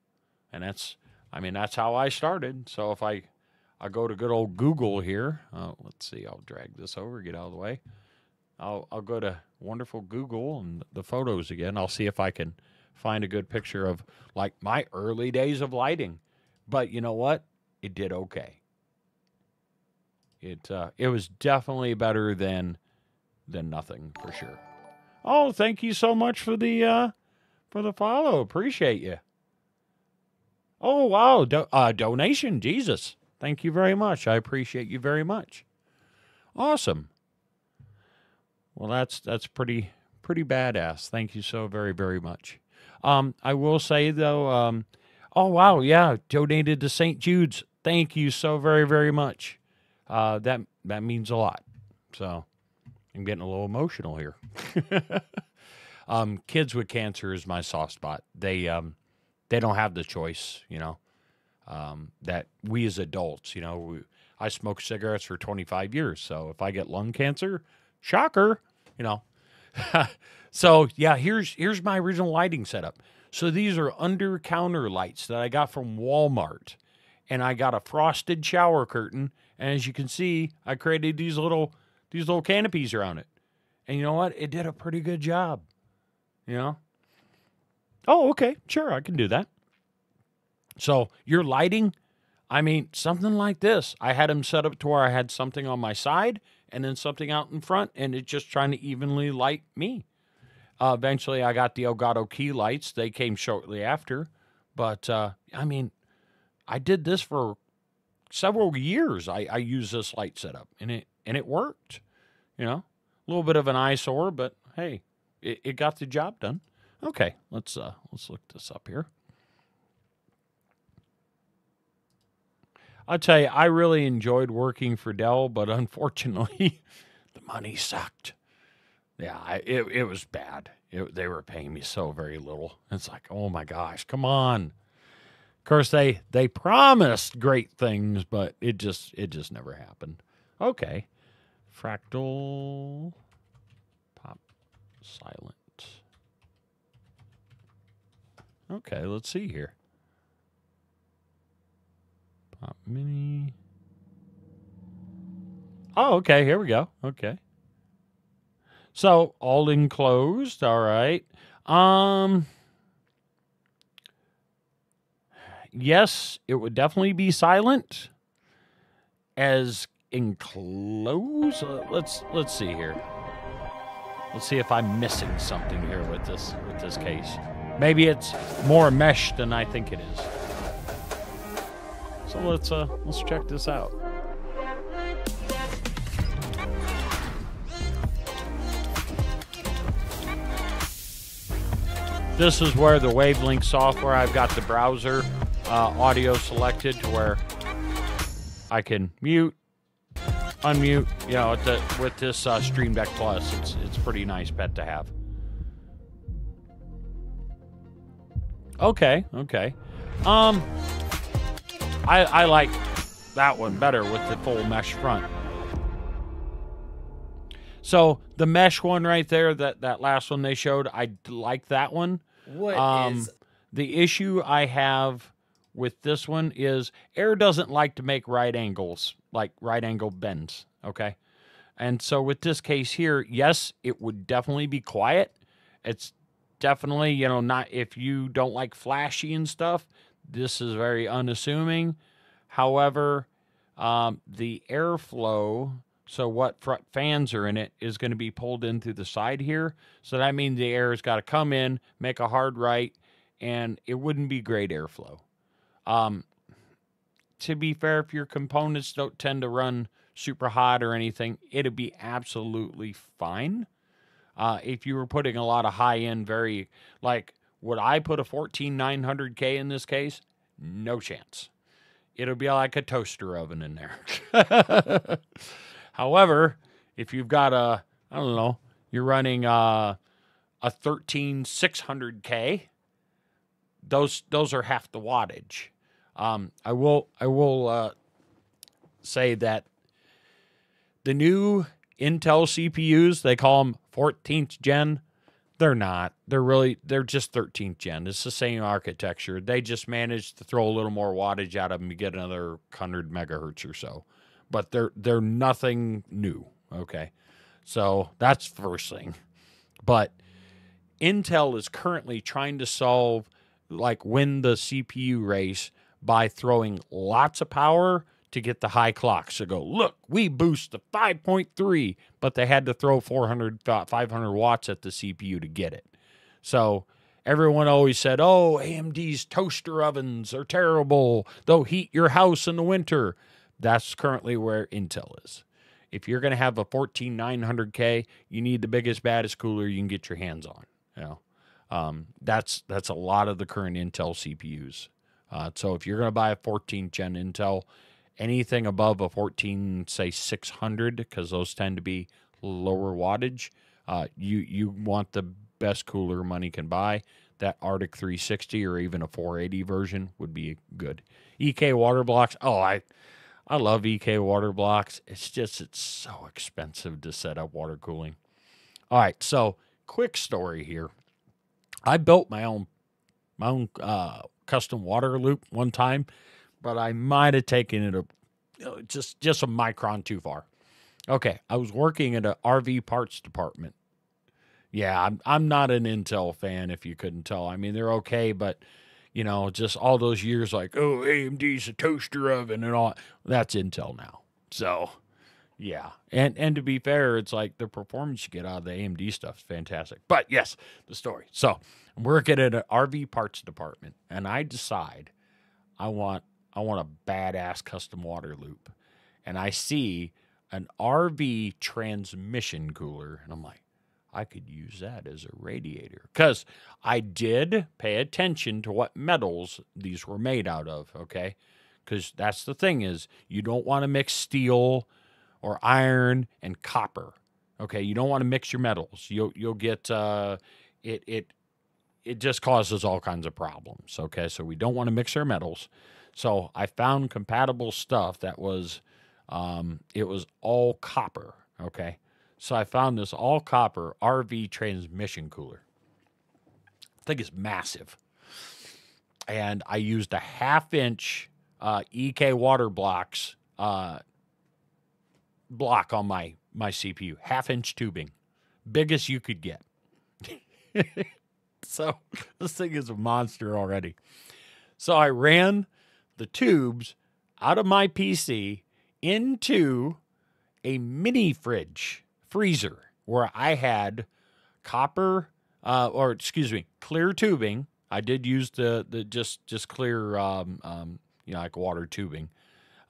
And that's I mean that's how I started. So if I I go to good old Google here, uh, let's see, I'll drag this over, get out of the way. I'll I'll go to wonderful Google and the photos again. I'll see if I can find a good picture of like my early days of lighting. But you know what? It did okay. It uh, it was definitely better than than nothing for sure. Oh, thank you so much for the uh, for the follow. Appreciate you. Oh wow, Do- uh, donation, Jesus! Thank you very much. I appreciate you very much. Awesome. Well, that's that's pretty pretty badass. Thank you so very very much. Um, I will say though, um, oh wow, yeah, donated to St. Jude's. Thank you so very very much. Uh, that that means a lot. So I'm getting a little emotional here. um, kids with cancer is my soft spot. They um, they don't have the choice, you know. Um, that we as adults, you know, we, I smoked cigarettes for 25 years, so if I get lung cancer, shocker, you know. so yeah, here's here's my original lighting setup. So these are under counter lights that I got from Walmart, and I got a frosted shower curtain. And as you can see, I created these little these little canopies around it. And you know what? It did a pretty good job. You know? Oh, okay. Sure, I can do that. So, your lighting, I mean, something like this. I had them set up to where I had something on my side and then something out in front, and it's just trying to evenly light me. Uh, eventually, I got the Elgato key lights. They came shortly after. But, uh, I mean, I did this for several years. I, I used this light setup, and it and it worked. You know, a little bit of an eyesore, but hey, it, it got the job done. Okay, let's uh let's look this up here. I'll tell you, I really enjoyed working for Dell, but unfortunately, the money sucked. Yeah, I, it it was bad. It, they were paying me so very little. It's like, oh my gosh, come on. Of course, they they promised great things, but it just it just never happened. Okay, fractal pop silent. Okay, let's see here. Pop mini. Oh, okay. Here we go. Okay. So all enclosed. All right. Um. Yes, it would definitely be silent. As enclosed. Uh, let's let's see here. Let's see if I'm missing something here with this with this case. Maybe it's more mesh than I think it is. So let's uh let's check this out. This is where the Wavelink software, I've got the browser uh, audio selected to where I can mute, unmute. You know, with, the, with this uh, Stream Deck Plus, it's it's pretty nice pet to have. Okay, okay. Um, I I like that one better with the full mesh front. So the mesh one right there, that that last one they showed, I like that one. What is Um, the issue I have with this one is air doesn't like to make right angles, like right angle bends. Okay. And so with this case here, yes, it would definitely be quiet. It's definitely, you know, not if you don't like flashy and stuff, this is very unassuming. However, um, the airflow, so what front fans are in it, is going to be pulled in through the side here. So that means the air has got to come in, make a hard right, and it wouldn't be great airflow. Um, to be fair, if your components don't tend to run super hot or anything, it'd be absolutely fine. Uh, if you were putting a lot of high end, very like, would I put a 14900K in this case? No chance. It'll be like a toaster oven in there. However, if you've got a, I don't know, you're running a, a 13600K, those those are half the wattage. Um, I will I will uh, say that the new Intel CPUs they call them 14th gen. They're not. They're really they're just 13th gen. It's the same architecture. They just managed to throw a little more wattage at them to get another 100 megahertz or so. But they're they're nothing new. Okay, so that's first thing. But Intel is currently trying to solve like win the CPU race by throwing lots of power to get the high clocks. So go, look, we boost the 5.3, but they had to throw 400, uh, 500 watts at the CPU to get it. So everyone always said, oh, AMD's toaster ovens are terrible. They'll heat your house in the winter. That's currently where Intel is. If you're going to have a 14900K, you need the biggest, baddest cooler you can get your hands on. You know, um, that's that's a lot of the current Intel CPUs. Uh, so if you're going to buy a 14 gen Intel, anything above a 14, say 600, because those tend to be lower wattage, uh, you you want the best cooler money can buy. That Arctic 360 or even a 480 version would be good. EK water blocks. Oh, I I love EK water blocks. It's just it's so expensive to set up water cooling. All right, so quick story here. I built my own my own uh, custom water loop one time, but I might have taken it a uh, just just a micron too far. Okay, I was working at an RV parts department. Yeah, I'm I'm not an Intel fan if you couldn't tell. I mean, they're okay, but you know, just all those years like, oh, AMD's a toaster oven and all. That's Intel now. So, yeah. And and to be fair, it's like the performance you get out of the AMD stuff is fantastic. But yes, the story. So I'm working at an RV parts department, and I decide I want I want a badass custom water loop, and I see an RV transmission cooler, and I'm like, I could use that as a radiator because I did pay attention to what metals these were made out of. Okay, because that's the thing is you don't want to mix steel or iron and copper. Okay, you don't want to mix your metals. You'll you'll get uh, it it it just causes all kinds of problems. Okay, so we don't want to mix our metals. So I found compatible stuff that was um, it was all copper. Okay, so I found this all copper RV transmission cooler. I think it's massive, and I used a half inch uh, EK water blocks uh, block on my my CPU, half inch tubing, biggest you could get. so this thing is a monster already. So I ran the tubes out of my PC into a mini fridge freezer where I had copper uh, or excuse me clear tubing. I did use the the just just clear um, um, you know like water tubing,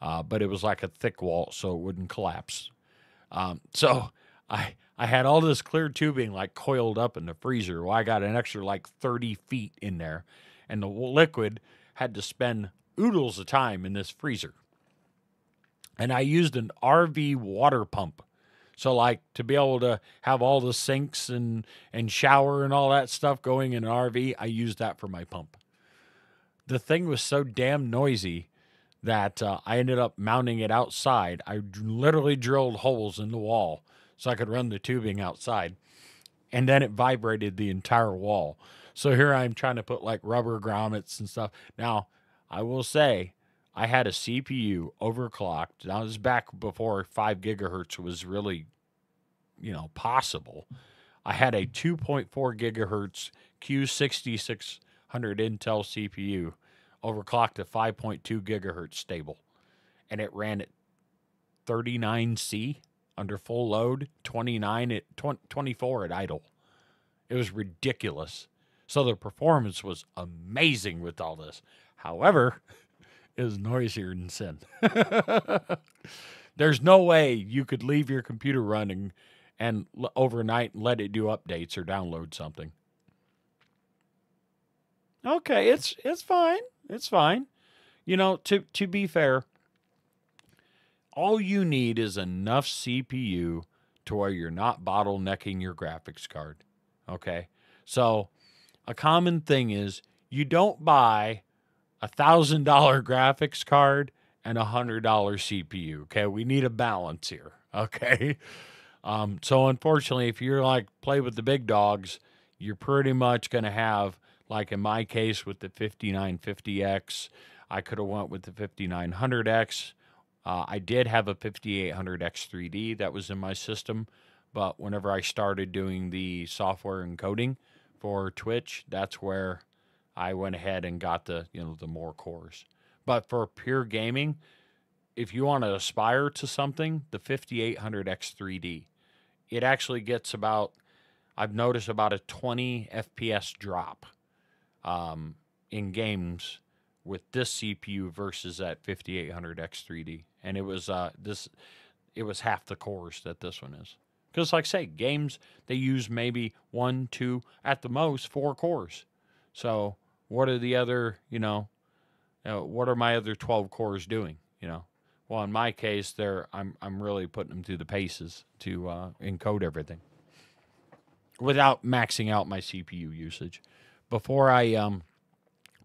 uh, but it was like a thick wall so it wouldn't collapse. Um, so I I had all this clear tubing like coiled up in the freezer. Well, I got an extra like 30 feet in there, and the liquid had to spend oodles of time in this freezer. And I used an RV water pump. So like to be able to have all the sinks and and shower and all that stuff going in an RV, I used that for my pump. The thing was so damn noisy that uh, I ended up mounting it outside. I literally drilled holes in the wall so I could run the tubing outside. And then it vibrated the entire wall. So here I'm trying to put like rubber grommets and stuff. Now, I will say I had a CPU overclocked. Now this is back before five gigahertz was really, you know, possible. I had a 2.4 gigahertz Q6600 Intel CPU overclocked to 5.2 gigahertz stable, and it ran at 39C under full load, 29 at 20, 24 at idle. It was ridiculous. So the performance was amazing with all this. However, is noisier than sin. There's no way you could leave your computer running and l- overnight let it do updates or download something. Okay, it's it's fine. It's fine. You know, to to be fair, all you need is enough CPU to where you're not bottlenecking your graphics card. Okay? So, a common thing is you don't buy a thousand dollar graphics card and a hundred dollar CPU. Okay, we need a balance here. Okay, um, so unfortunately, if you're like play with the big dogs, you're pretty much going to have like in my case with the 5950X, I could have went with the 5900X. Uh, I did have a 5800X 3D that was in my system, but whenever I started doing the software encoding for Twitch, that's where I went ahead and got the you know the more cores. But for pure gaming, if you want to aspire to something, the 5800X 3D, it actually gets about I've noticed about a 20 FPS drop um, in games with this CPU versus that 5800X 3D, and it was uh, this it was half the cores that this one is. Because, like I say, games they use maybe one, two, at the most four cores. So, what are the other, you know, uh, what are my other 12 cores doing? You know, well, in my case, they're I'm I'm really putting them through the paces to uh, encode everything without maxing out my CPU usage. Before I um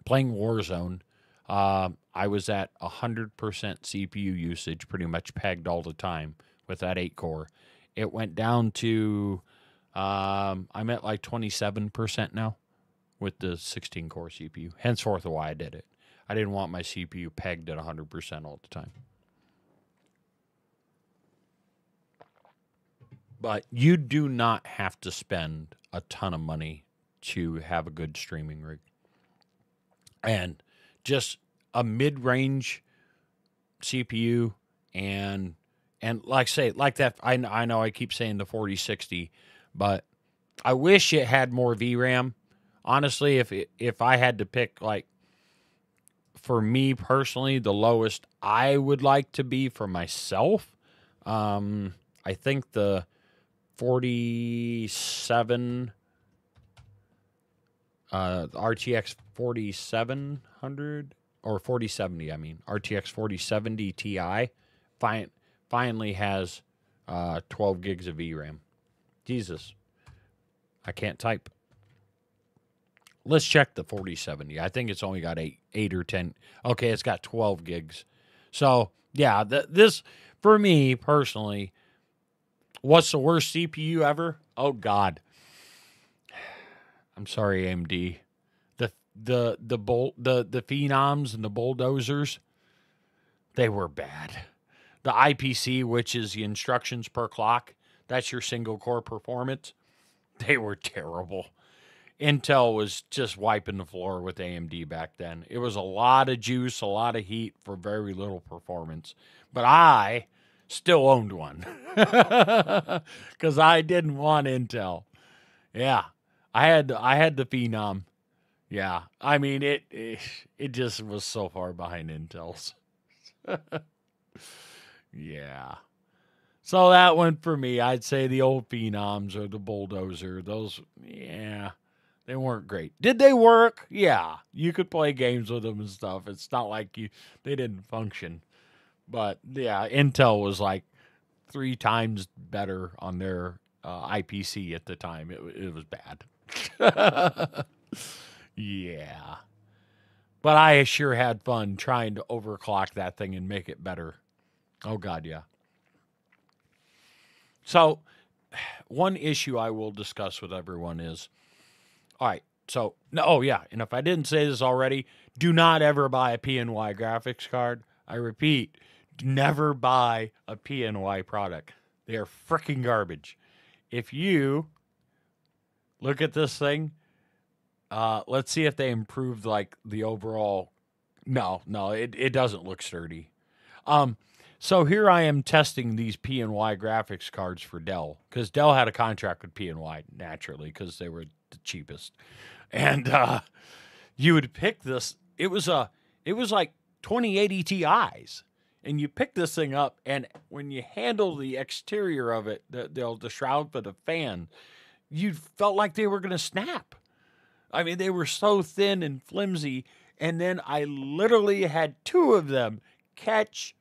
playing Warzone, uh, I was at hundred percent CPU usage, pretty much pegged all the time with that eight core. It went down to um, I'm at like twenty seven percent now with the sixteen core CPU. Henceforth, why I did it. I didn't want my CPU pegged at hundred percent all the time. But you do not have to spend a ton of money to have a good streaming rig. And just a mid-range CPU and and like say like that I, I know I keep saying the 4060 but I wish it had more VRAM honestly if if I had to pick like for me personally the lowest I would like to be for myself um I think the 47 uh RTX 4700 or 4070 I mean RTX 4070 Ti fin- finally has uh 12 gigs of VRAM. Jesus. I can't type. Let's check the 4070. I think it's only got 8 8 or 10. Okay, it's got 12 gigs. So, yeah, th- this for me personally what's the worst CPU ever? Oh god. I'm sorry, AMD. The the the bull the the phenoms and the bulldozers, they were bad. The IPC, which is the instructions per clock, that's your single core performance. They were terrible. Intel was just wiping the floor with AMD back then. It was a lot of juice, a lot of heat for very little performance. But I still owned one because I didn't want Intel. Yeah, I had I had the Phenom. Yeah, I mean it. It, it just was so far behind Intel's. yeah. So that one for me, I'd say the old Phenoms or the Bulldozer. Those, yeah, they weren't great. Did they work? Yeah, you could play games with them and stuff. It's not like you they didn't function. But yeah, Intel was like three times better on their uh, IPC at the time. It, it was bad. yeah. But I sure had fun trying to overclock that thing and make it better. Oh, God, yeah. So, one issue I will discuss with everyone is all right, So no, oh yeah, and if I didn't say this already, do not ever buy a PNY graphics card. I repeat, never buy a PNY product. They are freaking garbage. If you look at this thing, uh, let's see if they improved like the overall. No, no, it, it doesn't look sturdy. Um, so here I am testing these PNY graphics cards for Dell because Dell had a contract with PNY naturally because they were the cheapest, and uh, you would pick this. It was a it was like 2080 Ti's, and you pick this thing up, and when you handle the exterior of it, the the, the shroud for the fan, you felt like they were going to snap. I mean, they were so thin and flimsy, and then I literally had two of them catch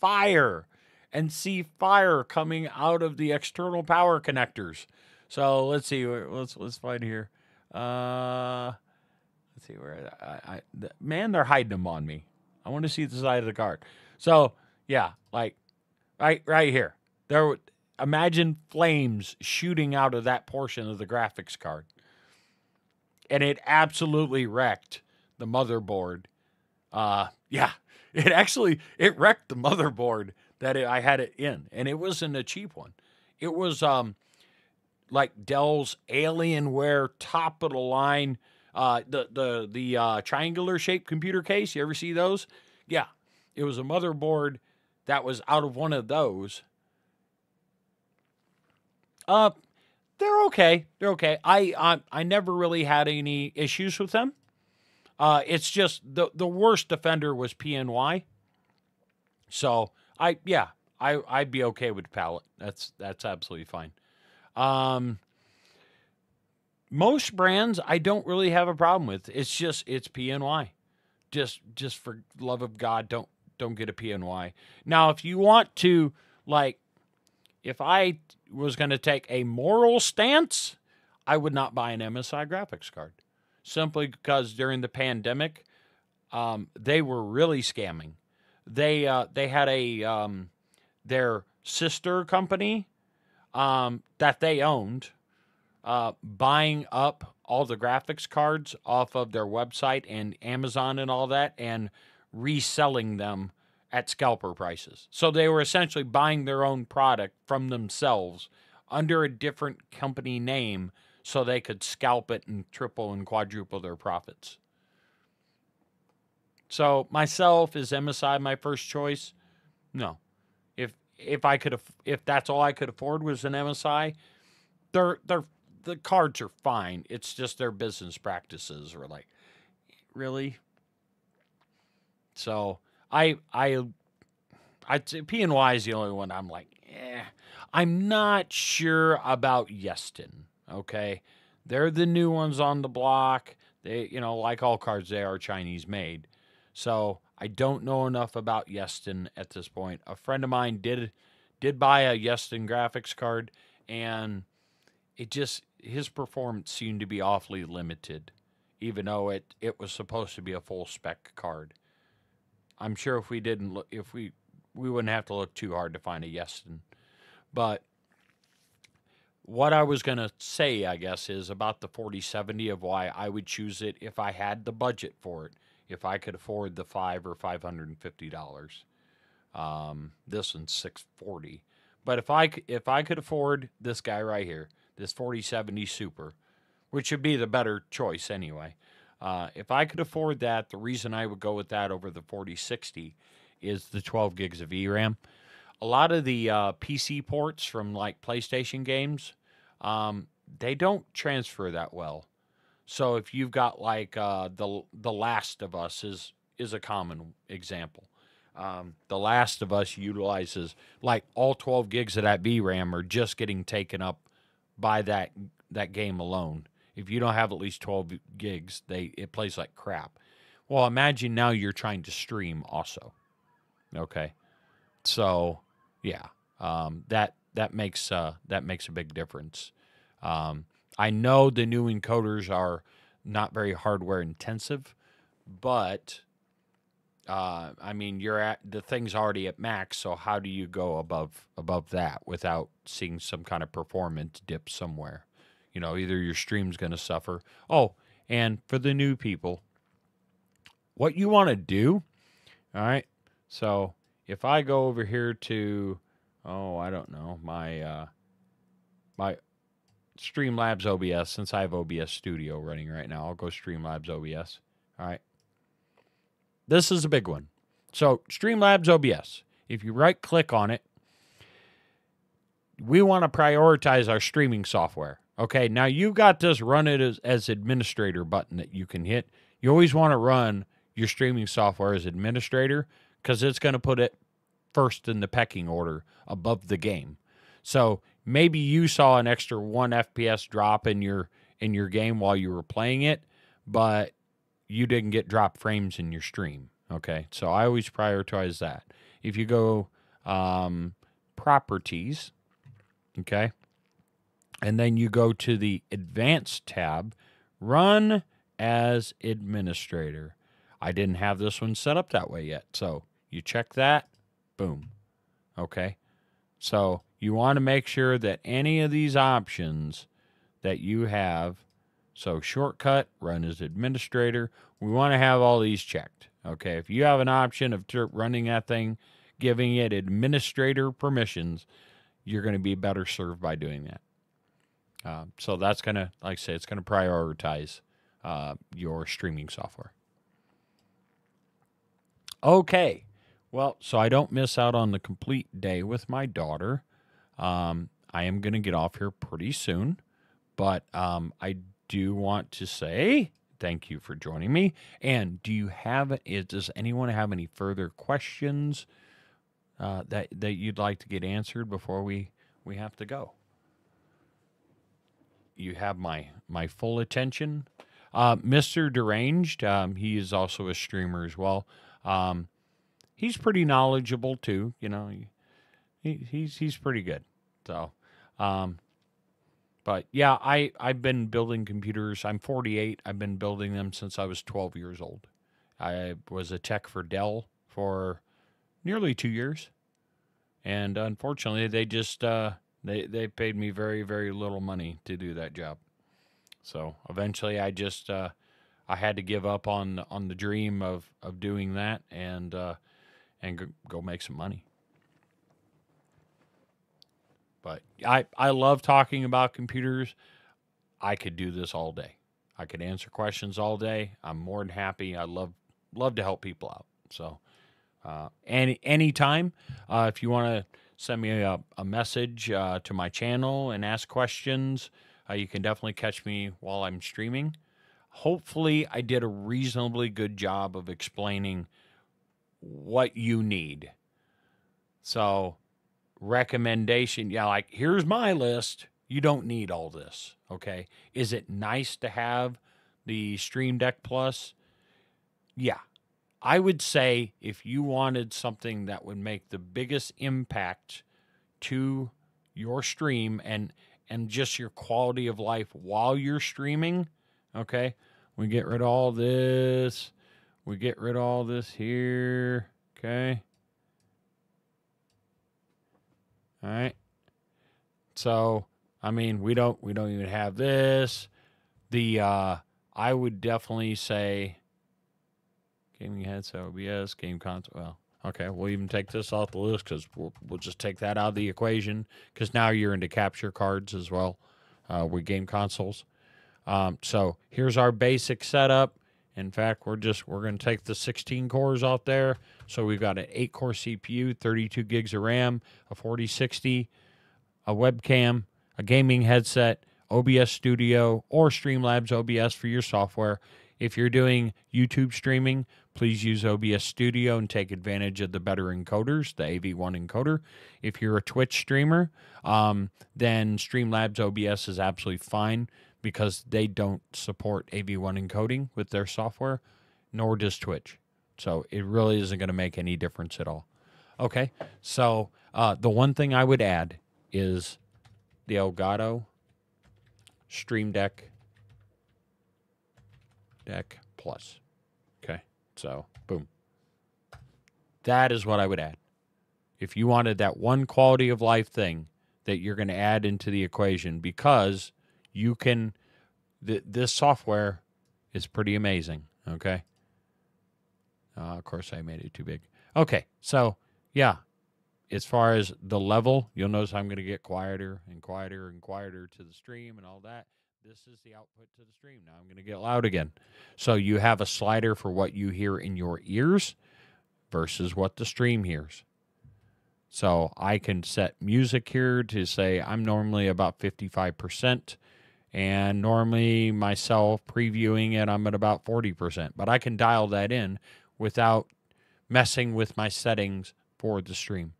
fire and see fire coming out of the external power connectors. So let's see. Let's let's find here. Uh, let's see where I, I the, man they're hiding them on me. I want to see the side of the card. So yeah, like right right here. There, imagine flames shooting out of that portion of the graphics card, and it absolutely wrecked the motherboard. Uh, yeah, it actually it wrecked the motherboard that it, I had it in, and it wasn't a cheap one. It was um like Dell's Alienware top of the line, uh, the the the uh, triangular shaped computer case. You ever see those? Yeah, it was a motherboard that was out of one of those. Uh, they're okay. They're okay. I I, I never really had any issues with them. Uh, it's just the the worst offender was PNY. So I yeah I I'd be okay with Palit. That's that's absolutely fine. Um, most brands I don't really have a problem with. It's just it's PNY. Just just for love of God, don't don't get a PNY. Now, if you want to like, if I was going to take a moral stance, I would not buy an MSI graphics card simply because during the pandemic, um, they were really scamming. They uh, they had a um, their sister company um, that they owned uh, buying up all the graphics cards off of their website and Amazon and all that and reselling them at scalper prices. So they were essentially buying their own product from themselves under a different company name so they could scalp it and triple and quadruple their profits. So myself is MSI my first choice? No. If I could if that's all I could afford was an MSI, they're they're the cards are fine. It's just their business practices are like really. So I I I'd say P and Y is the only one I'm like, eh. I'm not sure about Yeston. Okay, they're the new ones on the block. They, you know, like all cards, they are Chinese made. So I don't know enough about Yeston at this point. A friend of mine did did buy a Yeston graphics card, and it just his performance seemed to be awfully limited, even though it it was supposed to be a full spec card. I'm sure if we didn't look, if we we wouldn't have to look too hard to find a Yeston, but what I was going to say, I guess, is about the 4070 of why I would choose it if I had the budget for it, if I could afford the five or five hundred and fifty dollars. Um, this one's six forty, but if I if I could afford this guy right here, this 4070 Super, which would be the better choice anyway. Uh, if I could afford that, the reason I would go with that over the 4060 is the 12 gigs of VRAM a lot of the uh, PC ports from like PlayStation games, um, they don't transfer that well. So if you've got like uh, the the Last of Us is is a common example. Um, the Last of Us utilizes like all 12 gigs of that VRAM are just getting taken up by that that game alone. If you don't have at least 12 gigs, they it plays like crap. Well, imagine now you're trying to stream also. Okay. So, yeah, um, that that makes uh, that makes a big difference. Um, I know the new encoders are not very hardware intensive, but uh, I mean you're at the thing's already at max. So how do you go above above that without seeing some kind of performance dip somewhere? You know, either your stream's going to suffer. Oh, And for the new people, what you want to do, all right? So if I go over here to, oh, I don't know, my uh, my Streamlabs OBS, since I have OBS Studio running right now, I'll go Streamlabs OBS. All right. This is a big one. So Streamlabs OBS, if you right click on it, we want to prioritize our streaming software. Okay, now you've got this run it as, as administrator button that you can hit. You always want to run your streaming software as administrator because it's going to put it first in the pecking order above the game. So maybe you saw an extra one FPS drop in your in your game while you were playing it, but you didn't get drop frames in your stream. Okay, so I always prioritize that. If you go um, properties, okay, and then you go to the advanced tab, run as administrator. I didn't have this one set up that way yet, so you check that, boom, okay. So you want to make sure that any of these options that you have, so shortcut, run as administrator, we want to have all these checked. Okay, if you have an option of running that thing, giving it administrator permissions, you're going to be better served by doing that. Uh, so that's going to, like I say, it's going to prioritize uh, your streaming software. Okay. Well, so I don't miss out on the complete day with my daughter. Um, I am going to get off here pretty soon, but um, I do want to say thank you for joining me. And do you have? Is, does anyone have any further questions uh, that that you'd like to get answered before we we have to go? You have my my full attention. Uh, Mr. Deranged, um, he is also a streamer as well. Um, he's pretty knowledgeable too. You know, he, he's he's pretty good. So, um, but yeah, I I've been building computers. I'm 48. I've been building them since I was 12 years old. I was a tech for Dell for nearly two years, and unfortunately, they just uh, they they paid me very very little money to do that job. So eventually, I just uh, I had to give up on on the dream of of doing that and uh, and go, go make some money. But I I love talking about computers. I could do this all day. I could answer questions all day. I'm more than happy. I love love to help people out. So uh, any anytime, uh, if you want to send me a, a message uh, to my channel and ask questions, uh, you can definitely catch me while I'm streaming. Hopefully, I did a reasonably good job of explaining what you need. So, recommendation, yeah, like here's my list. You don't need all this. Okay. Is it nice to have the Stream Deck Plus? Yeah. I would say if you wanted something that would make the biggest impact to your stream and and just your quality of life while you're streaming, okay? We get rid of all this. We get rid of all this here, okay? All right. So, I mean, we don't we don't even have this. The uh I would definitely say gaming headset, OBS, game console. Well, okay, we'll even take this off the list because we'll, we'll just take that out of the equation because now you're into capture cards as well uh, with game consoles. Um, so here's our basic setup. In fact, we're just we're going to take the 16 cores off there. So we've got an 8 core CPU, 32 gigs of RAM, a 4060, a webcam, a gaming headset, OBS Studio, or Streamlabs OBS for your software. If you're doing YouTube streaming, please use OBS Studio and take advantage of the better encoders, the AV1 encoder. If you're a Twitch streamer, um, then Streamlabs OBS is absolutely fine because they don't support AV1 encoding with their software, nor does Twitch. So it really isn't going to make any difference at all. Okay, so uh, the one thing I would add is the Elgato Stream Deck Deck Plus. Okay, so boom. That is what I would add. If you wanted that one quality of life thing that you're going to add into the equation because you can th- this software is pretty amazing. Okay. Uh, of course, I made it too big. Okay, so yeah, as far as the level, you'll notice I'm going to get quieter and quieter and quieter to the stream and all that. This is the output to the stream. Now I'm going to get loud again. So you have a slider for what you hear in your ears versus what the stream hears. So I can set music here to say I'm normally about 55%, and normally myself previewing it, I'm at about 40%. But I can dial that in without messing with my settings for the stream.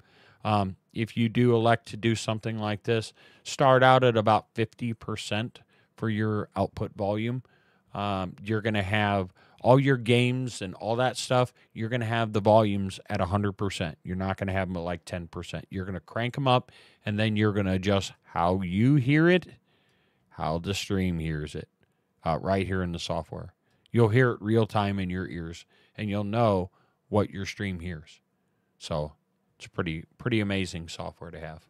Um, if you do elect to do something like this, start out at about 50% for your output volume. Um, you're going to have all your games and all that stuff, you're going to have the volumes at 100%. You're not going to have them at like 10%. You're going to crank them up and then you're going to adjust how you hear it, how the stream hears it, uh, right here in the software. You'll hear it real time in your ears and you'll know what your stream hears. So it's pretty pretty amazing software to have.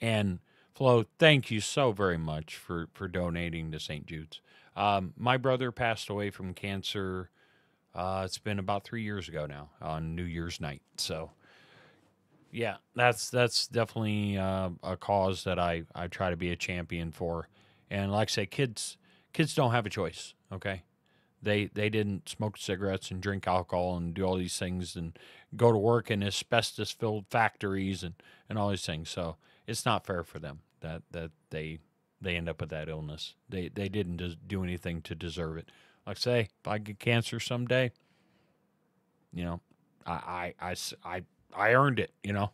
And Flo, thank you so very much for for donating to St. Jude's. Um, my brother passed away from cancer. Uh, it's been about three years ago now on New Year's night. So, yeah, that's that's definitely uh, a cause that I I try to be a champion for. And like I say, kids kids don't have a choice. Okay, they they didn't smoke cigarettes and drink alcohol and do all these things and go to work in asbestos filled factories and and all these things. So it's not fair for them that that they they end up with that illness. They they didn't do anything to deserve it. Like I say, if I get cancer someday, you know, I I, I I- I earned it. You know,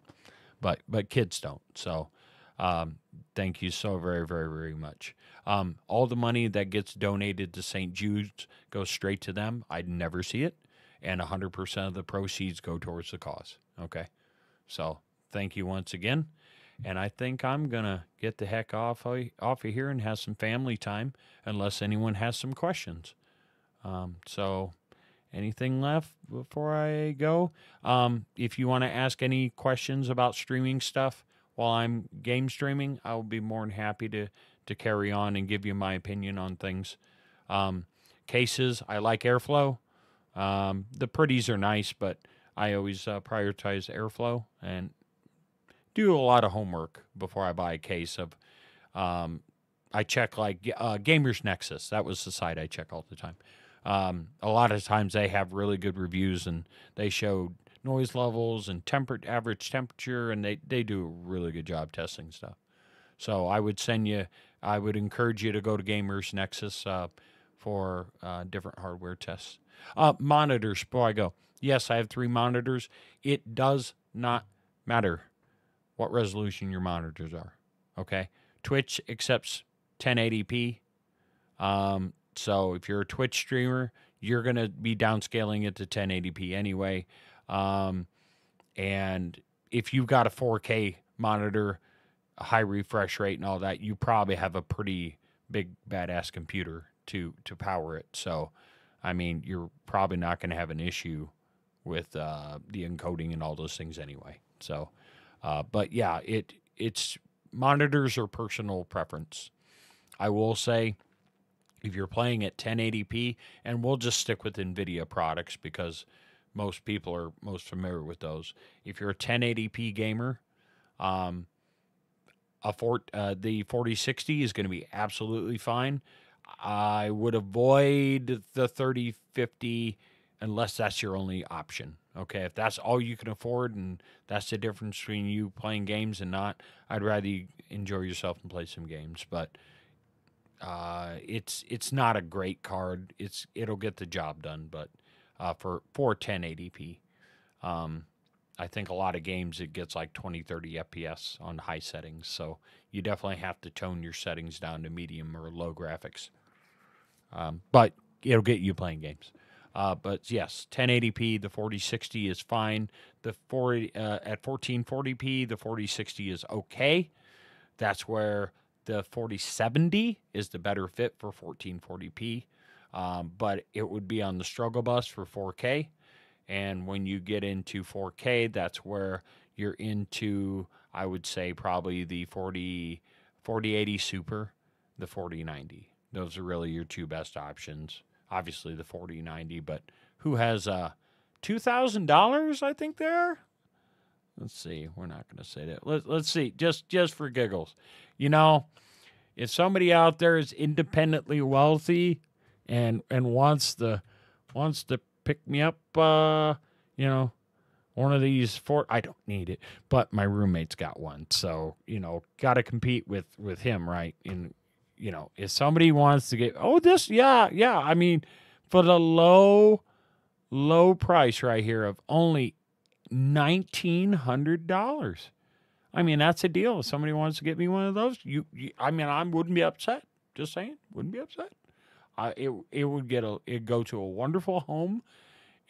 but but kids don't. So. Um, thank you so very, very, very much. Um, all the money that gets donated to St. Jude's goes straight to them. I'd never see it, and 100% of the proceeds go towards the cause. Okay, so thank you once again, and I think I'm gonna get the heck off of, off of here and have some family time, unless anyone has some questions. Um, so. Anything left before I go? Um, if you want to ask any questions about streaming stuff, while I'm game streaming, I will be more than happy to to carry on and give you my opinion on things. Um, cases, I like airflow. Um, the pretties are nice, but I always uh, prioritize airflow and do a lot of homework before I buy a case of. Um, I check like uh, Gamers Nexus. That was the site I check all the time. Um, a lot of times they have really good reviews and they show noise levels and temper average temperature, and they they do a really good job testing stuff. So I would send you, I would encourage you to go to Gamers Nexus uh, for uh, different hardware tests. Uh, monitors, before I go, yes, I have three monitors. It does not matter what resolution your monitors are. Okay, Twitch accepts 1080p. Um, so if you're a Twitch streamer, you're gonna be downscaling it to 1080p anyway. Um, and if you've got a 4K monitor, a high refresh rate, and all that, you probably have a pretty big badass computer to to power it. So, I mean, you're probably not going to have an issue with uh, the encoding and all those things anyway. So, uh, but yeah, it it's monitors are personal preference. I will say, if you're playing at 1080p, and we'll just stick with NVIDIA products because most people are most familiar with those. If you're a 1080p gamer, um, a four, uh, the 4060 is going to be absolutely fine. I would avoid the 3050 unless that's your only option. Okay, if that's all you can afford and that's the difference between you playing games and not, I'd rather you enjoy yourself and play some games. But uh, it's it's not a great card. It's it'll get the job done, but uh, for for 1080p. Um, I think a lot of games it gets like 20, 30 FPS on high settings. So you definitely have to tone your settings down to medium or low graphics. Um, but it'll get you playing games. Uh, but yes, 1080p, the 4060 is fine. The 40 uh, at 1440p, the 4060 is okay. That's where the 4070 is the better fit for 1440p. Um, but it would be on the struggle bus for 4K. And when you get into 4K, that's where you're into, I would say, probably the 40, 4080 Super, the 4090. those are really your two best options. Obviously the 4090, but who has uh $2,000 I think there? Let's see. We're not going to say that. Let, let's see. Just just for giggles. You know, if somebody out there is independently wealthy and and wants the wants to pick me up uh you know one of these four i don't need it but my roommate's got one so you know got to compete with with him right and you know if somebody wants to get oh this yeah yeah i mean for the low low price right here of only $1900 i mean that's a deal if somebody wants to get me one of those you, you i mean i wouldn't be upset just saying wouldn't be upset I, it it would get a it go to a wonderful home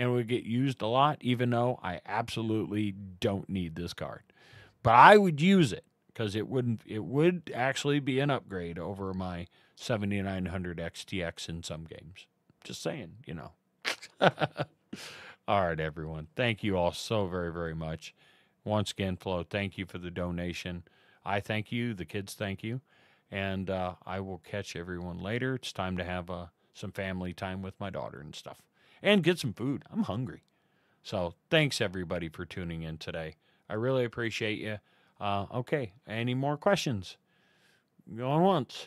and would get used a lot even though I absolutely don't need this card. But I would use it cuz it wouldn't it would actually be an upgrade over my 7900 XTX in some games. Just saying, you know. all right everyone. Thank you all so very very much. Once again, Flo, thank you for the donation. I thank you, the kids thank you and uh, I will catch everyone later. It's time to have uh, some family time with my daughter and stuff, and get some food. I'm hungry. So thanks everybody for tuning in today. I really appreciate you. Uh, okay, any more questions? Going once,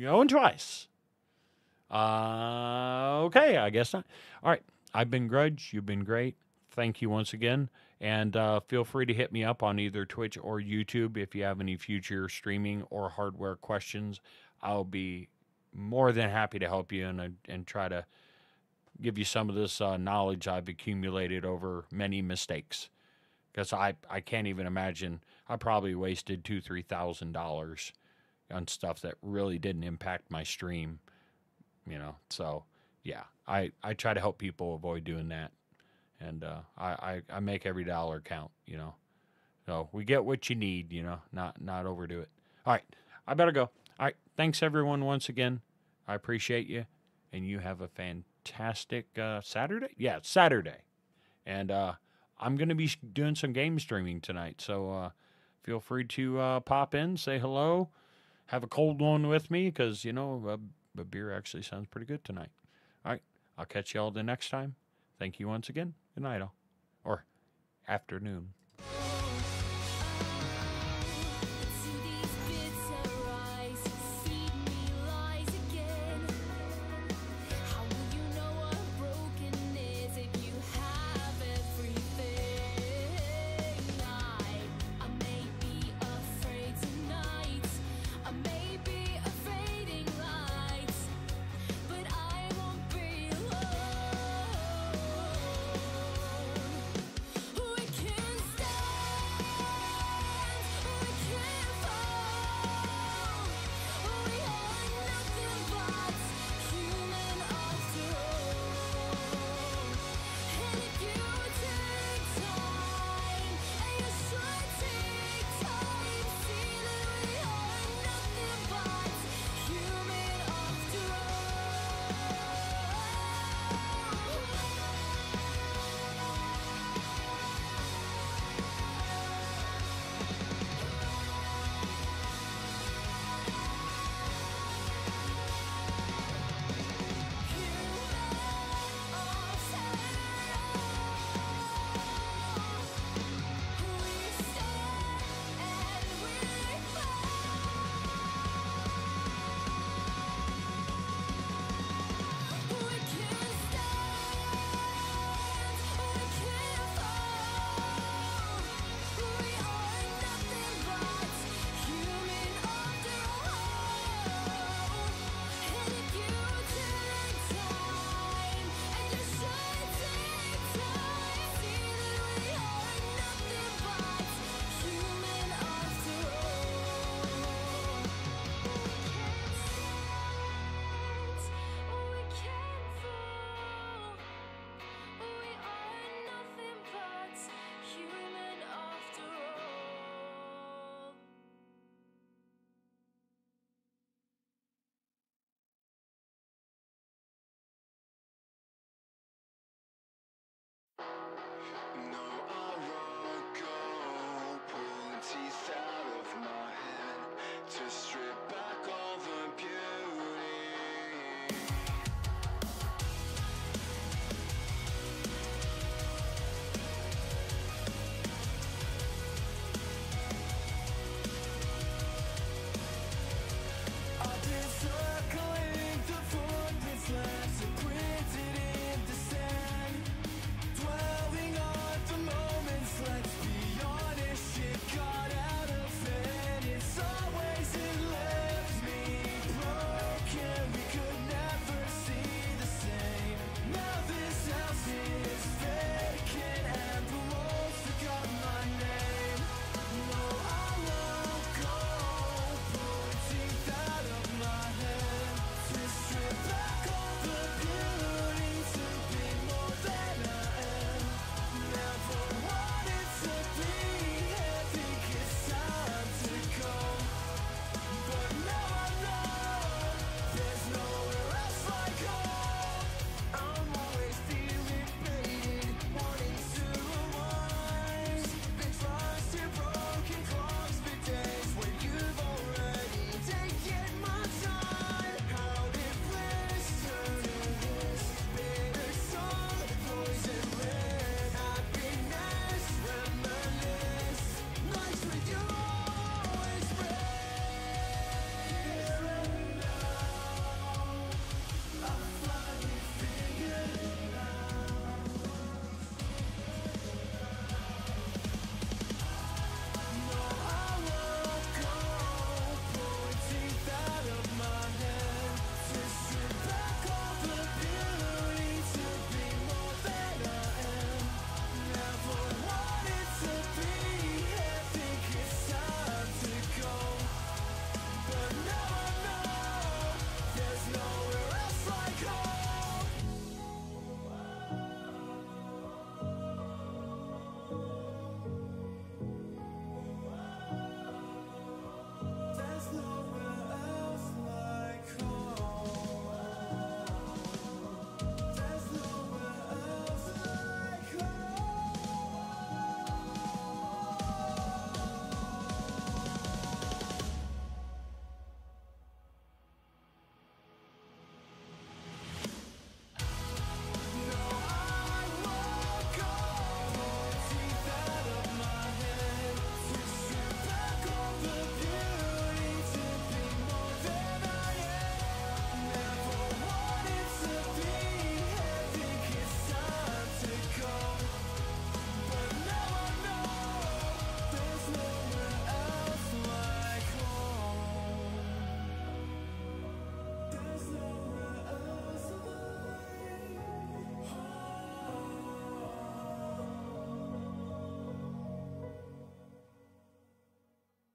going twice. Uh, okay, I guess not. All right, I've been Grudge. You've been great. Thank you once again. And uh, feel free to hit me up on either Twitch or YouTube if you have any future streaming or hardware questions. I'll be more than happy to help you and, uh, and try to give you some of this uh, knowledge I've accumulated over many mistakes. Because I, I can't even imagine I probably wasted two three thousand dollars on stuff that really didn't impact my stream. You know, so yeah, I, I try to help people avoid doing that and uh, I, I I make every dollar count. You know, so we get what you need. You know, not not overdo it. All right, I better go. All right, thanks everyone once again. I appreciate you, and you have a fantastic uh, Saturday. Yeah, Saturday, and uh, I'm gonna be doing some game streaming tonight. So uh, feel free to uh, pop in, say hello, have a cold one with me because you know a, a beer actually sounds pretty good tonight. I'll catch you all the next time. Thank you once again. Good night, all. Or afternoon.